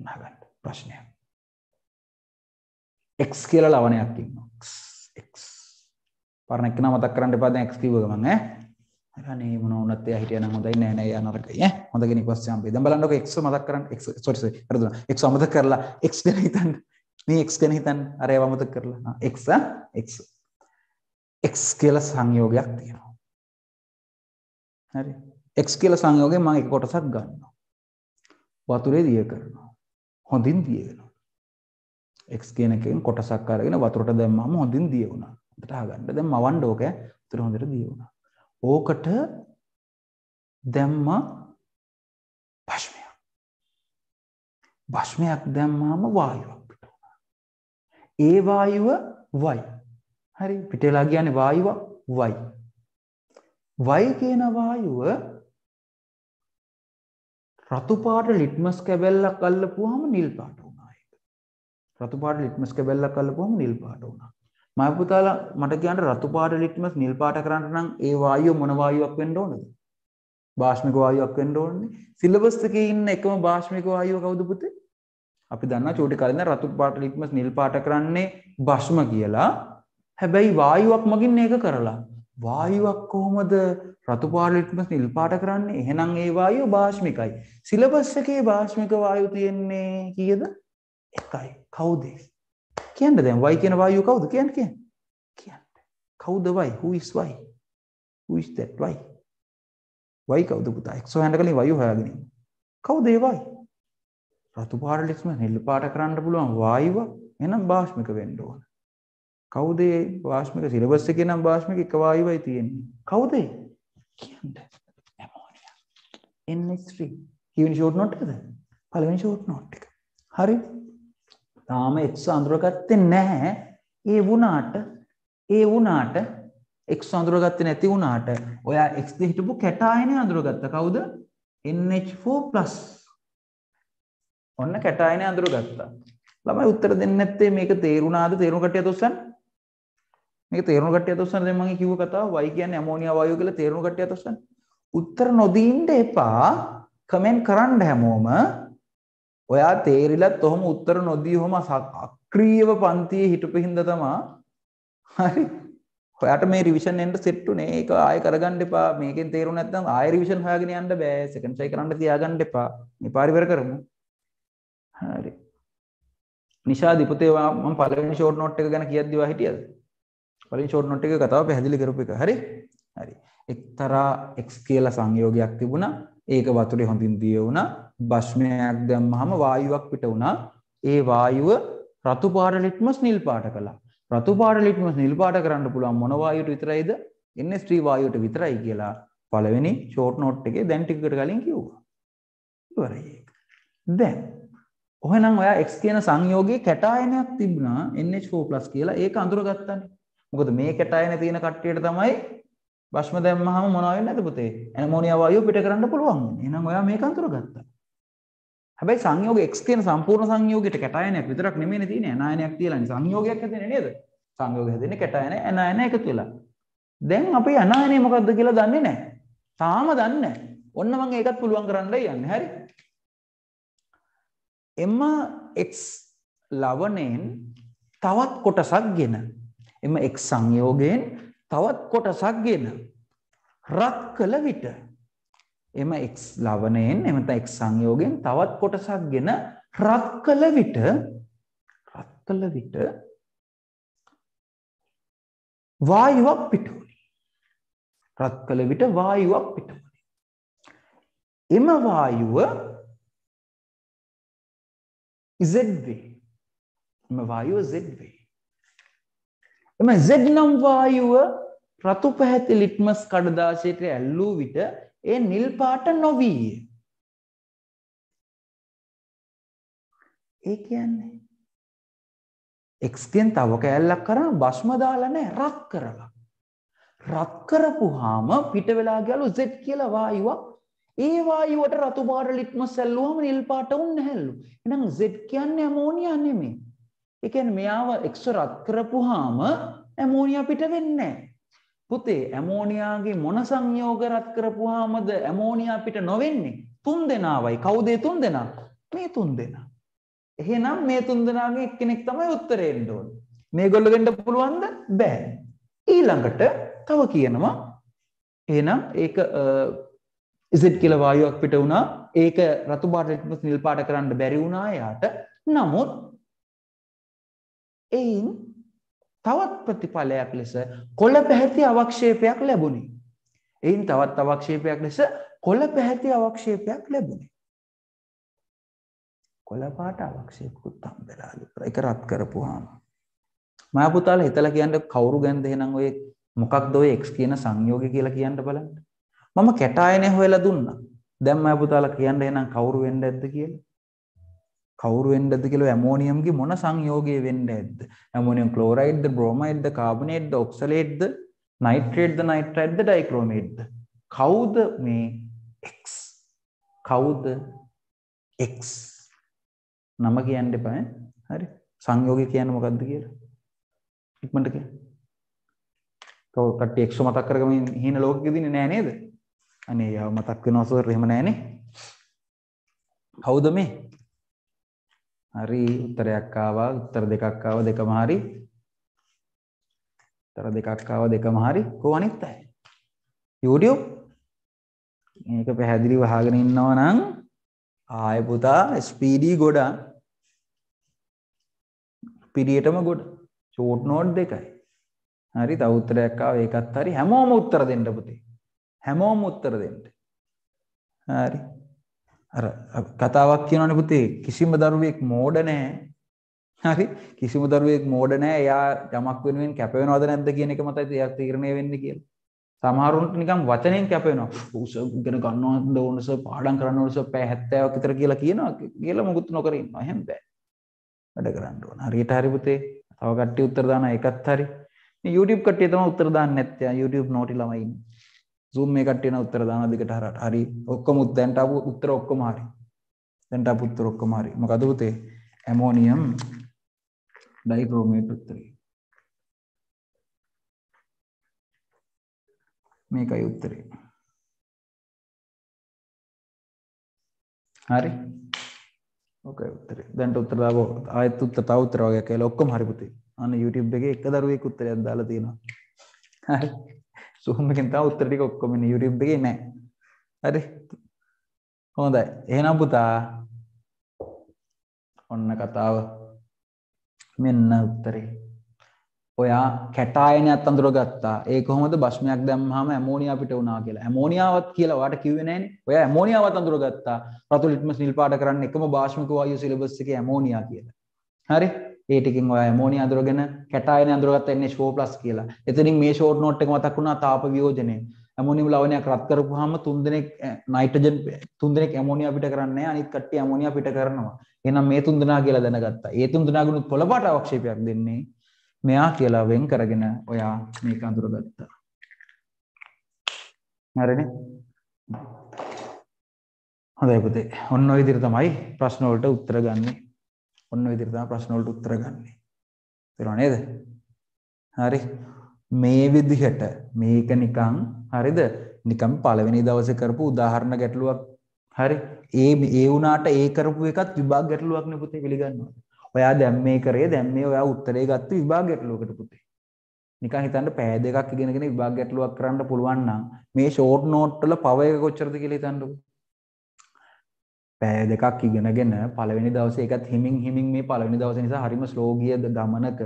නගන්න ප්‍රශ්නයක්. X කියලා ලවණයක් ඉන්නවා. X පරණ එක නම මතක් කරන්න එපා. දැන් x කිව්ව ගමන් ඈ. අනේ මොන වුණත් එයා හිටියනම් හොඳයි. නෑ නෑ එයා නරකයි ඈ. හොඳ කෙනෙක් පස්සේ හම්බෙයි දැන් බලන්නකො x මතක් කරන්න. X සෝරි සෝරි හරිදුනා. X අමතක කරලා x ගැන හිතන්න. මේ x ගැන හිතන්න. අර ඒව අමතක කරලා. x x x කියලා සංයෝගයක් තියෙනවා. හරි. X කියලා සංයෝගයෙන් මම එක කොටසක් ගන්නවා. වතුරේ දිය කරනවා. හොඳින් දිය වෙනවා. X කියන එකෙන් කොටසක් අරගෙන වතුරට දැම්මම හොඳින් දිය වුණා. හොඳට අහගන්න. දැන් මවන්න ඕක. වතුර හොඳට දිය වුණා. ඕකට දැම්ම භෂ්මයක් භෂ්මයක් දැම්මාම වායුවක් පිට වුණා ඒ වායුව වයි හරි පිටලා කියන්නේ වායුව වයි වයි කියන වායුව රතු පාට ලිට්මස් කැබැල්ලක් අල්ලපුවාම නිල් පාට වුණා ඒක. රතු පාට ලිට්මස් කැබැල්ලක් අල්ලපුවාම නිල් පාට වුණා. මම පුතාලා මට කියන්න රතු පාට ලිට්මස් නිල් පාට කරන්න නම් ඒ වායුව මොන වායුවක් වෙන්න ඕනද? භාෂ්මික වායුවක් වෙන්න ඕනේ. සිලබස් එකේ ඉන්න එකම භාෂ්මික වායුව කවුද පුතේ? අපි දන්නා චූටි කාලේ ඉඳන් රතු පාට ලිට්මස් නිල් පාට කරන්නේ භස්ම කියලා. හැබැයි වායුවක් මගින් මේක කරලා. වායුවක් කොහොමද රතු පාට ලිට්මස් නිල් පාට කරන්නේ? එහෙනම් ඒ වායුව භාෂ්මිකයි. සිලබස් එකේ භාෂ්මික වායුව තියෙන්නේ කීයද? එකයි. කවුද? කියන්න දැන් y කියන වායුව කවුද කියන්න කියන්න. කියන්න. කවුද y? who is y? who is that y? y කවුද පුතා? x හොයන්න කලින් y හොයාගෙන ඉන්න. කවුද ඒ y? රතු පාට ලිට්මස් නිල් පාට කරන්න පුළුවන් වායුව එහෙනම් භාෂ්මික වෙන්න ඕන. කවුද ඒ වාෂ්මික සිලබස් එකේ නම් භාෂ්මික එක වායුවයි තියෙන්නේ. කවුද ඒ? කියන්න. ඇමෝනියා. NH3. කීවෙනි ෂෝට් නෝට් එකද? පළවෙනි ෂෝට් නෝට් එක. හරි. තාම X අඳුරගත්තේ නැහැ. ඒ වුණාට ඒ වුණාට X අඳුරගත්තේ නැති වුණාට ඔයා X ද හිටපු කැටායනේ අඳුරගත්ත. කවුද? NH4+ ඔන්න කැටායනේ අඳුරගත්තා. ළමයි උත්තර දෙන්නේ නැත්තේ මේක තේරුණාද? තේරුණු කට්ටිය තොස්සන්? මේක තේරුණු කට්ටිය තොස්සන් දැන් මම කිව්ව කතාව y කියන්නේ ඇමෝනියා වායුව කියලා තේරුණු කට්ටිය තොස්සන්. උත්තර නොදී ඉන්න එපා. කමෙන්ට් කරන්න හැමෝම. ඔයා තේරිලත් ඔහොම උත්තර නොදී ඔහොම අක්‍රීයව පන්තියේ හිටපු හින්දා තමා. හරි. ඔයාට මේ රිවිෂන් එන්න සෙට් උනේ. ඒක ආයෙ කරගන්න එපා. මේකෙන් තේරුම් නැත්නම් ආයෙ රිවිෂන් හොයාගෙන යන්න බෑ. සෙකන්ඩ් ට්‍රයි කරන්න තියාගන්න එපා. මේ පාරි ඉවර කරමු. හරි. නිෂාදි පුතේ මම පළවෙනි ෂෝට් නෝට් එක ගැන කියද්දි වා හිටියද? පළවෙනි ෂෝට් නෝට් එකේ කතාව පැහැදිලි කරපු එක. හරි? හරි. එක්තරා x කියලා සංයෝගයක් තිබුණා. ඒක වතුරේ හොඳින් දිය වුණා. භස්මයක් දැම්මහම වායුවක් පිට වුණා ඒ වායුව රතු පාට ලිට්මස් නිල් පාට කළා රතු පාට ලිට්මස් නිල් පාට කරන්න පුළුවන් මොන වායුවට විතරයිද NH3 වායුවට විතරයි කියලා පළවෙනි ෂෝට් නෝට් එකේ දැන් ටිකකට කලින් කිව්වා ඉවරයි ඒක දැන් ඔහෙනම් ඔයා x කියන සංයෝගයේ කැටායනයක් තිබුණා NH4+ කියලා ඒක අඳුරගත්තානේ මොකද මේ කැටායන තියෙන කට්ටියට තමයි භස්ම දැම්මහම මොනවා වෙන්නේ නැද්ද පුතේ? ඇමෝනියා වායුව පිට කරන්න පුළුවන්. එහෙනම් ඔයා මේක අඳුරගත්තා. හැබැයි සංයෝග x කියන සම්පූර්ණ සංයෝගයට කැටායනයක් විතරක් නෙමෙයිනේ තියෙන්නේ. අනායනයක් තියලානේ සංයෝගයක් හැදෙන්නේ නේද? සංයෝගය හැදෙන්නේ කැටායන අනායන එකතු වෙලා. දැන් අපි අනායනය මොකද්ද කියලා දන්නේ නැහැ. තාම දන්නේ නැහැ. ඔන්න මම ඒකත් පුළුවන් කරන්නයි යන්නේ. හරි? එම x ලවණයෙන් තවත් කොටසක් ගෙන එම x සංයෝගයෙන් තවත් කොටසක් ගෙන රත් කළ විට එම x ලවණයෙන් එමත x සංයෝගයෙන් තවත් කොටසක් ගෙන රත් කළ විට රත් කළ විට වායුවක් පිටවුණි. රත් කළ විට වායුවක් පිටවුණි. එම වායුව Z වේ. එම වායුව Z වේ. එම Z නම් වායුව රතු පැහැති ලිට්මස් කඩදාසියට ඇල්ලූ විට ඒ නිල් පාට නොවීය. ඒ කියන්නේ එක්ගෙන් තව කෑල්ලක් කරා බස්ම දාලා නැහැ රත් කරලා. රත් කරපුවාම පිට වෙලා ගියලු Z කියලා වායුවක් ඒ වායුවට රතු පාට ලිට්මස් ඇල්ලුවම නිල් පාට වුන් නැහැලු. එහෙනම් Z කියන්නේ ඇමෝනියා නෙමෙයි. ඒ කියන්නේ මෙයාව එක්ස් රත් කරපුවාම ඇමෝනියා පිට වෙන්නේ නැහැ. පුතේ ඇමෝනියාගේ මොන සංයෝග රත් කරපුවාමද ඇමෝනියා පිට නොවෙන්නේ? තුන් දෙනාවයි. කවුද තුන් දෙනා? මේ තුන් දෙනා. එහෙනම් මේ තුන් දෙනාගේ එක්කෙනෙක් තමයි උත්තරේ එන්න ඕනේ. මේගොල්ලෝ වෙන්න පුළුවන්ද? බෑ. ඊළඟට තව කියනවා එහෙනම් ඒක Z කියලා වායුවක් පිට වුණා. ඒක රතු පාට නිල් පාට කරන්න බැරි වුණා යාට. නමුත් එයින් තවත් ප්‍රතිඵලයක් ලෙස කොළ පැහැති අවක්ෂේපයක් ලැබුණි. එයින් තවත් අවක්ෂේපයක් ලෙස කොළ පැහැති අවක්ෂේපයක් ලැබුණි. කොළ පාට අවක්ෂේපකුත් හම්බෙලාලු. ඒක රත් කරපුවාම. මා පුතාලා හිතලා කියන්න කවුරු ගැනද එහෙනම් ඔය මොකක්ද ඔය x කියන සංයෝගය කියලා කියන්න බලන්න. මම කැටායනය හොයලා දුන්නා. දැන් මා පුතාලා කියන්න එහෙනම් කවුරු වෙන්න ඇද්ද කියලා. කවුරු වෙන්නද කියලා ඇමෝනියම්ගේ මොන සංයෝගය වෙන්න ඇද්ද? ඇමෝනියම් ක්ලෝරයිඩ්ද, බ්‍රෝමයිඩ්ද, කාබනේට්ද, ඔක්සලේට්ද, නයිට්‍රේට්ද, නයිට්‍රයිඩ්ද, ඩයික්‍රෝමේට්ද? කවුද මේ x? කවුද x? නම කියන්න එපා හරි සංයෝගය කියන්නේ මොකක්ද කියලා ඉක්මනට කියන්න කව කට්ටිය එක්සෝ මතක් කරගමින් හින ලෝකෙක දින්නේ නෑ නේද අනේ යාව මතක් වෙනවා සර් එහෙම නෑනේ කවුද මේ හරි උත්තරයක් ආවා. උත්තර දෙකක් ආවා දෙකම හරි. උත්තර දෙකක් ආවා දෙකම හරි. කොහොම අනිත් අය? YouTube? මේක පැහැදිලිව අහගෙන ඉන්නවා නම් ආය පුතා ස්පීඩි ගොඩක්. පිරියටම ගොඩ. ෂෝට් නෝට් දෙකයි. හරි තව උත්තරයක් ආව. ඒකත් හරි. හැමෝම උත්තර දෙන්න පුතේ. හැමෝම උත්තර දෙන්න. හරි. අර කතාවක් කියනවනේ පුතේ කිසිම දරුවෙක් මෝඩ නැහැ. හරි කිසිම දරුවෙක් මෝඩ නැහැ. එයා යමක් වෙනුවෙන් කැප වෙනවද නැද්ද කියන එක මතයි එයා තීරණය වෙන්නේ කියලා. සමහරුන්ට නිකන් වචනෙන් කැපෙනවා. උස ඉගෙන ගන්නවද ඕනස පාඩම් කරන්න ඕනස පැය 70ක් විතර කියලා කියනවා කියලා මොකුත් නොකර ඉන්නවා. එහෙම බෑ. වැඩ කරන්න ඕන. හරියට හරි පුතේ. තව කට්ටිය උත්තර දාන එකත් හරි. මේ YouTube කට්ටිය තමයි උත්තර දාන්නේ නැත්තේ. YouTube නෝටි ළමයි ඉන්නේ. Zoom මේ කට්ටිය නම් උත්තර දාන දිගට හරට. හරි. ඔක්කොම දැන්ට ආපු උත්තර ඔක්කොම හරි. දැන්ට ආපු උත්තර ඔක්කොම හරි. මොකද පුතේ? ඇමෝනියම් ඩයික්‍රෝමේට් උත්තරේ. මේකයි උත්තරේ. හරි. ඕකයි උත්තරේ. දැන්ට උත්තර දාපුවා. ආයෙත් උත්තර තව උත්තර වගේ කියලා ඔක්කොම හරි පුතේ. අන්න YouTube එකේ එක දරුවෙක් උත්තරයක් දාලා තියෙනවා. හරි. Zoom එකෙන් තව උත්තර ටික ඔක්කොම ඉන්නේ YouTube එකේ නැහැ. හරි. හොඳයි. එහෙනම් පුතා ඔන්න කතාව. මෙන්න උත්තරේ. ඔයා කැටායනයක් අඳුරගත්තා. ඒ කොහොමද බස්මයක් දැම්මහම ඇමෝනියා පිට වුණා කියලා. ඇමෝනියාවත් කියලා ඔයාට කිව්වේ නෑනේ. ඔයා ඇමෝනියාවත් අඳුරගත්තා. රතු ලිට්මස් නිල් පාට කරන්න එකම භාෂ්මික වායු සිලබස් එකේ ඇමෝනියා කියලා. හරි? ඒ ටිකෙන් ඔයා ඇමෝනියා අඳුරගෙන කැටායනය අඳුරගත්ත NH4+ කියලා. එතනින් මේ ෂෝට් නෝට් එක මතක් වුණා තාප වියෝජනය. ඇමෝනියම් ලවණයක් රත් කරපුවාම තුන් දෙනෙක් eh, නයිට්‍රජන් තුන් දෙනෙක් ඇමෝනියා පිට කරන්නේ අනිත් කට්ටිය ඇමෝනියා පිට කරනවා. එහෙනම් මේ තුන් දෙනා කියලා දැනගත්තා. ඒ තුන් දෙනාගුණුත් පොළපාට අවක්ෂේපයක් දෙන්නේ මෙයා කියලා වෙන් කරගෙන ඔයා මේක අඳුරගත්තා. හරිනේ? හොඳයි පුතේ. ඔන්න ඔය විදිහට තමයි ප්‍රශ්න වලට උත්තර ගන්නෙ. ඔන්න ඔය විදිහට තමයි ප්‍රශ්න වලට උත්තර ගන්නෙ. තේරුණා නේද? හරි. මේ විදිහට මේක නිකන් හරිද? නිකන් පළවෙනි දවසේ කරපු උදාහරණ ගැටලුවක් හරි. ඒ ඒ වුණාට ඒ කරපු එකත් විභාග ගැටලුවක් නේ පුතේ පිළිගන්නවා. ඔයා දැන් මේ කරේ දැන් මේ ඔයා උත්තරේ ගත්ත විභාග ගැටලුවකට පුතේ. නිකන් හිතන්න පෑ දෙකක් ඉගෙනගෙන විභාග ගැටලුවක් කරන්න පුළුවන් නම් මේ ෂෝට් නෝට් වල පව එක කොච්චරද කියලා හිතන්නකෝ. පෑ දෙකක් ඉගෙනගෙන පළවෙනි දවසේ ඒකත් හිමින් හිමින් මේ පළවෙනි දවසේ නිසා හරිම ස්ලෝ ගිය ගමනක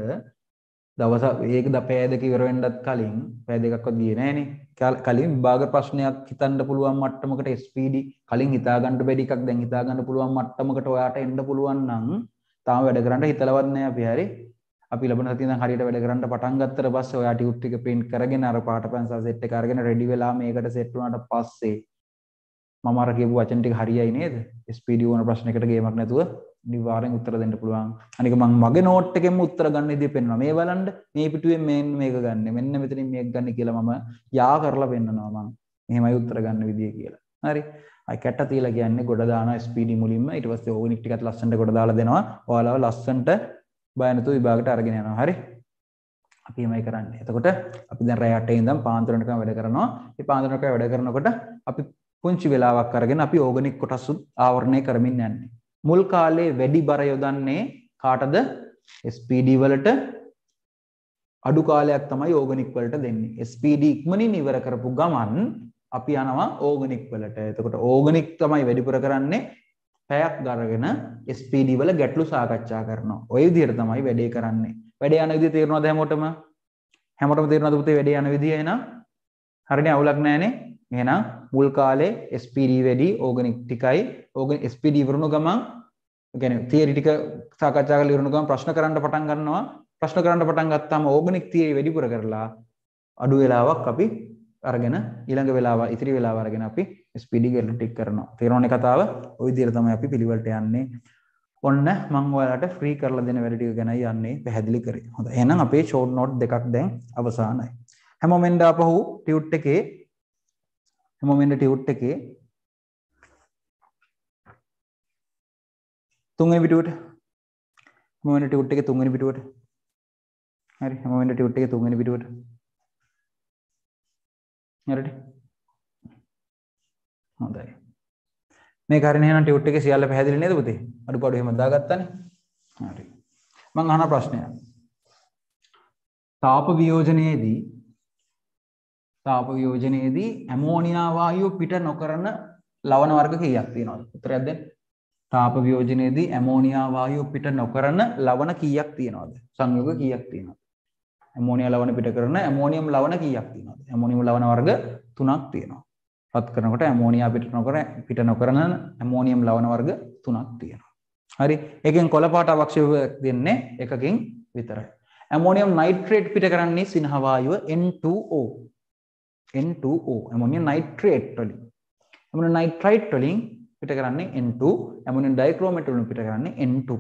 දවස ඒක ද පෑ දෙක ඉවර වෙන්නත් කලින් පෑ දෙකක්වත් ගියේ නෑනේ. කලින් විභාග ප්‍රශ්නයක් හිතන්න පුළුවන් මට්ටමකට SPD කලින් හිතා ගන්න බැරි එකක් දැන් හිතා ගන්න පුළුවන් මට්ටමකට ඔයාට එන්න පුළුවන් නම් තාම වැඩ කරන්න හිතලවත් නෑ අපි හරි. අපි ලබන සතියේ ඉඳන් හරියට වැඩ කරන්න පටන් ගත්තට පස්සේ ඔයා ටියුට් එක print කරගෙන අර පාට පැන්සල් සෙට් එක අරගෙන රෙඩි වෙලා මේකට සෙට් වුණාට පස්සේ මම අර කියපු වචන ටික හරියයි නේද? SPD වුණ ප්‍රශ්නයකට ගේමක් නැතුව අනිවාර්යෙන් උත්තර දෙන්න පුළුවන්. අනික මම මගේ නෝට් එකෙන්ම උත්තර ගන්න විදිය පෙන්වනවා. මේ බලන්න මේ පිටුවෙන් මේන් මේක ගන්න. මෙන්න මෙතනින් මේක ගන්න කියලා මම යා කරලා පෙන්නනවා මම. මෙහෙමයි උත්තර ගන්න විදිය කියලා. හරි. අයි කැට තියලා කියන්නේ ගොඩ දානවා SPD මුලින්ම ඊට පස්සේ ඕගනික් ටිකත් ලස්සනට ගොඩ දාලා දෙනවා. ඔයාලව ලස්සනට බය නැතුව විභාගයට අරගෙන යනවා. හරි. අපි එමයි කරන්නේ. එතකොට අපි දැන් රැය 8 ඉඳන් පාන්දර වෙනකම් වැඩ කරනවා. මේ පාන්දර වෙනකම් වැඩ කරනකොට අපි පුංචි වෙලාවක් අරගෙන අපි ඕගනික් කොටසුත් ආවරණය කරමින් යන්නේ. මුල් කාලේ වැඩි බර යොදන්නේ කාටද? SPD වලට අඩු කාලයක් තමයි ඕගනික් වලට දෙන්නේ. SPD ඉක්මනින් ඉවර කරපු ගමන් අපි යනවා ඕගනික් වලට. එතකොට ඕගනික් තමයි වැඩිපුර කරන්නේ පැයක් ගරගෙන SPD වල ගැටලු සාකච්ඡා කරනවා. ওই විදිහට තමයි වැඩේ කරන්නේ. වැඩේ යන විදිහ තේරෙනවද හැමෝටම? හැමෝටම තේරෙනවද පුතේ වැඩේ යන විදිහ එහෙනම්? හරිනේ අවුලක් නැහැනේ. එහෙනම් මුල් කාලේ SPD වැඩි ඕගනික් ටිකයි ඕගන SPD වරුණු ගමන් ගැන තිේරි ටික සාකච්ඡා කරලා ඉවරන ගමන් ප්‍රශ්න කරන්න පටන් ගන්නවා ප්‍රශ්න කරන්න පටන් ගත්තාම ඕගනික් තියරි වැඩිපුර කරලා අඩු වෙලාවක් අපි අරගෙන ඊළඟ වෙලාව ඉතිරි වෙලාව අරගෙන අපි ස්පීඩි ගල්ල ටික් කරනවා. තේරෙනවනේ කතාව? ওই විදිහට තමයි අපි පිළිවෙලට යන්නේ. ඔන්න මම ඔයාලට ෆ්‍රී කරලා දෙන වැඩ ටික ගැනයි යන්නේ පැහැදිලි කරේ. හොඳයි. එහෙනම් අපේ ෂෝට් නෝට් දෙකක් දැන් අවසానයි. හැමෝම එන්න ආපහු ටියුට් එකේ හැමෝම එන්න ටියුට් එකේ. තුන්වෙනි පිටුවට. හැමෝම එන්න ටියුට් එකේ තුන්වෙනි පිටුවට. හරි හැමෝම එන්න ටියුට් එකේ තුන්වෙනි පිටුවට. හරිද හොඳයි. මේ කාරණේ එහෙනම් ටියුට් එකේ සියල්ල පැහැදිලි නේද පුතේ? අඩුපාඩු එහෙම දාගත්තානේ. හරි. මම අහන ප්‍රශ්නයක් තාප වියෝජනයේදී තාප වියෝජනයේදී ඇමෝනියා වායුව පිට නොකරන ලවණ වර්ග කීයක් තියෙනවද? උත්තරයක් දෙන්න. තාප වියෝජනයේදී ඇමෝනියා වායුව පිට නොකරන ලවණ කීයක් තියෙනවද? සංයෝග කීයක් තියෙනවද? ඇමෝනියා ලවණ පිට කරන ඇමෝනියම් ලවණ කීයක් තියෙනවද? ඇමෝනියම් ලවණ වර්ග තුනක් තියෙනවා. පත් කරනකොට ඇමෝනියා පිට නොකර පිට නොකරන ඇමෝනියම් ලවණ වර්ග තුනක් තියෙනවා. හරි. එකෙන් කොළ පාට අවක්ෂේප දෙන්නේ එකකින් විතරයි. ඇමෝනියම් නයිට්‍රේට් පිට කරන්නේ සිනහ වායුව N2O. N2O ඇමෝනියම් නයිට්‍රේට් වලින්. ඇමෝනියම් නයිට්‍රයිට් වලින් පිට කරන්නේ N2 ඇමෝනියම් ඩයික්‍රෝමේට් වලින් පිට කරන්නේ N2.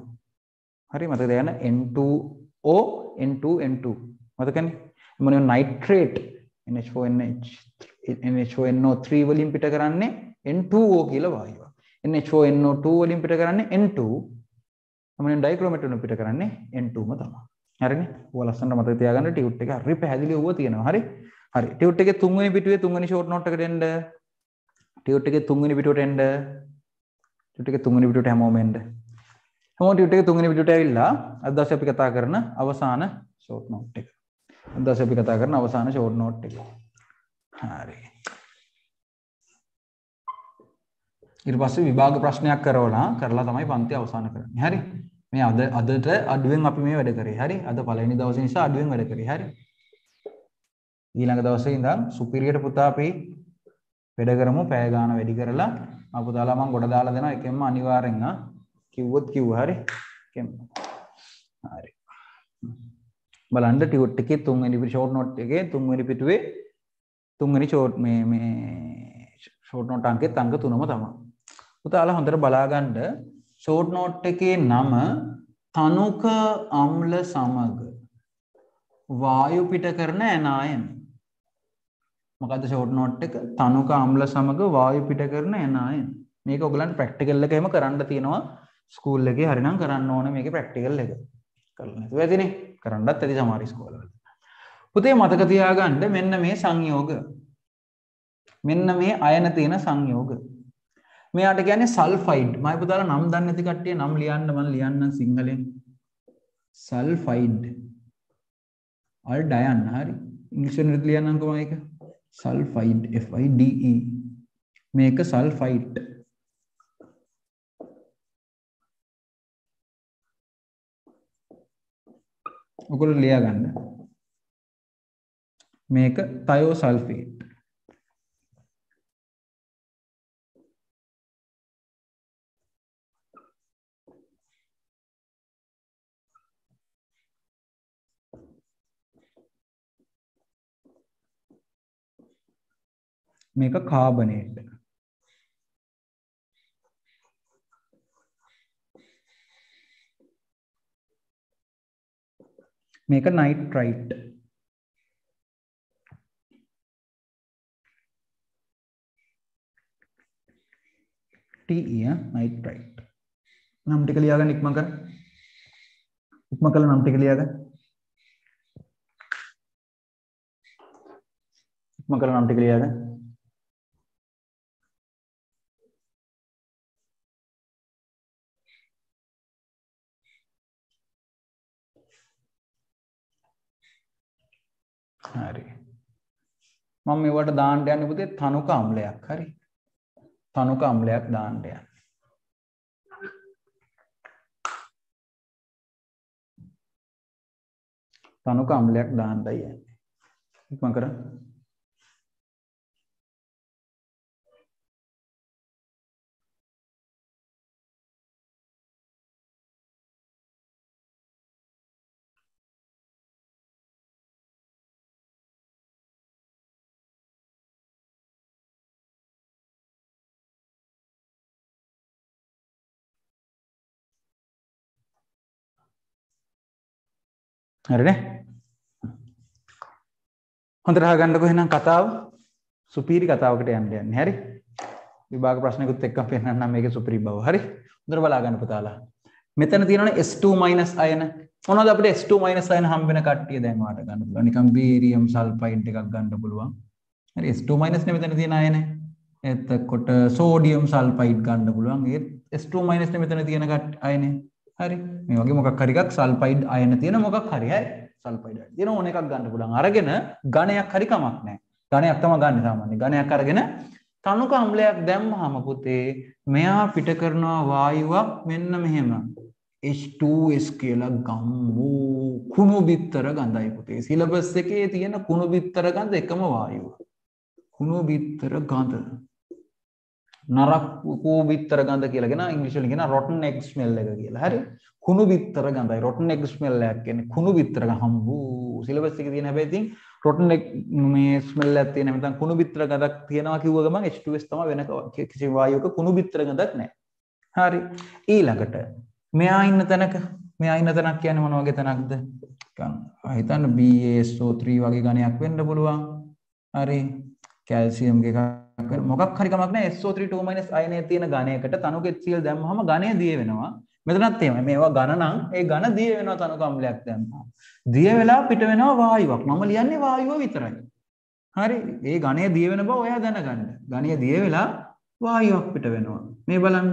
හරි මතකද යන N2O N2 N2 මතකනේ ammonium nitrate NH4NH NH4NO3 වලින් පිට කරන්නේ N2O කියලා වායුව. NH4NO2 වලින් පිට කරන්නේ N2 ඇමෝනියම් ඩයික්‍රෝමේට් වලින් පිට කරන්නේ N2ම තමයි. හරිනේ. ඔය ලස්සනට මතක තියාගන්න ටියුට් එක හරි පැහැදිලි වුව තියෙනවා. හරි. හරි. ටියුට් එකේ තුන්වෙනි පිටුවේ තුන්වෙනි ෂෝට් නෝට් එකට එන්න. ටියුට් එකේ තුන්වෙනි පිටුවට එන්න. ටියුට් එකේ තුන්වෙනි පිටුවට හැමෝම එන්න. හැමෝම ටියුට් එකේ තුන්වෙනි පිටුවට ඇවිල්ලා අද දවසේ අපි කතා කරන අවසාන ෂෝට් නෝට් එක. අද දවසේ අපි කතා කරන අවසාන ෂෝට් නෝට් එක. හරි. ඊට පස්සේ විභාග ප්‍රශ්නයක් කරවලා කරලා තමයි පන්ති අවසන් කරන්නේ. හරි. මේ අද අදට අඩුවෙන් අපි මේ වැඩ කරේ. හරි. අද පළවෙනි දවසේ නිසා අඩුවෙන් වැඩ කරේ. හරි. ඊළඟ දවසේ ඉඳන් සුපිරියට පුතා අපි වැඩ කරමු පැය ගාන වැඩි කරලා. මම පුතාලා මම ගොඩ දාලා දෙනවා. එකෙන්ම අනිවාර්යෙන් ආ කිව්වොත් කිව්වා. හරි. එකෙන්ම. හරි. බලන්න ටියුට් එකේ තුන්වෙනි ෂෝට් නෝට් එකේ තුන්වෙනි පිටුවේ තුන්වෙනි ෂෝට් මේ මේ ෂෝට් නෝට් අංකෙත් අංක තුනම තමයි. පුතාලා හොඳට බලාගන්න. ෂෝට් නෝට් එකේ නම තනුක අම්ල සමග වායු පිට කරන ඇනායන මොකද ෂෝට් නෝට් එක? තනුක අම්ල සමග වායු පිට කරන ඇනායන මේක ඔයගලන්ට ප්‍රැක්ටිකල් එකේම කරන්න තියෙනවා. ස්කූල් එකේ හරිනම් කරන්න ඕන මේකේ ප්‍රැක්ටිකල් එක. කරලා නැතුව ඇතිනේ. කරන්නත් ඇති සමහර ස්කෝලවල පුතේ මතක තියාගන්න මෙන්න මේ සංයෝග. මෙන්න මේ අයන තියෙන සංයෝග. මෙයාට කියන්නේ සල්ෆයිඩ් මම පුතාලා නම් දන්නේ නැති කට්ටිය නම් ලියන්න මම ලියන්නම් සිංහලෙන්. සල්ෆයිඩ් අල් ඩයන් හරි. ඉංග්‍රීසියෙන් ලියන්නම්කෝ මේක sulphide F I D E. මේක සල්ෆයිට් ඔගොල්ලෝ ලියා ගන්න මේක තයෝ සල්ෆේට් මේක කාබනේට් මේක නයිට්‍රයිට් TE නයිට්‍රයිට් නම් ටික ලියාගන්න ඉක්මන් කර. ඉක්මන් කළ නම් ටික ලියාගන්න. ඉක්මන් කළ නම් ටික ලියාගන්න. හරි. මම මේවට දාන්න යන්නේ පුතේ තනුක අම්ලයක්. හරි. තනුක අම්ලයක් දාන්න යන්නේ. තනුක අම්ලයක් දාන්නයි යන්නේ. ඉක්මන් කරන්න හරිනේ? හොඳට අහගන්නකො එහෙනම් කතාව. සුපීරි කතාවකට යන්න යන්නේ. හරි? විභාග ප්‍රශ්නකුත් එක්කම පෙන්නන්නම් මේකේ සුපිරි බව. හරි? හොඳට බලා ගන්න පුතාලා මෙතන තියෙනවනේ S2- අයන මොනවද අපිට S2- අයන හම්බ වෙන කට්ටිය දැන් වාට ගන්න පුළුවන්? නිකන් බේරියම් සල්ෆයිඩ් එකක් ගන්න පුළුවන්. හරි S2- නේ මෙතන තියෙන අයන එතකොට සෝඩියම් සල්ෆයිඩ් ගන්න පුළුවන්. ඒත් S2- නේ මෙතන තියෙන අයනේ හරි. මේ වගේ මොකක් හරි එකක් සල්ෆයිඩ් අයන තියෙන මොකක් හරි. හරි. සල්ෆයිඩ් අයන තියෙන ඕන එකක් ගන්න පුළුවන්. අරගෙන ඝනයක් හරි කමක් නැහැ. ඝනයක් තමයි ගන්න සාමාන්‍යයෙන් ඝනයක් අරගෙන තනුක අම්ලයක් දැම්මහම පුතේ මෙයා පිට කරනවා වායුවක් මෙන්න මෙහෙම. H2S කියලා ගම්මු. කුණු බිත්තර ගඳයි පුතේ. සිලබස් එකේ තියෙන කුණු බිත්තර ගඳ එකම වායුව. කුණු බිත්තර ගඳ. නරක් කූ බිත්තර ගඳ කියලාගෙන ඉංග්‍රීසි වලින් කියන rotten egg smell එක කියලා. හරි. කුණු බිත්තර ගඳයි rotten egg smell එකක් කියන්නේ කුණු බිත්තර හම්බු සිලබස් එකේ තියෙන හැබැයි ඉතින් rotten egg මේ smell එකක් තියෙන නැත්නම් කුණු බිත්තර ගඳක් තියෙනවා කිව්ව ගමන් H2S තමයි වෙන කිසි වායුවක කුණු බිත්තර ගඳක් නැහැ. හරි. ඊළඟට මෙයා ඉන්න තැනක මෙයා ඉන්න තැනක් කියන්නේ මොන වගේ තැනක්ද? නිකන් හිතන්න BaSO3 වගේ ගණයක් වෙන්න පුළුවන්. හරි. කැල්සියම් එකක් මොකක් හරි කමක් නැහැ SO3 2- අයනයේ තියෙන ඝනයකට තනුක HCl දැම්මහම ඝනය දිය වෙනවා. මෙතනත් එහෙමයි. මේවා ඝන නම් ඒ ඝන දිය වෙනවා තනුක අම්ලයක් දැම්මහම. දිය වෙලා පිට වෙනවා වායුවක්. මම ලියන්නේ වායුව විතරයි. හරි. ඒ ඝනය දිය වෙන බව ඔයා දැනගන්න. ඝනය දිය වෙලා වායුවක් පිට වෙනවා. මේ බලන්න.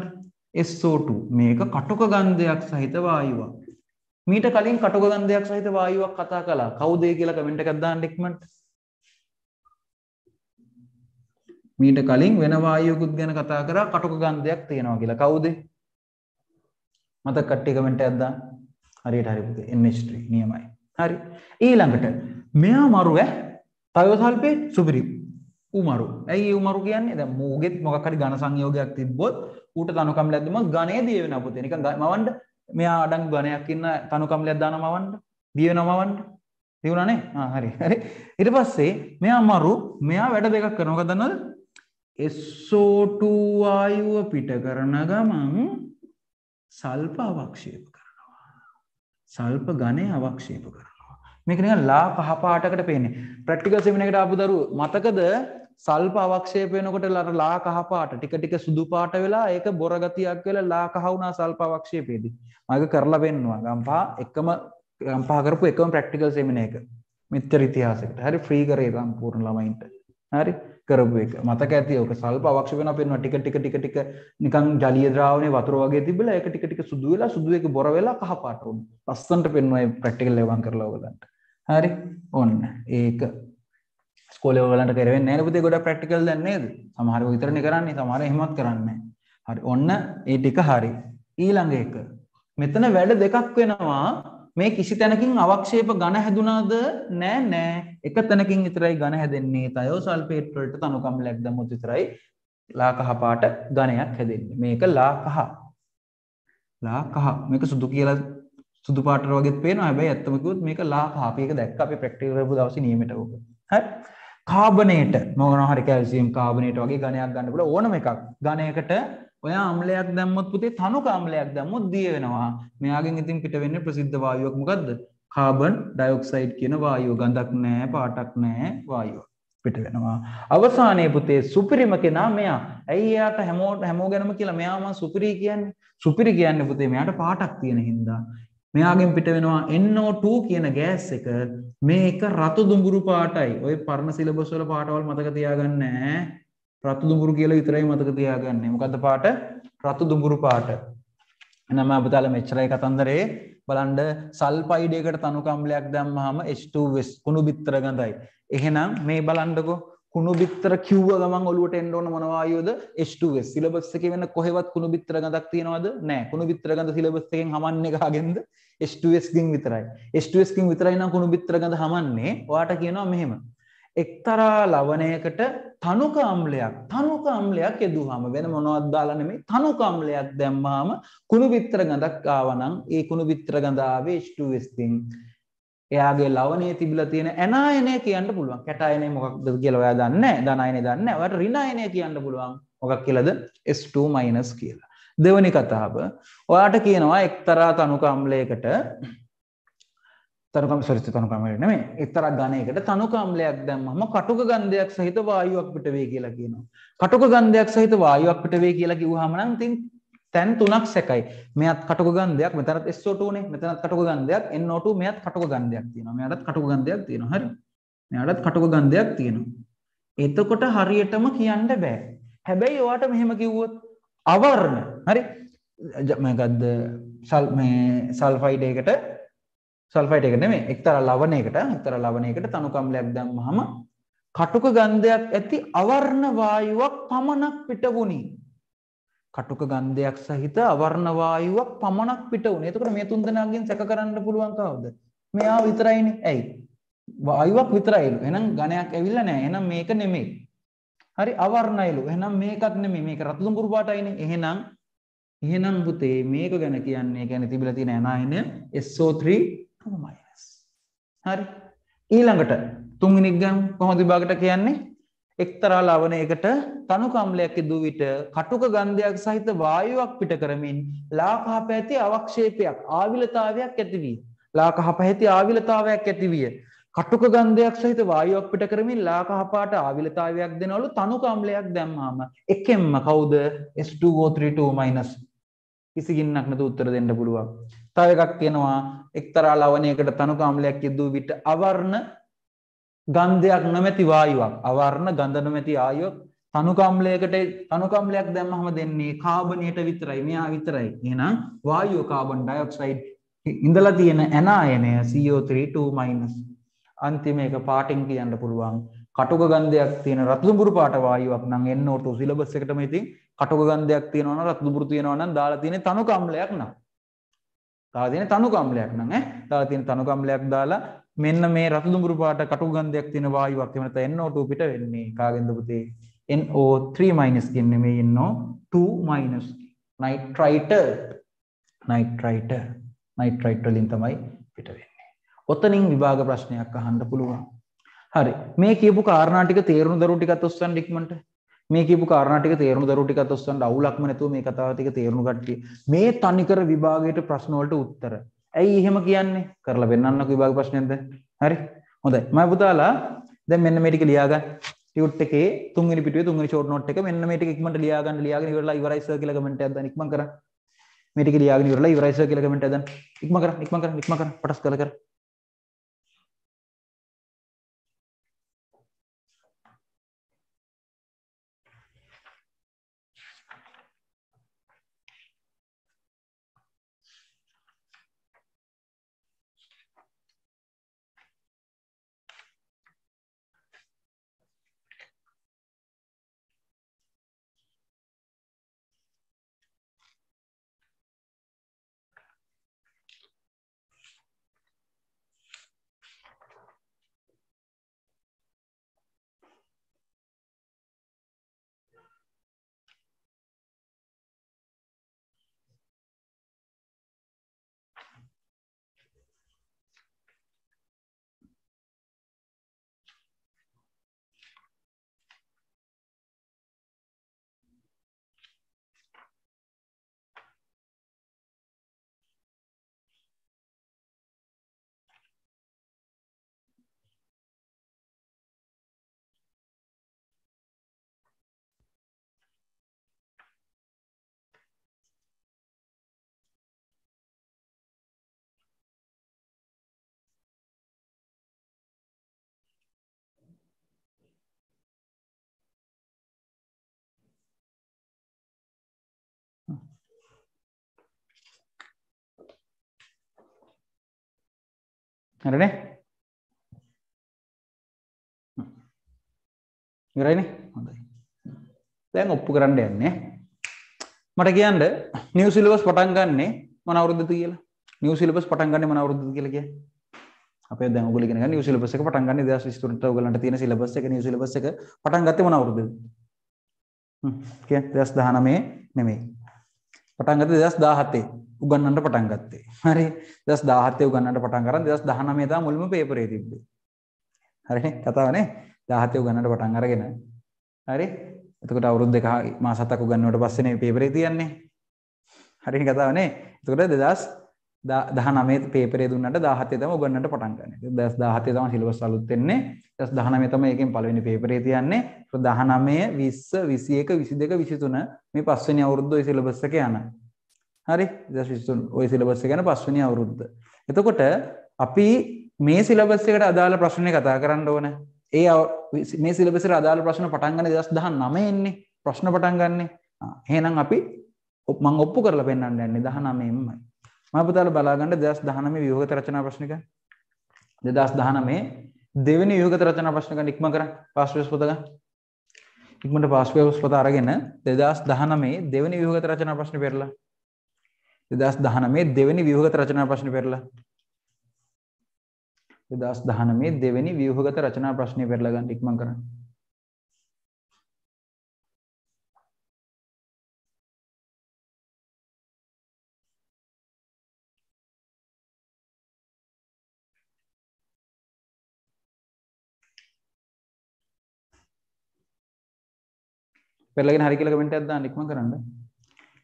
SO2 මේක කටුක ගන්ධයක් සහිත වායුවක්. මීට කලින් කටුක ගන්ධයක් සහිත වායුවක් කතා කළා. කවුද ඒ කියලා කමෙන්ට් එකක් දාන්න ඉක්මනට. මීට කලින් වෙන වායුවකුත් ගැන කතා කරා කටුක ගන්ධයක් තියෙනවා කියලා. කවුද? මතක කට්ටිය කමෙන්ට් එකක් දාන්න. හරියට හරි පුතේ NH3 නියමයි. හරි. ඊළඟට මෙයා මරු ඈ තයෝසල්ෆේට් සුපිරි. උමරු. ඇයි උමරු කියන්නේ? දැන් මූගෙත් මොකක් හරි ඝන සංයෝගයක් තිබ්බොත් ඌට තනුකම්ලයක් දුමොත් ඝනය දිය වෙනවා පුතේ. නිකන් මවන්න මෙයා අඩංගු ඝනයක් ඉන්න තනුකම්ලයක් දානවා මවන්න. දිය වෙනවා මවන්න. දියුණානේ? ආ හරි. හරි. ඊට පස්සේ මෙයා මරු මෙයා වැඩ දෙකක් කරනවා. මොකද දන්නවද? SO2 වායුව පිට කරන ගමන් සල්ප අවක්ෂේප කරනවා. සල්ප ගණය අවක්ෂේප කරනවා. මේක නිකන් ලා කහ පාටකට පේන්නේ. ප්‍රැක්ටිකල් සෙමිනාර් එකට ආපු දරුවෝ මතකද සල්ප අවක්ෂේප වෙනකොට ලා කහ පාට ටික ටික සුදු පාට වෙලා ඒක බොර ගතියක් වෙලා ලා කහ වුණා සල්ප අවක්ෂේපයේදී. මම ඒක කරලා පෙන්නවා. ගම්පහ එකම ගම්පහ කරපු එකම ප්‍රැක්ටිකල් සෙමිනාර් එක. මෙච්චර ඉතිහාසයකට. හරි ෆ්‍රී කරේ සම්පූර්ණ ළමයින්ට. හරි කරපු එක. මතක ඇති ඕක සල්ප අවක්ෂ වෙන පෙන්වා ටික ටික ටික ටික නිකන් ජලිය ද්‍රාවණේ වතුර වගේ තිබිලා ඒක ටික ටික සුදු වෙලා සුදු එක බොර වෙලා කහ පාට වුණා ලස්සනට පෙන්වයි ප්‍රැක්ටිකල් එකක් කරලා ඔයගලන්ට. හරි? ඔන්න. ඒක ස්කෝලේ ඔයගලන්ට කරවෙන්නේ නැහැ පුතේ ගොඩක් ප්‍රැක්ටිකල් දැන් නේද? සමහරව විතරනේ කරන්නේ සමහර එහෙමත් කරන්නේ හරි. ඔන්න ඒ ටික හරි. ඊළඟ එක. මෙතන වැඩ දෙකක් වෙනවා. මේ කිසි තැනකින් අවක්ෂේප ඝන හැදුනාද? නෑ නෑ. එක තැනකින් විතරයි ඝන හැදෙන්නේ. තයෝ සල්ෆේට් වලට තනුකම්ලයක් දැම්මොත් විතරයි ලා කහ පාට ඝනයක් හැදෙන්නේ. මේක ලා කහ ලා කහ මේක සුදු කියලා සුදු පාට වගේත් පේනවා. හැබැයි ඇත්තම කිව්වොත් මේක ලා කහ අපි ඒක දැක්ක. අපි ප්‍රැක්ටිකල් කරපු දවසේ නියමෙට ඕක. හරි. කාබනේට මොනවා හරි කැල්සියම් කාබනේට වගේ ඝනයක් ගන්න පුළුවන්. ඕනම එකක්. ඝනයකට ඔයා අම්ලයක් දැම්මොත් පුතේ තනුක අම්ලයක් දැම්මොත් දිය වෙනවා. මෙයාගෙන් ඉතින් පිට වෙන්නේ ප්‍රසිද්ධ වායුවක් මොකද්ද? කාබන් ඩයොක්සයිඩ් කියන වායුව ගඳක් නැහැ, පාටක් නැහැ වායුව. පිට වෙනවා. අවසානයේ පුතේ සුපිරිම කෙනා මෙයා. ඇයි එයාට හැමෝ හැමෝ ගැනම කියලා මෙයා මම සුපිරි කියන්නේ. සුපිරි කියන්නේ පුතේ මෙයාට පාටක් තියෙන හින්දා. මෙයාගෙන් පිට වෙනවා NO2 කියන ගෑස් එක මේක රතු දුඹුරු පාටයි. ඔය පරණ සිලබස් වල පාටවල් මතක තියාගන්න නෑ. රතු දුඹුරු කියලා විතරයි මතක තියාගන්නේ. මොකද්ද පාට? රතු දුඹුරු පාට. එහෙනම් අපිටාල මෙච්චරයි කතන්දරේ. බලන්න සල්ෆයිඩ් එකට තනු කම්ලයක් දැම්මහම H2S කුණු බිත්තර ගඳයි. එහෙනම් මේ බලන්නකෝ කුණු බිත්තර කිව්ව ගමන් ඔලුවට එන්න ඕන මොන වායුවද H2S සිලබස් එකේ වෙන කොහෙවත් කුණු බිත්තර ගඳක් තියනවද නැහැ කුණු බිත්තර ගඳ සිලබස් එකෙන් හමන්නේ කාගෙන්ද H2S කින් විතරයි H2S කින් විතරයි නම් කුණු බිත්තර ගඳ හමන්නේ ඔයාට කියනවා මෙහෙම එක්තරා ලවණයකට තනුක අම්ලයක් තනුක අම්ලයක් යෙදුවාම වෙන මොනවද දාලා නෙමෙයි තනුක අම්ලයක් දැම්මාම කුණු බිත්තර ගඳක් ආවනම් ඒ කුණු බිත්තර ගඳ ආවේ H2S කින් එයාගේ ලවණයේ තිබිලා තියෙන ඇනායනය කියන්න පුළුවන්. කැටායනය මොකක්ද කියලා ඔයා දන්නේ නැහැ. ධනායනය දන්නේ නැහැ. ඔයාට ඍණායනය කියන්න පුළුවන්. මොකක් කියලාද? S2- කියලා. දෙවැනි කතාව ඔයාට කියනවා එක්තරා තනුක අම්ලයකට තනුකම් සොරිත තනුක අම්ලයක් නෙමෙයි. එක්තරා ඝනයකට තනුක අම්ලයක් දැම්මම කටුක ගන්ධයක් සහිත වායුවක් පිට වෙයි කියලා කියනවා. කටුක ගන්ධයක් සහිත වායුවක් පිට වෙයි කියලා කිව්වහම නම් ඉතින් තැන් තුනක් සැකයි. මෙයත් කටුක ගන්ධයක් මෙතනත් SO2 නේ මෙතනත් කටුක ගන්ධයක් NO2 මෙයත් කටුක ගන්ධයක් තියෙනවා. මෙයාටත් කටුක ගන්ධයක් තියෙනවා. හරි. මෙයාටත් කටුක ගන්ධයක් තියෙනවා. එතකොට හරියටම කියන්න බෑ. හැබැයි ඔයාට මෙහෙම කිව්වොත් අවර්ණ. හරි. මොකද්ද සල් මේ සල්ෆයිඩ් එකකට සල්ෆයිඩ් එක නෙමෙයි එක්තරා ලවණයකට එක්තරා ලවණයකට තනුකම්ලයක් දැම්මහම කටුක ගන්ධයක් ඇති අවර්ණ වායුවක් පමණක් පිටවුණි කටුක ගන්ධයක් සහිත අවර්ණ වායුවක් පමණක් පිට වුණේ. එතකොට මේ තුන් දෙනාගෙන් සැක කරන්න පුළුවන් කවුද? මෙයා විතරයිනේ. ඇයි? වායුවක් විතරයිලු. එහෙනම් ඝනයක් ඇවිල්ලා නැහැ. එහෙනම් මේක නෙමෙයි. හරි අවර්ණයිලු. එහෙනම් මේකත් නෙමෙයි. මේක රතු දුඹුරු පාටයිනේ. එහෙනම් එහෙනම් පුතේ මේක ගැන කියන්නේ කියන්නේ තිබිලා තියෙන ඇනායනය SO3 2-. හරි. ඊළඟට තුන්වෙනි ගම් කොහොමද විභාගට කියන්නේ? එක්තරා ලවණයකට තනු කම්ලයක් ඉදූ විට කටුක ගන්ධයක් සහිත වායුවක් පිට කරමින් ලාකහ පැති අවක්ෂේපයක් ආවිලතාවයක් ඇතිවී. ලාකහ පැහැති ආවිලතාවයක් ඇතිවිය. කටුක ගන්ධයක් සහිත වායුවක් පිට කරමින් ලාකහපාට ආවිලතාවයක් දෙනවලු තනු කම්ලයක් දැම්මාම එකෙන්ම කවුද S2O32- කිසිගින්නක් නැතුව උත්තර දෙන්න පුළුවන්. තව එකක් තියෙනවා. එක්තරා ලවණයකට තනු කම්ලයක් යෙදූ විට අවර්ණ ගන්ධයක් නොමැති වායුවක්. අවර්ණ ගඳ නොමැති ආයුවක් තනුකම්ලයකට තනුකම්ලයක් දැම්මහම දෙන්නේ කාබනයට විතරයි මෙයා විතරයි. එහෙනම් වායුව කාබන් ඩයොක්සයිඩ් ඉඳලා තියෙන ඇනායනය CO3 අන්තිම එක පාටින් කියන්න පුළුවන්. කටුක ගන්ධයක් තියෙන රතුදුඹුරු පාට වායුවක් නම් NO2 සිලබස් එකටම ඉතින් කටුක ගන්ධයක් තියෙනවා නම් රතුදුඹුරු තියෙනවා නම් දාලා තියෙන තනුකම්ලයක් නම්. දාලා තියෙන තනුකම්ලයක් නම් ඈ? දාලා තියෙන තනුකම්ලයක් දාලා මෙන්න මේ රතු දුඹුරු පාට කටු ගන්ධයක් තියෙන වායුවක් එහෙම නැත්නම් NO2 පිට වෙන්නේ කාගෙන්ද පුතේ? NO3- කියන නෙමෙයි NO2- නයිට්‍රයිට නයිට්‍රයිට නයිට්‍රයිට් වලින් තමයි පිට වෙන්නේ. ඔතනින් විභාග ප්‍රශ්නයක් අහන්න පුළුවන්. හරි. මේ කියපු කාරණා ටික තේරුණු දරුවෝ ටිකත් ඔස්සන් ඉක්මනට. මේ කියපු කාරණා ටික තේරුණු දරුවෝ ටිකත් ඔස්සන් අවුලක්ම නැතුව මේ කතාව ටික තේරුණු කට්ටිය. මේ තනිකර විභාගයට ප්‍රශ්න වලට උත්තර. ඇයි එහෙම කියන්නේ? කරලා පෙන්වන්නකෝ විභාග ප්‍රශ්නෙන්ද හරි. හොඳයි. මම පුතාලා දැන් මෙන්න මේ ටික ලියා ගන්න ටියුට් එකේ තුන්වෙනි පිටුවේ තුන්වෙනි ෂෝට් නෝට් එක මෙන්න මේ ටික ඉක්මනට ලියා ගන්න ලියාගෙන ඉවරලා ඉවරයි සර් කියලා කමෙන්ට් එකක් දාන්න. ඉක්මන් කරන්න. මේ ටික ලියාගෙන ඉවරලා ඉවරයි සර් කියලා කමෙන්ට් එකක් දාන්න. ඉක්මන් කරන්න ඉක්මන් කරන්න ඉක්මන් කරන්න. පටස් කරලා කරන්න හරිනේ? ඉවරයිනේ හොඳයි. දැන් ඔප්පු කරන්න යන්නේ. මට කියන්න නිව් සිලබස් පටන් ගන්නේ මොන අවුරුද්දද කියලා? නිව් සිලබස් පටන් ගන්නේ මොන අවුරුද්දද කියලා කියන්නේ. අපේ දැන් ඔයගොල්ලෝ ඉගෙන ගන්න නිව් සිලබස් එක පටන් ගන්න 2023 ට ඔයගලන්ට තියෙන සිලබස් එක නිව් සිලබස් එක පටන් ගත්තේ මොන අවුරුද්දද? හ්ම්. කියන්නේ 2019 නෙමෙයි. පටන් ගත්තේ 2017 උගන්නන්න පටන් ගත්තේ. හරි. 2017 උගන්නන්න පටන් ගන්න 2019 තමයි මුලින්ම පේපරේ තිබ්බේ. හරිනේ කතාවනේ. 17 උගන්නන්න පටන් අරගෙන. හරි. එතකොට අවුරුදු දෙක මාස හතක් උගන්වුවට පස්සේනේ පේපරේ තියන්නේ. හරිනේ කතාවනේ. එතකොට 2019 පේපරේ දුන්නට 17 තමයි උගන්නන්න පටන් ගන්න. 2017 තමයි සිලබස් අලුත් වෙන්නේ. 2019 තමයි එකෙන් පළවෙනි පේපරේ තියන්නේ. 19 20 21 22 23 මේ පස්වෙනි අවුරුද්ද ওই සිලබස් එක යන. හරි 2023 ওই සිලබස් එක යන පස්වෙනි අවුරුද්ද. එතකොට අපි මේ සිලබස් එකට අදාළ ප්‍රශ්නේ කතා කරන්න ඕන. ඒ මේ සිලබස් එකට අදාළ ප්‍රශ්න පටන් ගන්න 2019 එන්නේ. ප්‍රශ්න පටන් ගන්නෙ. එහෙනම් අපි මම ඔප්පු කරලා පෙන්වන්න යන්නේ 19න්මයි. මම පුතාලා බලා ගන්න 2019 ව්‍යුහගත රචනා ප්‍රශ්න ගන්න. 2019 දෙවෙනි ව්‍යුහගත රචනා ප්‍රශ්න ගන්න ඉක්ම කරන්න. පාස් පේස් පොත ගන්න. ඉක්මනට පාස් පේස් පොත අරගෙන 2019 දෙවෙනි ව්‍යුහගත රචනා ප්‍රශ්න පෙරලා. 2019 දෙවෙනි ව්‍යුහගත රචනා ප්‍රශ්න පෙරලා. 2019 දෙවෙනි ව්‍යුහගත රචනා ප්‍රශ්නය පෙරලා ගන්න ඉක්මන් කරන්න. පෙරලගෙන හරි කියලා කමෙන්ට් එකක් දාන්න ඉක්මන් කරන්න.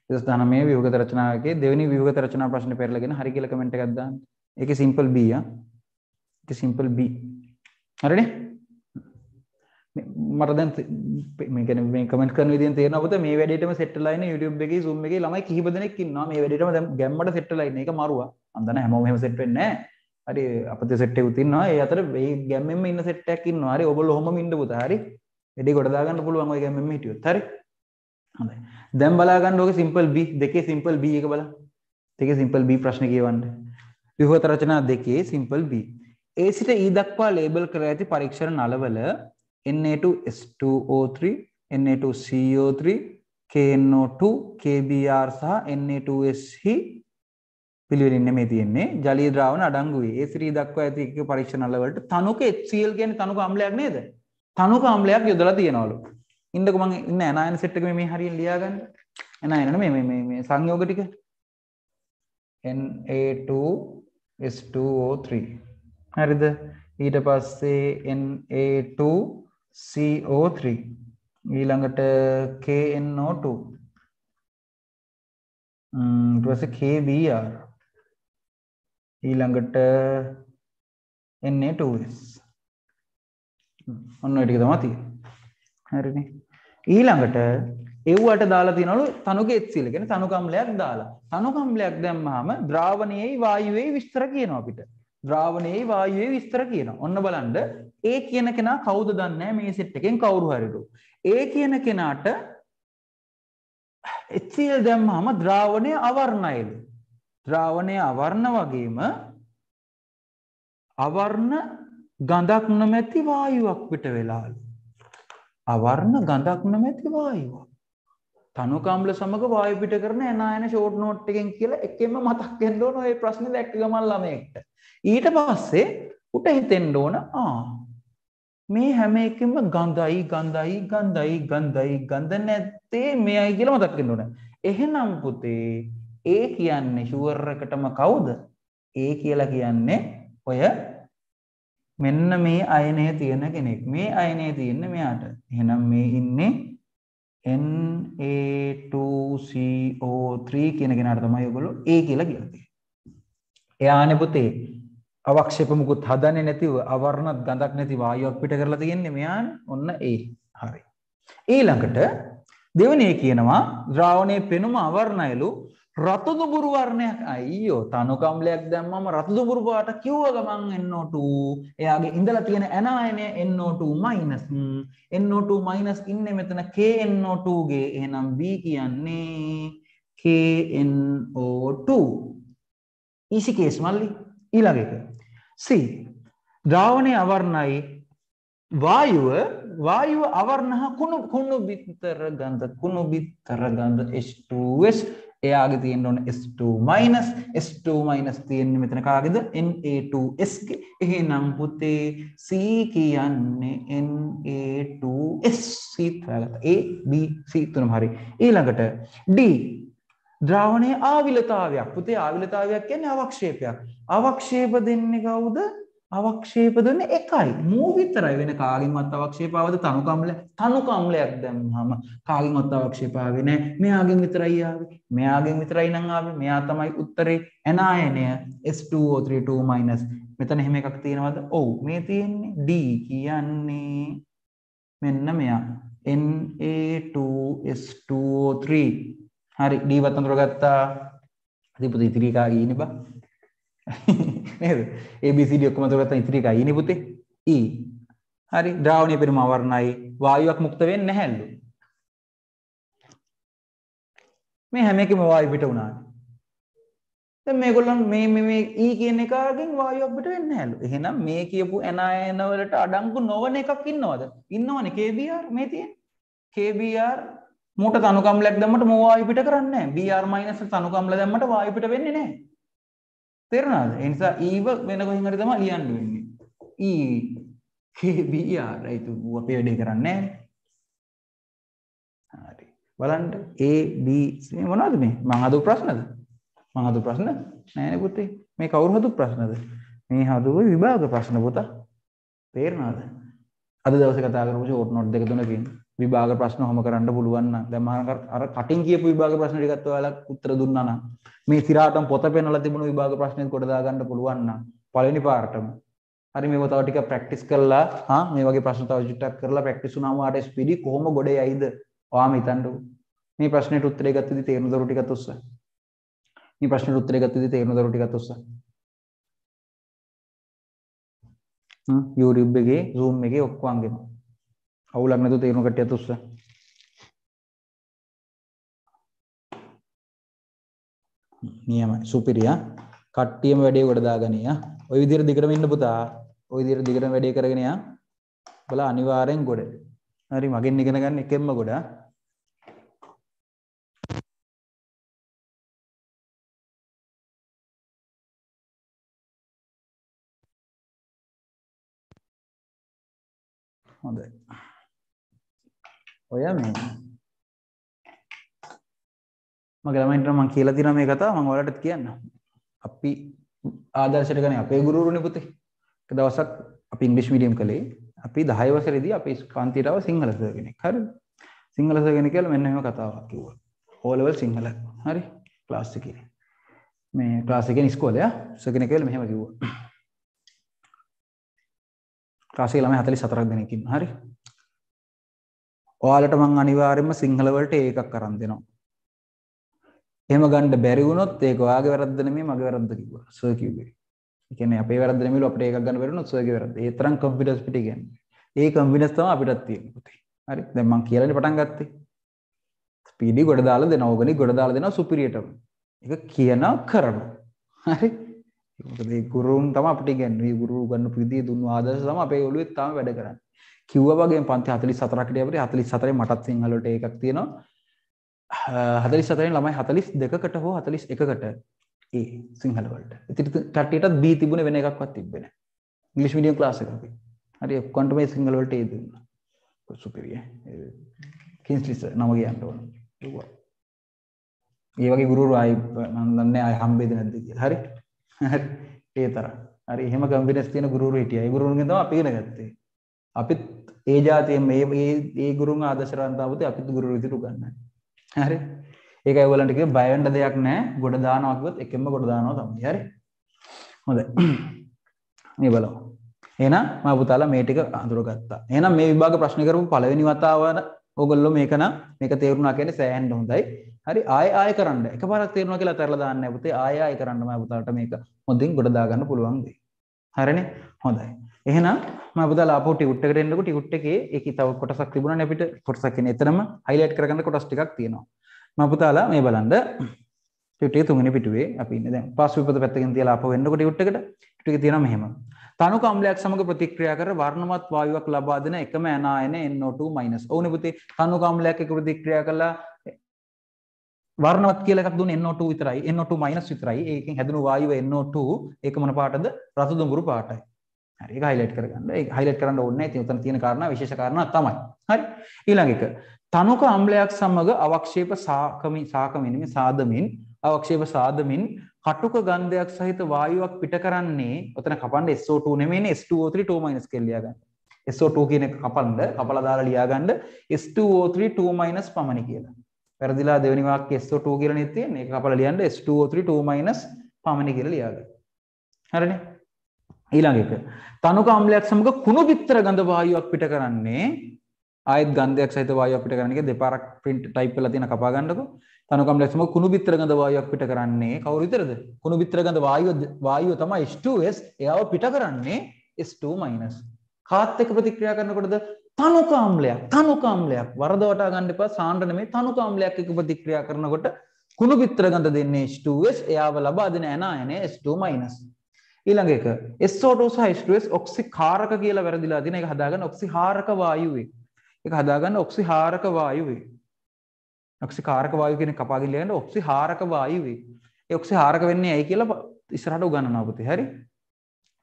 2019 ව්‍යුහගත රචනාවේ දෙවෙනි ව්‍යුහගත රචනා ප්‍රශ්න පෙරලගෙන හරි කියලා කමෙන්ට් එකක් දාන්න. ඒකේ සිම්පල් B ආ. ඒක සිම්පල් B. හරිනේ? මට දැන් මේ කියන්නේ මේ කමෙන්ට් කරන විදිහෙන් තේරෙනවා. පුතේ මේ වැඩේටම සෙට් වෙලා ඉන්නේ YouTube එකේ Zoom එකේ ළමයි කිහිප දෙනෙක් ඉන්නවා. මේ වැඩේටම දැන් ගැම්මට සෙට් වෙලා ඉන්නේ ඒක මරුවා. මම දන්න හැමෝම එහෙම සෙට් වෙන්නේ නැහැ. හරි අපතේ සෙට් එකකුත් ඉන්නවා. ඒ අතර මේ ගැම්මෙන්ම ඉන්න සෙට් එකක් ඉන්නවා. හරි ඔයගොල්ලෝ ඔහොමම ඉන්න පුතා. හරි වැඩේ කොට දාගන්න පුළුවන් ඔය ගැම්මෙන්ම හිටියොත්. හරි. හොඳයි දැන් බලා ගන්න ඕකේ සිම්පල් B දෙකේ සිම්පල් B එක බලන්න දෙකේ සිම්පල් B ප්‍රශ්න කියවන්න විහුවත රචනා දෙකේ සිම්පල් B ඒ සිට E දක්වා ලේබල් කර ඇති පරීක්ෂණ නලවල Na2S2O3, Na2CO3, KNO2, KBr සහ Na2S හි පිළිවෙලින් නෙමෙයි තියෙන්නේ ජලීය ද්‍රාවණ අඩංගු වේ. ඒ ශ්‍රී e දක්වා ඇති එක පරීක්ෂණ වලට තනුක HCl කියන්නේ තනුක අම්ලයක් නේද? තනුක අම්ලයක් යොදලා තියෙනවලු. ඉන්නකො මම ඉන්න ඇනායන සෙට් එක මේ හරියට ලියාගන්න. ඇනායන නෙමෙයි මේ මේ මේ සංයෝග ටික. Na2S2O3. හරිද? ඊට පස්සේ Na2CO3 ඊළඟට KNO2 ඊට පස්සේ KBr ඊළඟට Na2S ඔන්න ඔය ටික තමයි තියෙන්නේ හරිනේ ඊළඟට එව්වට දාලා තියනවලු තනුක HCl කියන්නේ තනුකම්ලයක් දාලා තනුකම්ලයක් දැම්මහම ද්‍රාවණයේ වායුවේ විස්තර කියනවා අපිට ද්‍රාවණයේ වායුවේ විස්තර කියනවා. ඔන්න බලන්න ඒ කියන කෙනා කවුද දන්නේ මේ සෙට් එකෙන් කවුරු හරිද? ඒ කියන කෙනාට HCl දැම්මම ද්‍රාවණය අවර්ණයිලු. ද්‍රාවණය අවර්ණ වගේම අවර්ණ ගඳක් නොමැති වායුවක් පිට වෙලාලු. අවර්ණ ගඳක් නොමැති වායුවක්. තනුකාම්ල සමග වායු පිට කරන එනායන ෂෝට් නෝට් එකෙන් කියලා එකෙන්ම මතක් වෙන්න ඕන ඔය ප්‍රශ්නේ දැක්ක ගමන් ළමයෙක්ට. ඊට පස්සේ උට හිතෙන්න ඕන ආ මේ හැම එකෙම ගඳයි ගඳයි ගඳයි ගඳයි ගඳ නැත්තේ මෙයයි කියලා මතක් වෙන්න ඕන. එහෙනම් පුතේ ඒ කියන්නේ ෂුවර් එකටම කවුද? ඒ කියලා කියන්නේ ඔය මෙන්න මේ අයනය තියෙන කෙනෙක්. මේ අයනය තියෙන්නේ මෙයාට. එහෙනම් මේ ඉන්නේ Na2CO3 කියන කෙනාට තමයි ඔයගොල්ලෝ A කියලා කියලා තියෙන්නේ. එයානේ පුතේ අවක්ෂේප මුකුත් හදන්නේ නැතිව අවර්ණත් ගඳක් නැති වායුවක් පිට කරලා තියෙන්නේ මෙයානේ. ඔන්න A. හරි. ඊළඟට දෙවෙනි කියනවා ද්‍රාවණයේ පෙනුම අවර්ණයලු රතු දුඹුරු වර්ණයක් අයියෝ තනුකම්ලයක් දැම්මම රතු දුඹුරු පාට කිව්ව ගමන් NO2 එයාගේ ඉඳලා තියෙන ඇනායනය NO2 මයිනස් NO2 මයිනස් ඉන්නේ මෙතන KNO2 ගේ. එහෙනම් B කියන්නේ KNO2 ඊසි කේස් මල්ලි ඊළඟ එක. C. ද්‍රාවණය අවර්ණයි. වායුව වායුව අවර්ණහ කුණු කුණු බිත්තර ගඳ කුණු බිත්තර ගඳ H2S එයාගේ තියෙන්න ඕන S2 S2 තියෙන්නේ මෙතන කාගේද? Na2S ගේ එහෙනම් පුතේ C කියන්නේ Na2S C හොයාගත්තා A B C තුනම හරි. ඊළඟට D. ද්‍රාවණයේ ආවිලතාවයක්. පුතේ ආවිලතාවයක් කියන්නේ අවක්ෂේපයක්. අවක්ෂේප දෙන්නේ කවුද? අවක්ෂේප දෙන්නේ එකයි. මූ විතරයි වෙන කාගෙන්වත් අවක්ෂේපාවද? තනුකම්ල තනුකම්ලයක් දැම්මම කාගෙන්වත් අවක්ෂේපාවේ නැහැ මෙයාගෙන් විතරයි ආවේ. මෙයාගෙන් විතරයි නම් ආවේ. මෙයා තමයි උත්තරේ ඇනායනය S2O32- මෙතන එහෙම එකක් තියෙනවද? ඔව්. මේ තියෙන්නේ D කියන්නේ මෙන්න මෙයා. Na2S2O3 හරි. D වත්තඳුර ගත්තා ඉතින් ඉතිරි කාගේ ඉන්නේ බා? <laughs> නේද? ABCD ඔක්කොම අතගත්තා ඉතිරි එකයි e නේ පුතේ. E. හරි. ද්‍රාවණීය පෙනුම අවර්ණයි වායුවක් මුක්ත වෙන්නේ නැහැලු මේ හැම එකම වායු පිට වුණානේ දැන් මේගොල්ලන් මේ මේ මේ E කියන එකගෙන් වායුවක් පිට වෙන්නේ නැහැලු එහෙනම් මේ කියපු ඇනායන වලට අඩංගු නොවන එකක් ඉන්නවද? ඉන්නවනේ KBR මේ තියෙන KBR මූට තනුකම්ලයක් දැම්මට මෝ වායු පිට කරන්නේ නැහැ. BR- තනුකම්ල දැම්මට වායු පිට වෙන්නේ නැහැ. තේරුණාද? ඒ නිසා ඊව වෙන කොහෙන් හරි තමයි ලියන්න වෙන්නේ. ඊ KBR ඒක අපේ වැඩේ කරන්නේ නැහැ. හරි. බලන්න A B C මොනවද මේ? මං හදපු ප්‍රශ්නද? මං හදපු ප්‍රශ්න නෑනේ පුතේ. මේ කවුරු හදපු ප්‍රශ්නද? මේ හදපු විභාග ප්‍රශ්න පුතා. තේරුණාද? අද දවසේ කතා කරපු ෂෝට් නෝට් දෙක තුනකින් විභාග ප්‍රශ්න ඔහොම කරන්න පුළුවන් නම්. දැන් මම අර කටින් කියපු විභාග ප්‍රශ්න ටිකත් ඔයාලා උත්තර දුන්නා නම්. මේ සිරාටම පොත පෙන්නලා තිබුණු විභාග ප්‍රශ්නෙත් කොට දාගන්න පුළුවන් නම්. පළවෙනි පාරටම. හරි මේව තව ටිකක් ප්‍රැක්ටිස් කරලා හා මේ වගේ ප්‍රශ්න තව චුට්ටක් කරලා ප්‍රැක්ටිස් වුණාම වාට ස්පීඩි කොහොම ගොඩ යයිද? ඔයාම හිතන්නකෝ මේ ප්‍රශ්නෙට උත්තරේ ගත්තදී තේරුණු දරු ටිකත් උස්ස මේ ප්‍රශ්නෙට උත්තරේ ගත්තදී තේරුණු දරු ටිකත් උස්ස හ්ම් YouTube එකේ Zoom එකේ ඔක්කොම අංගෙනවා අවුලක් නැතුව තේරුණු කට්ටියත් උස්ස නියමයි සුපිරියා කට්ටියම වැඩේ කොට දාගනියා ওই විදිහට දිගටම ඉන්න පුතා ওই විදිහට දිගටම වැඩේ කරගෙන යා බලා අනිවාර්යෙන් ගොඩ හරි මගෙන් ඉගෙන ගන්න එකෙන්ම ගොඩ හොඳයි ඔය මේ මගේ ළමයින්ට මම කියලා තියෙනවා මේ කතාව මම ඔයාලට කියන්න. අපි ආදර්ශයට ගන්නේ අපේ ගුරුවරුනේ පුතේ. එක දවසක් අපි ඉංග්‍රීසි මීඩියම් කළේ. අපි 10 වසරේදී අපේ කාන්තියට ආව සිංහල සර් කෙනෙක්. හරිද? සිංහල සර් කෙනෙක් කියලා මෙන්න මෙහෙම කතාවක් කිව්වා. O level Sinhala. හරි? ක්ලාස් එකේ. මේ ක්ලාස් එකේ ඉස්කෝලේ ආ සර් කෙනෙක් කියලා මෙහෙම කිව්වා. ක්ලාස් එකේ ළමයි 44ක් දෙනෙක් ඉන්නවා. හරි? ඔයාලට මං අනිවාර්යයෙන්ම සිංහල වලට ඒකක් අරන් දෙනවා. එහෙම ගන්න බැරි වුණොත් ඒක ඔයාගේ වැරද්ද නෙමෙයි මගේ වැරද්ද කිව්වා සර් කිව්වේ. ඒ කියන්නේ අපේ වැරද්ද නෙමෙයි අපිට ඒකක් ගන්න බැරි වුණොත් සර්ගේ වැරද්ද. ඒ තරම් කොන්ෆිඩන්ස් පිට කියන්නේ. ඒ කොන්ෆිඩන්ස් තමයි අපිටත් තියෙන්නේ පුතේ. හරි. දැන් මම කියලානේ පටන් ගත්තේ. ස්පීඩි ගොඩ දාලා දෙනවා. ඕගනික් ගොඩ දාලා දෙනවා සුපිරියටම. ඒක කියනවා කරනවා. හරි. මොකද මේ ගුරුන් තමයි අපිට ඉගන්නේ. මේ ගුරු ගන්න විදිය දුන්නු ආදර්ශ තමයි අපේ ඔළුවේ තාම වැඩ කරන්නේ. කිව්වා වගේම පන්ති 44කට යපරි 44 මටත් සිංහල වලට ඒකක් තියෙනවා. හදලි සතරෙන් ළමයි හතලිස් දෙකට හෝ හතලිස් එකකට ඒ සිංහලවලට ඉතිරි කට්ටියටත් බී තිබුණ වෙන එකක්වත් තිබෙන ඉංග්‍රීසි මීඩියම් ක්ලාස් එකක හරි ඔක්කොන්ට මේ සිංහලවලට ඒ දුන්නා. සුපිරිය. කින්ස්ලිස් නම කියන්න ඕන. ඒ වගේ ගුරු ආයි මම දන්නේ ආයි හම්බෙද නැද්ද කියලා. හරි. හරි. ඒ තරම්. හරි එහෙම කම්බිනස් තියෙන ගුරුවරු හිටියා. ඒ ගුරුවරුන්ගෙන් තමයි අපි ඉගෙන ගත්තේ. අපිත් ඒ જાතියෙන් මේ ඒ ඒ ගුරුන් ආදර්ශරන්තාව පුතේ අපිත් ගුරු විදිහට උගන්වන්නේ. හරි? ඒක ඔයගලන්ට කිව්ව බය වෙන්න දෙයක් නැහැ. ගොඩ දානවා කිව්වොත් එකෙන්ම ගොඩ දානවා තමයි. හරි? හොඳයි. <clears throat> මේ බලමු. එහෙනම් මම පුතාලා මේ ටික අඳුරගත්තා. එහෙනම් මේ විභාග ප්‍රශ්න කරපු පළවෙනි වතාව ඕගොල්ලෝ මේක නම් මේක තේරුණා කියන්නේ සෑහෙන්න හොඳයි. හරි? ආයෙ ආයෙ කරන්න. එකපාරක් තේරුණා කියලා අතහැරලා දාන්න නැහැ පුතේ. ආයෙ ආයෙ කරන්න මම පුතාලට මේක හොඳින් ගොඩ දාගන්න පුළුවන් දෙයි හරිනේ? හොඳයි. එහෙනම් මම පුතාලා ආපහු ටියුට් එකට එන්නකො. ටියුට් එකේ ඒකේ තව කොටසක් තිබුණානේ අපිට. කොටසක් කියන්නේ එතරම් හයිලයිට් කරගන්න කොටස් ටිකක් තියෙනවා. මම පුතාලා මේ බලන්න. ටියුට් එක තුන්වෙනි පිටුවේ අපි ඉන්නේ. දැන් පස් විපත පැත්තකින් තියලා අප වෙන්නකොට ටියුට් එකට ටියුට් එකේ තියෙනවා මෙහෙම. තනුක අම්ලයක් සමග ප්‍රතික්‍රියා කර වර්ණවත් වායුවක් ලබා දෙන එකම ඇනායන NO2- ඕනේ පුතේ. තනුක අම්ලයක් එක්ක ප්‍රතික්‍රියා කළා. වර්ණවත් කියලා එකක් දුන්නේ NO2 විතරයි. NO2- විතරයි. ඒකෙන් හැදුණු වායුව NO2 ඒක මොන පාටද? රතු දුඹුරු පාටයි. හරි ඒක හයිලයිට් කරගන්න ඒක හයිලයිට් කරන්න ඕනේ නැහැ ඉතින් උතන තියෙන කාරණා විශේෂ කාරණා තමයි හරි ඊළඟ එක තනුක අම්ලයක් සමග අවක්ෂේප සාකමින් සාකමින් නෙමෙයි සාදමින් අවක්ෂේප සාදමින් කටුක ගන්ධයක් සහිත වායුවක් පිට කරන්නේ ඔතන කපන්න SO2 නෙමෙයිනේ S2O3 2- කියලා ලියා ගන්න. SO2 කියන එක කපන්න කපලා දාලා ලියා ගන්න S2O3 2- පමණි කියලා. වැරදිලා දෙවෙනි වාක්‍යය SO2 කියලා නේ තියෙන්නේ. ඒක කපලා ලියන්න S2O3 2- පමණි කියලා ලියා ගන්න. හරිනේ? ඊළඟ එක. තනුක අම්ලයක් සමග කුණු පිටර ගඳ වායුවක් පිට කරන්නේ ආයෙත් ගන්ධයක් සහිත වායුවක් පිට කරන එක දෙපාරක් print type වෙලා තියෙන කපා ගන්නකො. තනුකම් ලැක්සම කුණු බිත්තර ගඳ වායුවක් පිට කරන්නේ කවුරු විතරද? කුණු බිත්තර ගඳ වායුව වායුව තමයි H2S එයාව පිට කරන්නේ S2-. කාත් එක්ක ප්‍රතික්‍රියා කරනකොටද තනුක අම්ලයක් තනුක අම්ලයක් වරද වටා ගන්න එපා සාන්ද්‍ර නෙමෙයි තනුක අම්ලයක් එක්ක ප්‍රතික්‍රියා කරනකොට කුණු බිත්තර ගඳ දෙන්නේ H2S එයාව ලබා දෙන ඇනායනය S2-. ඊළඟ එක SO2 සහ H2S ඔක්සිකාරක කියලා වැරදිලා තියෙන එක හදාගන්න ඔක්සිහාරක වායුවේ. ඒක හදාගන්න ඔක්සිහාරක වායුවේ. ඔක්සිකාරක වායුව කියන කපාගෙන ලියන්න ඔක්සිහාරක වායුවේ. ඒ ඔක්සිහාරක වෙන්නේ ඇයි කියලා ඉස්සරහට උගන්වනවා පුතේ. හරි?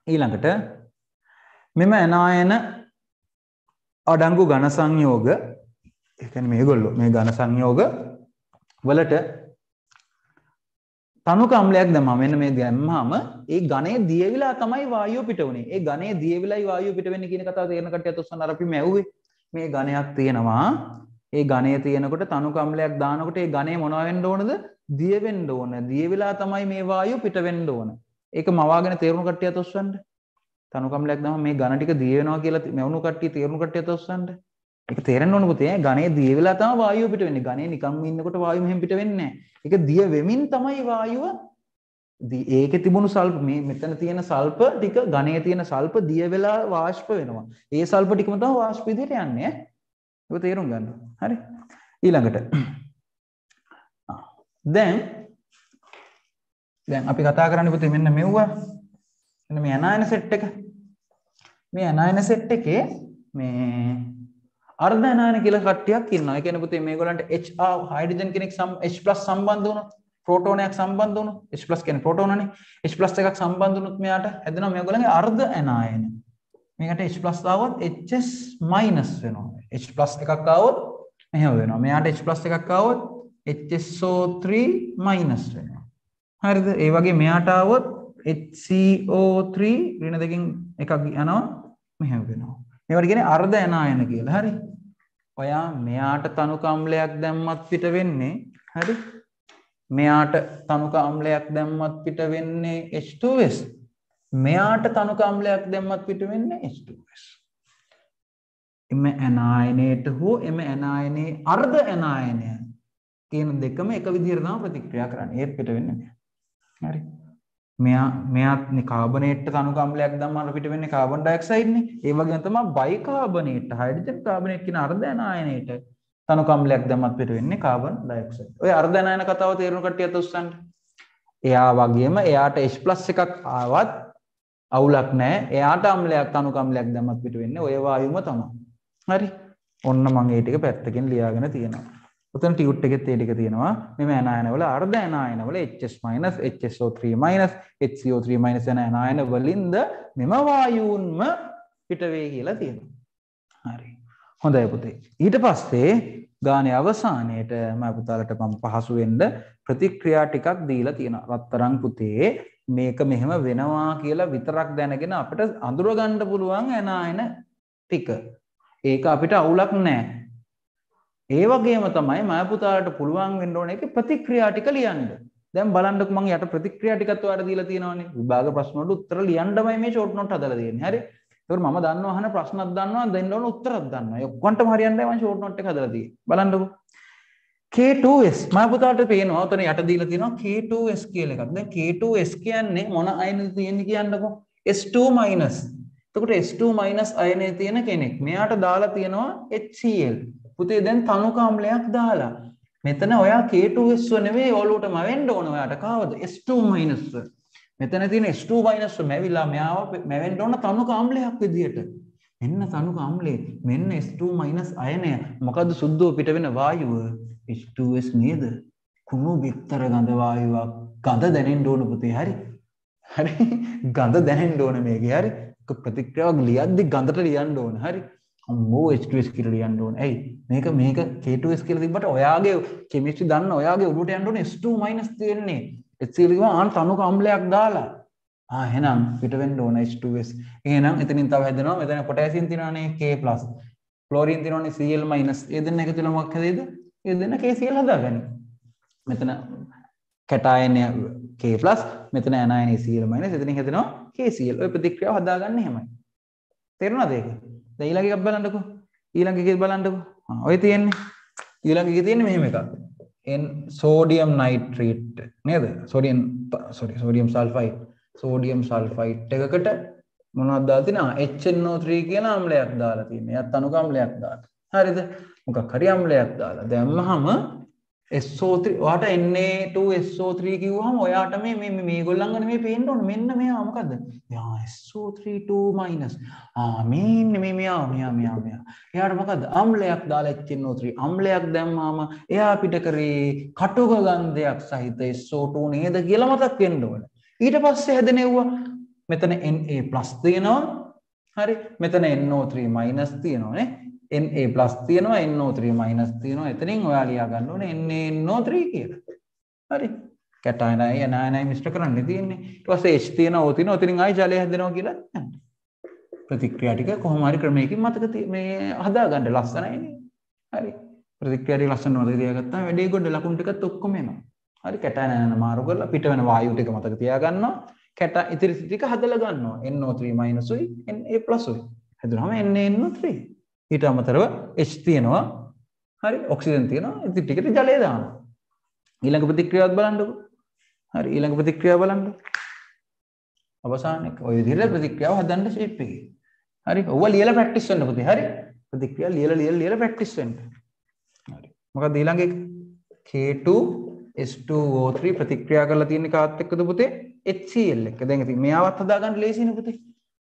ඊළඟට මෙම ඇනායන අඩංගු ඝන සංයෝග ඒ කියන්නේ මේගොල්ලෝ මේ ඝන සංයෝග වලට තනුක අම්ලයක් දැම්මම මෙන්න මේ දැම්මම ඒ ඝනය දියවිලා තමයි වායුව පිට වුනේ. ඒ ඝනය දියවිලයි වායුව පිට වෙන්නේ කියන කතාව තේරෙන කට්ටියත් ඔස්සන අර අපි මැව්වේ. මේ ඝනයක් තියෙනවා. ඒ ඝනය තියෙනකොට තනුක අම්ලයක් දානකොට ඒ ඝනය මොනවා වෙන්න ඕනද? දිය වෙන්න ඕන. දිය වෙලා තමයි මේ වායුව පිට වෙන්න ඕන. ඒක මවාගෙන තේරුණු කට්ටියත් ඔස්සන්න. තනුක අම්ලයක් දාම මේ ඝන ටික දිය වෙනවා කියලා මැවුණු කට්ටිය තේරුණු කට්ටියත් ඔස්සන්න. ඒක තේරෙන්න ඕන පුතේ. ඝනය දිය වෙලා තමයි වායුව පිට වෙන්නේ. ඝනය නිකම්ම ඉන්නකොට වායුව මෙහෙම පිට වෙන්නේ නැහැ. ඒක දිය වෙමින් තමයි වායුව ඒකේ තිබුණු සල්ප මේ මෙතන තියෙන සල්ප ටික ඝනයේ තියෙන සල්ප දිය වෙලා වාෂ්ප වෙනවා. ඒ සල්ප ටිකම තමයි වාෂ්ප විදිහට යන්නේ. ඒක තේරුම් ගන්න. හරි. ඊළඟට දැන් දැන් අපි කතා කරන්නේ පුතේ මෙන්න මෙව්වා. මෙන්න මේ ඇනායන සෙට් එක. මේ ඇනායන සෙට් එකේ මේ අර්ධ ඇනායන කියලා කට්ටියක් ඉන්නවා. ඒ කියන්නේ පුතේ මේගොල්ලන්ට H හයිඩ්‍රජන් කෙනෙක් H+ සම්බන්ධ වුණොත් ප්‍රෝටෝනයක් සම්බන්ධ වුණොත් H+ කියන්නේ ප්‍රෝටෝනනේ. H+ එකක් සම්බන්ධ වුණොත් මෙයාට හැදෙනවා මේගොල්ලන්ගේ අර්ධ ඇනායන. මේකට H+ ආවොත් HS- වෙනවා. H+ එකක් ආවොත් මෙහෙම වෙනවා. මෙයාට H+ එකක් ආවොත් HSO3- වෙනවා. හරිද? ඒ වගේ මෙයාට ආවොත් HCO3 ඍණ දෙකකින් එකක් යනවා මෙහෙම වෙනවා. මේවට කියන්නේ අර්ධ ඇනායන කියලා. හරි? ඔයා මෙයාට තනුක අම්ලයක් දැම්මත් පිට වෙන්නේ හරි? මෙයාට තනුක අම්ලයක් දැම්මත් පිට වෙන්නේ H2S. මෙයාට තනුක අම්ලයක් දැම්මත් පිට වෙන්නේ H2S. එම ඇනායනයට හෝ එම ඇනායනයේ අර්ධ ඇනායනය කියන දෙකම එක විදිහට තමයි ප්‍රතික්‍රියා කරන්නේ. ඒත් පිට වෙන්නේ නැහැ. හරි. මෙයා මෙයාත් කාබනේට් තනුක අම්ලයක් දැම්මම පිට වෙන්නේ කාබන් ඩයොක්සයිඩ් නේ. ඒ වගේම තමයි බයිකාබනේට් හයිඩ්‍රජන් කාබනේට් කියන අර්ධ ඇනායනයට තනුක අම්ලයක් දැම්මත් පිට වෙන්නේ කාබන් ඩයොක්සයිඩ්. ඔය අර්ධ ඇනායන කතාව තේරුණු කට්ටියත් උස්සන්න. එයා වගේම එයාට H+ එකක් ආවත් අවුලක් නැහැ. එයාට අම්ලයක් තනුක අම්ලයක් දැම්මත් පිට වෙන්නේ ඔය වායුම තමයි. හරි. ඔන්න මම ඒ ටික පැත්තකින් ලියාගෙන තියෙනවා. ඔතන ටියුට් එකෙත් ඒ ටික තියෙනවා. මෙම ඇනායනවල අර්ධ ඇනායනවල HS- HSO3- HCO3- යන ඇනායන වලින්ද මෙම වායූන්ම පිට වේ කියලා තියෙනවා. හරි. හොඳයි පුතේ. ඊට පස්සේ ගානේ අවසානයේට මම පුතාලට මම පහසු වෙන්න ප්‍රතික්‍රියා ටිකක් දීලා තියෙනවා. රත්තරන් පුතේ මේක මෙහෙම වෙනවා කියලා විතරක් දැනගෙන අපිට අඳුර ගන්න පුළුවන් ඇනායන ටික. ඒක අපිට අවුලක් නැහැ. ඒ වගේම තමයි මම පුතාලට පුළුවන් වෙන්න ඕන එකේ ප්‍රතික්‍රියා ටික ලියන්න. දැන් බලන්නකො මම යට ප්‍රතික්‍රියා ටිකත් ඔයාලට දීලා තියෙනවානේ. විභාග ප්‍රශ්න වලට උත්තර ලියන්නමයි මේ ෂෝට් නෝට් හදලා තියෙන්නේ. හරි. ඒකෝර මම දන්නවා අහන ප්‍රශ්නත් දන්නවා දෙන්න ඕන උත්තරත් දන්නවා. ඒ ඔක්කොන්ටම හරියන්නයි මම ෂෝට් නෝට් එක හදලා තියෙන්නේ. බලන්නකො. K2S මම පුතාලට පේනවා උතන යට දීලා තියෙනවා K2S කියලා එකක්. දැන් K2S කියන්නේ මොන අයනද තියෙන්නේ කියන්නකො. S2-. එතකොට S2- අයනයේ තියෙන කෙනෙක්. මෙයාට දාලා තියෙනවා HCl. පුතේ දැන් තනුක අම්ලයක් දාලා. මෙතන ඔයා K2S නෙවෙයි ඔලුවට මවෙන්න ඕන. ඔයාට කාවද? S2- මෙතන තියෙන S2- මැවිලා මෙයාව මැවෙන්න ඕන තනුක අම්ලයක් විදියට. මෙන්න තනුක අම්ලේ මෙන්න S2- අයනය මොකද්ද සුද්ධෝ පිට වෙන වායුව? H2S නේද? කුණු බිත්තර ගඳ වායුවක්. ගඳ දැනෙන්න ඕන පුතේ. හරි. හරි. ගඳ දැනෙන්න ඕන මේකේ. හරි. ප්‍රතික්‍රියාවක් ලියද්දි ගඳට ලියන්න ඕන. හරි. අම්මෝ H2S කියලා ලියන්න ඕන. ඇයි? මේක මේක K2S කියලා තිබ්බට ඔයාගේ කෙමිස්ට්‍රි දන්න ඔයාගේ ඔළුවට යන්න ඕනේ S2- තියෙන්නේ. HCl කිව්වම ආන් තනුක අම්ලයක් දාලා. ආ එහෙනම් පිට වෙන්න ඕන H2S. එහෙනම් එතනින් තව හැදෙනවා. මෙතන පොටෑසියම් තියෙනවානේ K+. ක්ලෝරින් තියෙනවානේ Cl-. ඒ දෙන්න එකතු වෙලා මොකක් හැදෙයිද? ඒ දෙන්න KCl හදාගන්න. මෙතන කැටායනය K+ මෙතන ඇනයනය Cl- එතනින් හැදෙනවා KCl. ඔය ප්‍රතික්‍රියාව හදාගන්න එහෙමයි. තේරුණාද ඒක? දැන් ඊළඟ එකක් බලන්නකෝ. ඊළඟ එකේ බලන්නකෝ. ඔය තියෙන්නේ. ඊළඟ එකේ තියෙන්නේ මෙහෙම එකක්. n sodium nitrate නේද? sodium sorry sodium sulfide. sodium sulfide එකකට මොනවද දාලා තියෙනවා? HNO3 කියන අම්ලයක් දාලා තියෙනවා. එයත් අණුක අම්ලයක් දාලා. හරිද? මොකක් හරි අම්ලයක් දාලා. දැම්මහම SO3 ඔයාට Na2SO3 කිව්වහම ඔයාට මේ මේ මේගොල්ලන්ග නෙමෙයි පේන්න ඕනේ. මෙන්න මෙයා මොකද්ද? යා SO3 ආ මේන්න මේ මෙයා මෙයා මෙයා මෙයා. එයාට මොකද්ද? අම්ලයක් දාලා HNO3 අම්ලයක් දැම්මාම එයා පිට කරේ කටුක ගන්ධයක් සහිත SO2 නේද කියලා මතක් වෙන්න ඕනේ. ඊට පස්සේ හැදෙනෙව්වා මෙතන Na+ තියෙනවා. හරි. මෙතන NO3- තියෙනවානේ. Na+ තියෙනවා NO3- තියෙනවා එතනින් ඔයා ලියා ගන්න ඕනේ NaNO3 කියලා. හරි. කැටායනයි අනායනයි මිශ්‍ර කරන්න තියෙන්නේ. ඊට පස්සේ H තියෙනවා O තියෙනවා එතනින් ආයි ජලය හැදෙනවා කියලා යන්න. ප්‍රතික්‍රියා ටික කොහොම හරි ක්‍රමයකින් මතක මේ හදා ගන්න ලස්සනයිනේ. හරි. ප්‍රතික්‍රියා ටික ලස්සන මතක තියාගත්තාම වැඩේ ගොඩ ලකුණු ටිකත් ඔක්කොම එනවා. හරි කැටායන යන මාරු කරලා පිට වෙන වායු ටික මතක තියාගන්නවා. කැට ඉතිරි ටික හදලා ගන්නවා. NO3- උයි Na+ උයි. හැදුනම NaNO3. ඊට අමතරව H තියෙනවා. හරි ඔක්සිජන් තියෙනවා. ඉතින් ටිකට ජලය දානවා. ඊළඟ ප්‍රතික්‍රියාවත් බලන්නකෝ. හරි ඊළඟ ප්‍රතික්‍රියාව බලන්න. අවසාන එක ඔය විදිහට ප්‍රතික්‍රියාව හදන්න ෂේප් එකේ. හරි ඔව ලියලා ප්‍රැක්ටිස් වෙන්න පුතේ. හරි ප්‍රතික්‍රියා ලියලා ලියලා ලියලා ප්‍රැක්ටිස් වෙන්න. හරි. මොකක්ද ඊළඟ එක? K2 S2O3 ප්‍රතික්‍රියා කරලා තියෙන කාත් එක්කද පුතේ? HCl එක. දැන් ඉතින් මෙයාවත් හදාගන්න ලේසිනේ පුතේ.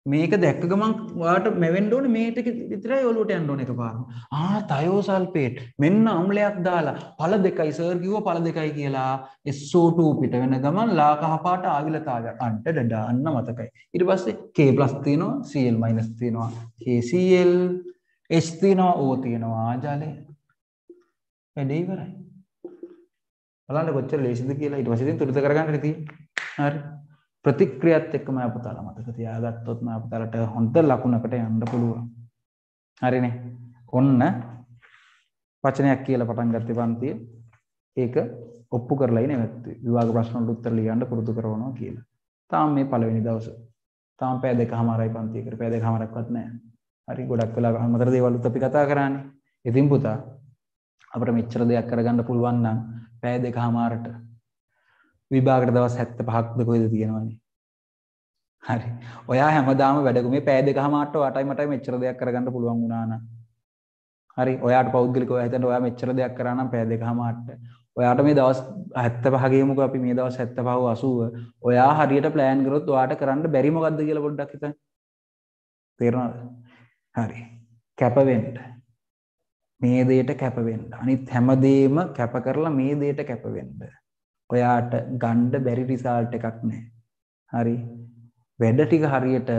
මේක දැක්ක ගමන් ඔයාට මැවෙන්න ඕනේ මේ ටික විතරයි ඔලුවට යන්න ඕනේ එකපාරම. ආ තයෝසල්ෆේට් මෙන්න අම්ලයක් දාලා පළ දෙකයි සර් කිව්වා පළ දෙකයි කියලා SO2 පිට වෙන ගමන් ලා කහ පාට ආවිලතාවයක් අන්ට ඩඩා අන්න මතකයි. ඊට පස්සේ K+ තියෙනවා Cl- තියෙනවා KCl H තියෙනවා O තියෙනවා ආජාලය. වැඩේ ඉවරයි. බලන්න කොච්චර ලේසිද කියලා ඊට පස්සේ ඉතින් තුරුත කරගන්න තියෙන්නේ. හරි. ප්‍රතික්‍රියත් එක්කම අපතාලා මතක තියාගත්තොත් අපතාලට හොඳ ලකුණකට යන්න පුළුවන්. හරිනේ. ඔන්න වචනයක් කියලා පටන් ගත්තේ පන්තිය. ඒක ඔප්පු කරලා ඉන්නේ විභාග ප්‍රශ්න වලට උත්තර ලියන්න පුරුදු කරනවා කියලා. තාම මේ පළවෙනි දවසේ. තාම පැය දෙකමාරයි පන්තිය කර පැය දෙකමාරක්වත් නැහැ. හරි ගොඩක් වෙලා හැමතර දේවල් උත් අපි කතා කරානේ. ඉතින් පුතා අපිට මෙච්චර දෙයක් කරගන්න පුළුවන් නම් පැය දෙකමාරට විභාගට දවස් 75ක්ද කොහෙද තියෙනවනේ. හරි. ඔයා හැමදාම වැඩගුමේ පෑ දෙකමාරට ඔයාටයි මටයි මෙච්චර දෙයක් කරගන්න පුළුවන් වුණා නම්. හරි. ඔයාට පෞද්ගලිකව හිතන්න ඔයා මෙච්චර දෙයක් කරා නම් පෑ දෙකමාරට. ඔයාට මේ දවස් 75 ගේමුකෝ අපි මේ දවස් 75 80 ඔයා හරියට ප්ලෑන් කරොත් ඔයාට කරන්න බැරි මොකද්ද කියලා පොඩ්ඩක් හිතන්න. තේරෙනවද? හරි. කැප වෙන්න. මේ දෙයට කැප වෙන්න. අනිත් හැමදේම කැප කරලා මේ දෙයට කැප වෙන්න. ඔයාට ගණ්ඩ බැරි රිසාල්ට් එකක් නෑ. හරි? වැඩ ටික හරියට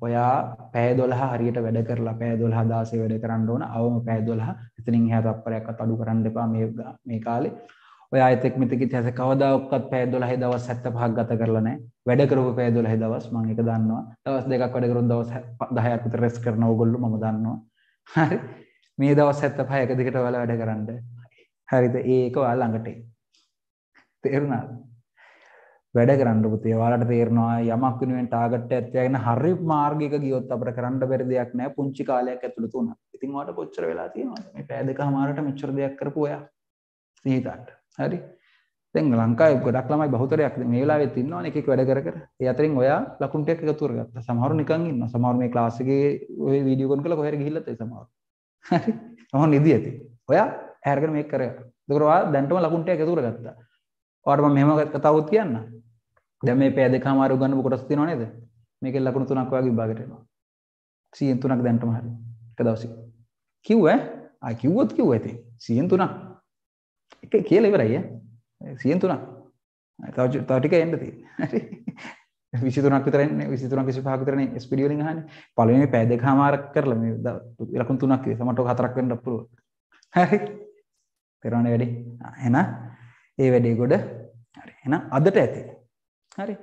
ඔයා පෑ දොළහ හරියට වැඩ කරලා පෑ දොළහ දාසේ වැඩ කරන්න ඕන. අවම පෑ දොළහ. එතනින් එහා තප්පරයක්වත් අඩු කරන්න එපා මේ මේ කාලේ. ඔයා එතෙක් මෙතෙක් ඉතිහාස කවදාවත් පෑ 12 දවස් 75ක් ගත කරලා නැහැ වැඩ කරපු පෑ 12 දවස් මම ඒක දන්නවා. දවස් දෙකක් වැඩ කරොත් දවස් 10ක් විතර රෙස්ට් කරන ඕගොල්ලෝ මම දන්නවා. හරි? මේ දවස් 75 එක දිගට ඔයාලා වැඩ කරන්න. හරිද? ඒක ඔයාලා ළඟට තේරුණාද? වැඩ කරන්න පුතේ. ඔයාලට තේරෙනවා යමක් වෙනුවෙන් ටාගට් එකක් තියාගෙන හරි මාර්ගයක ගියොත් අපිට කරන්න බැරි දෙයක් නෑ පුංචි කාලයක් ඇතුළත උනත්. ඉතින් ඔයාලට කොච්චර වෙලා තියෙනවද? මේ පෑ දෙකමාරට මෙච්චර දෙයක් කරපු ඔයා. සිහිතට. හරි? දැන් ලංකාවේ ගොඩක් ළමයි බහුතරයක් මේ වෙලාවෙත් ඉන්නවනේ එක එක වැඩ කර කර. ඒ අතරින් ඔයා ලකුණු ටිකක් එකතු කරගත්තා. සමහරු නිකන් ඉන්නවා. සමහරු මේ ක්ලාස් එකේ ඔය වීඩියෝ කොන් කරලා කොහෙර ගිහිල්ලත් ඒ සමහරු. හරි? සමහරු නිදි ඇති. ඔයා ඇරගෙන මේක කරගන්න. එතකොට ඔයා දැන්ටම ලකුණු ටිකක් එකතු කරගත්තා. ඔයාට මම මෙහෙම කතාවුත් කියන්න. දැන් මේ පැය දෙකමාරු උගන්වපු කොටස් තියෙනව නේද? මේකේ ලකුණු තුනක් වගේ විභාගයට එනවා. 100න් තුනක් දැන්ටම හරි. එක දවසක. කිව්ව ඈ? ආ කිව්වොත් කිව්ව ඉතින් 100න් තුනක්. එක කියලා ඉවරයි ඈ. 100න් තුනක්. තව තව ටික එන්න තියෙන්නේ. හරි. 23ක් විතර එන්නේ 23ක් 25ක් විතරනේ ස්පීඩ් වලින් අහන්නේ. පළවෙනි පැය දෙකමාරක් කරලා මේ ලකුණු තුනක් විතර සමහරට ඔක හතරක් වෙන්නත් පුළුවන්. හරි. තේරෙනවනේ වැඩි. එහෙනම් ඒ වැඩේ ගොඩ හරි. එහෙනම් අදට ඇති. හරි.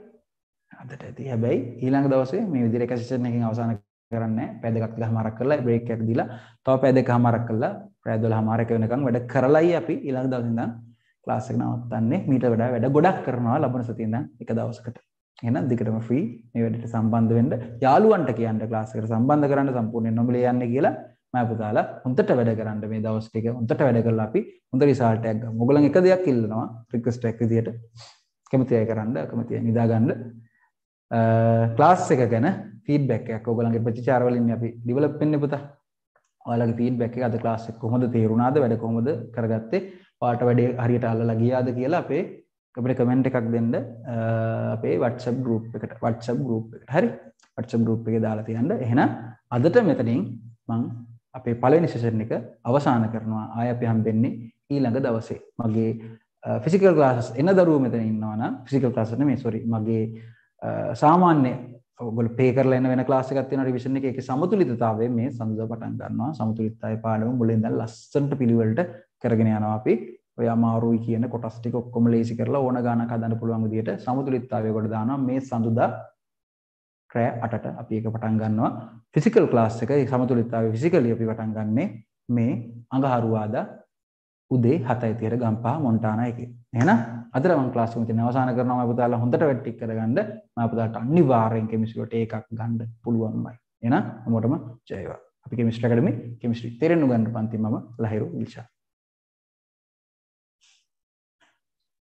අදට ඇති. හැබැයි ඊළඟ දවසේ මේ විදිහට එක සෙෂන් එකකින් අවසන් කරන්නේ පැය දෙකක් දෙකමාරක් කරලා බ්‍රේක් එකක් දීලා තව පැය දෙකමාරක් කරලා පැය 12මාරක වෙනකන් වැඩ කරලයි අපි ඊළඟ දවසේ ඉඳන් ක්ලාස් එක නවත්තන්නේ. මීට වඩා වැඩ ගොඩක් කරනවා ලබන සතියේ ඉඳන් එක දවසකට. එහෙනම් දිගටම ෆ්‍රී මේ වැඩට සම්බන්ධ වෙන්න යාළුවන්ට කියන්න ක්ලාස් එකට සම්බන්ධ කරන්න සම්පූර්ණයෙන් නොමිලේ යන්නේ කියලා මම පුතාලා හොඳට වැඩ කරන්න මේ දවස් ටික. හොඳට වැඩ කරලා අපි හොඳ රිසල්ට් එකක් ගමු. ඔයගොල්ලන් එක දෙයක් ඉල්ලනවා රික්වෙස්ට් එකක් විදියට. කැමති අය කරන්න කැමති අය නිදා ගන්න. ක්ලාස් එක ගැන ෆීඩ්බැක් එකක් ඔයගොල්ලන්ගේ ප්‍රතිචාර වලින් අපි ඩෙවලොප් වෙන්නේ පුතා. ඔයාලගේ ෆීඩ්බැක් එක අද ක්ලාස් එක කොහොමද තේරුණාද වැඩ කොහොමද කරගත්තේ ඔයාලට වැඩේ හරියට අල්ලලා ගියාද කියලා අපේ අපිට කමෙන්ට් එකක් දෙන්න අපේ WhatsApp group එකට. WhatsApp group එකට. හරි? WhatsApp group එකේ දාලා තියන්න. එහෙනම් අදට මෙතනින් මම අපේ පළවෙනි සෙෂන් එක අවසන් කරනවා. ආය අපි හම්බෙන්නේ ඊළඟ දවසේ. මගේ ෆිසිකල් ක්ලාසස් එන දරුවෝ මෙතන ඉන්නවා නම් ෆිසිකල් ක්ලාස් නෙමෙයි සෝරි මගේ සාමාන්‍ය ඔගොල්ලෝ පේ කරලා එන වෙන ක්ලාස් එකක් තියෙනවා රිවිෂන් එකේ. ඒකේ සමතුලිතතාවය මේ සඳුදා පටන් ගන්නවා. සමතුලිතතාවයේ පාඩම මුලින් ඉඳන් ලස්සනට පිළිවෙලට කරගෙන යනවා අපි. ඔය අමාරුයි කියන කොටස් ටික ඔක්කොම ලේසි කරලා ඕන ගානක් හදන්න පුළුවන් විදිහට සමතුලිතතාවය කොට දානවා. මේ සඳුදා රෑ 8ට අපි ඒක පටන් ගන්නවා ෆිසිකල් ක්ලාස් එක ඒ සමතුලිතතාවය ෆිසිකලි අපි පටන් ගන්නෙ මේ අඟහරුවාදා උදේ 7:30ට ගම්පහ මොන්ටානා එකේ. එහෙනම් අදට මම ක්ලාස් එක මෙතන අවසන් කරනවා මම පුතාලා හොඳට වැට්ටික් කරගන්න මම පුතාලට අනිවාර්යෙන් කෙමිස්ට්‍රි වලට ඒකක් ගන්න පුළුවන්මයි. එහෙනම් හැමෝටම ජය වේවා. අපි කෙමිස්ට්‍රි අකාඩමි කෙමිස්ට්‍රි තේරෙන්න උගන්න පන්ති මම ලහිරු විල්ෂා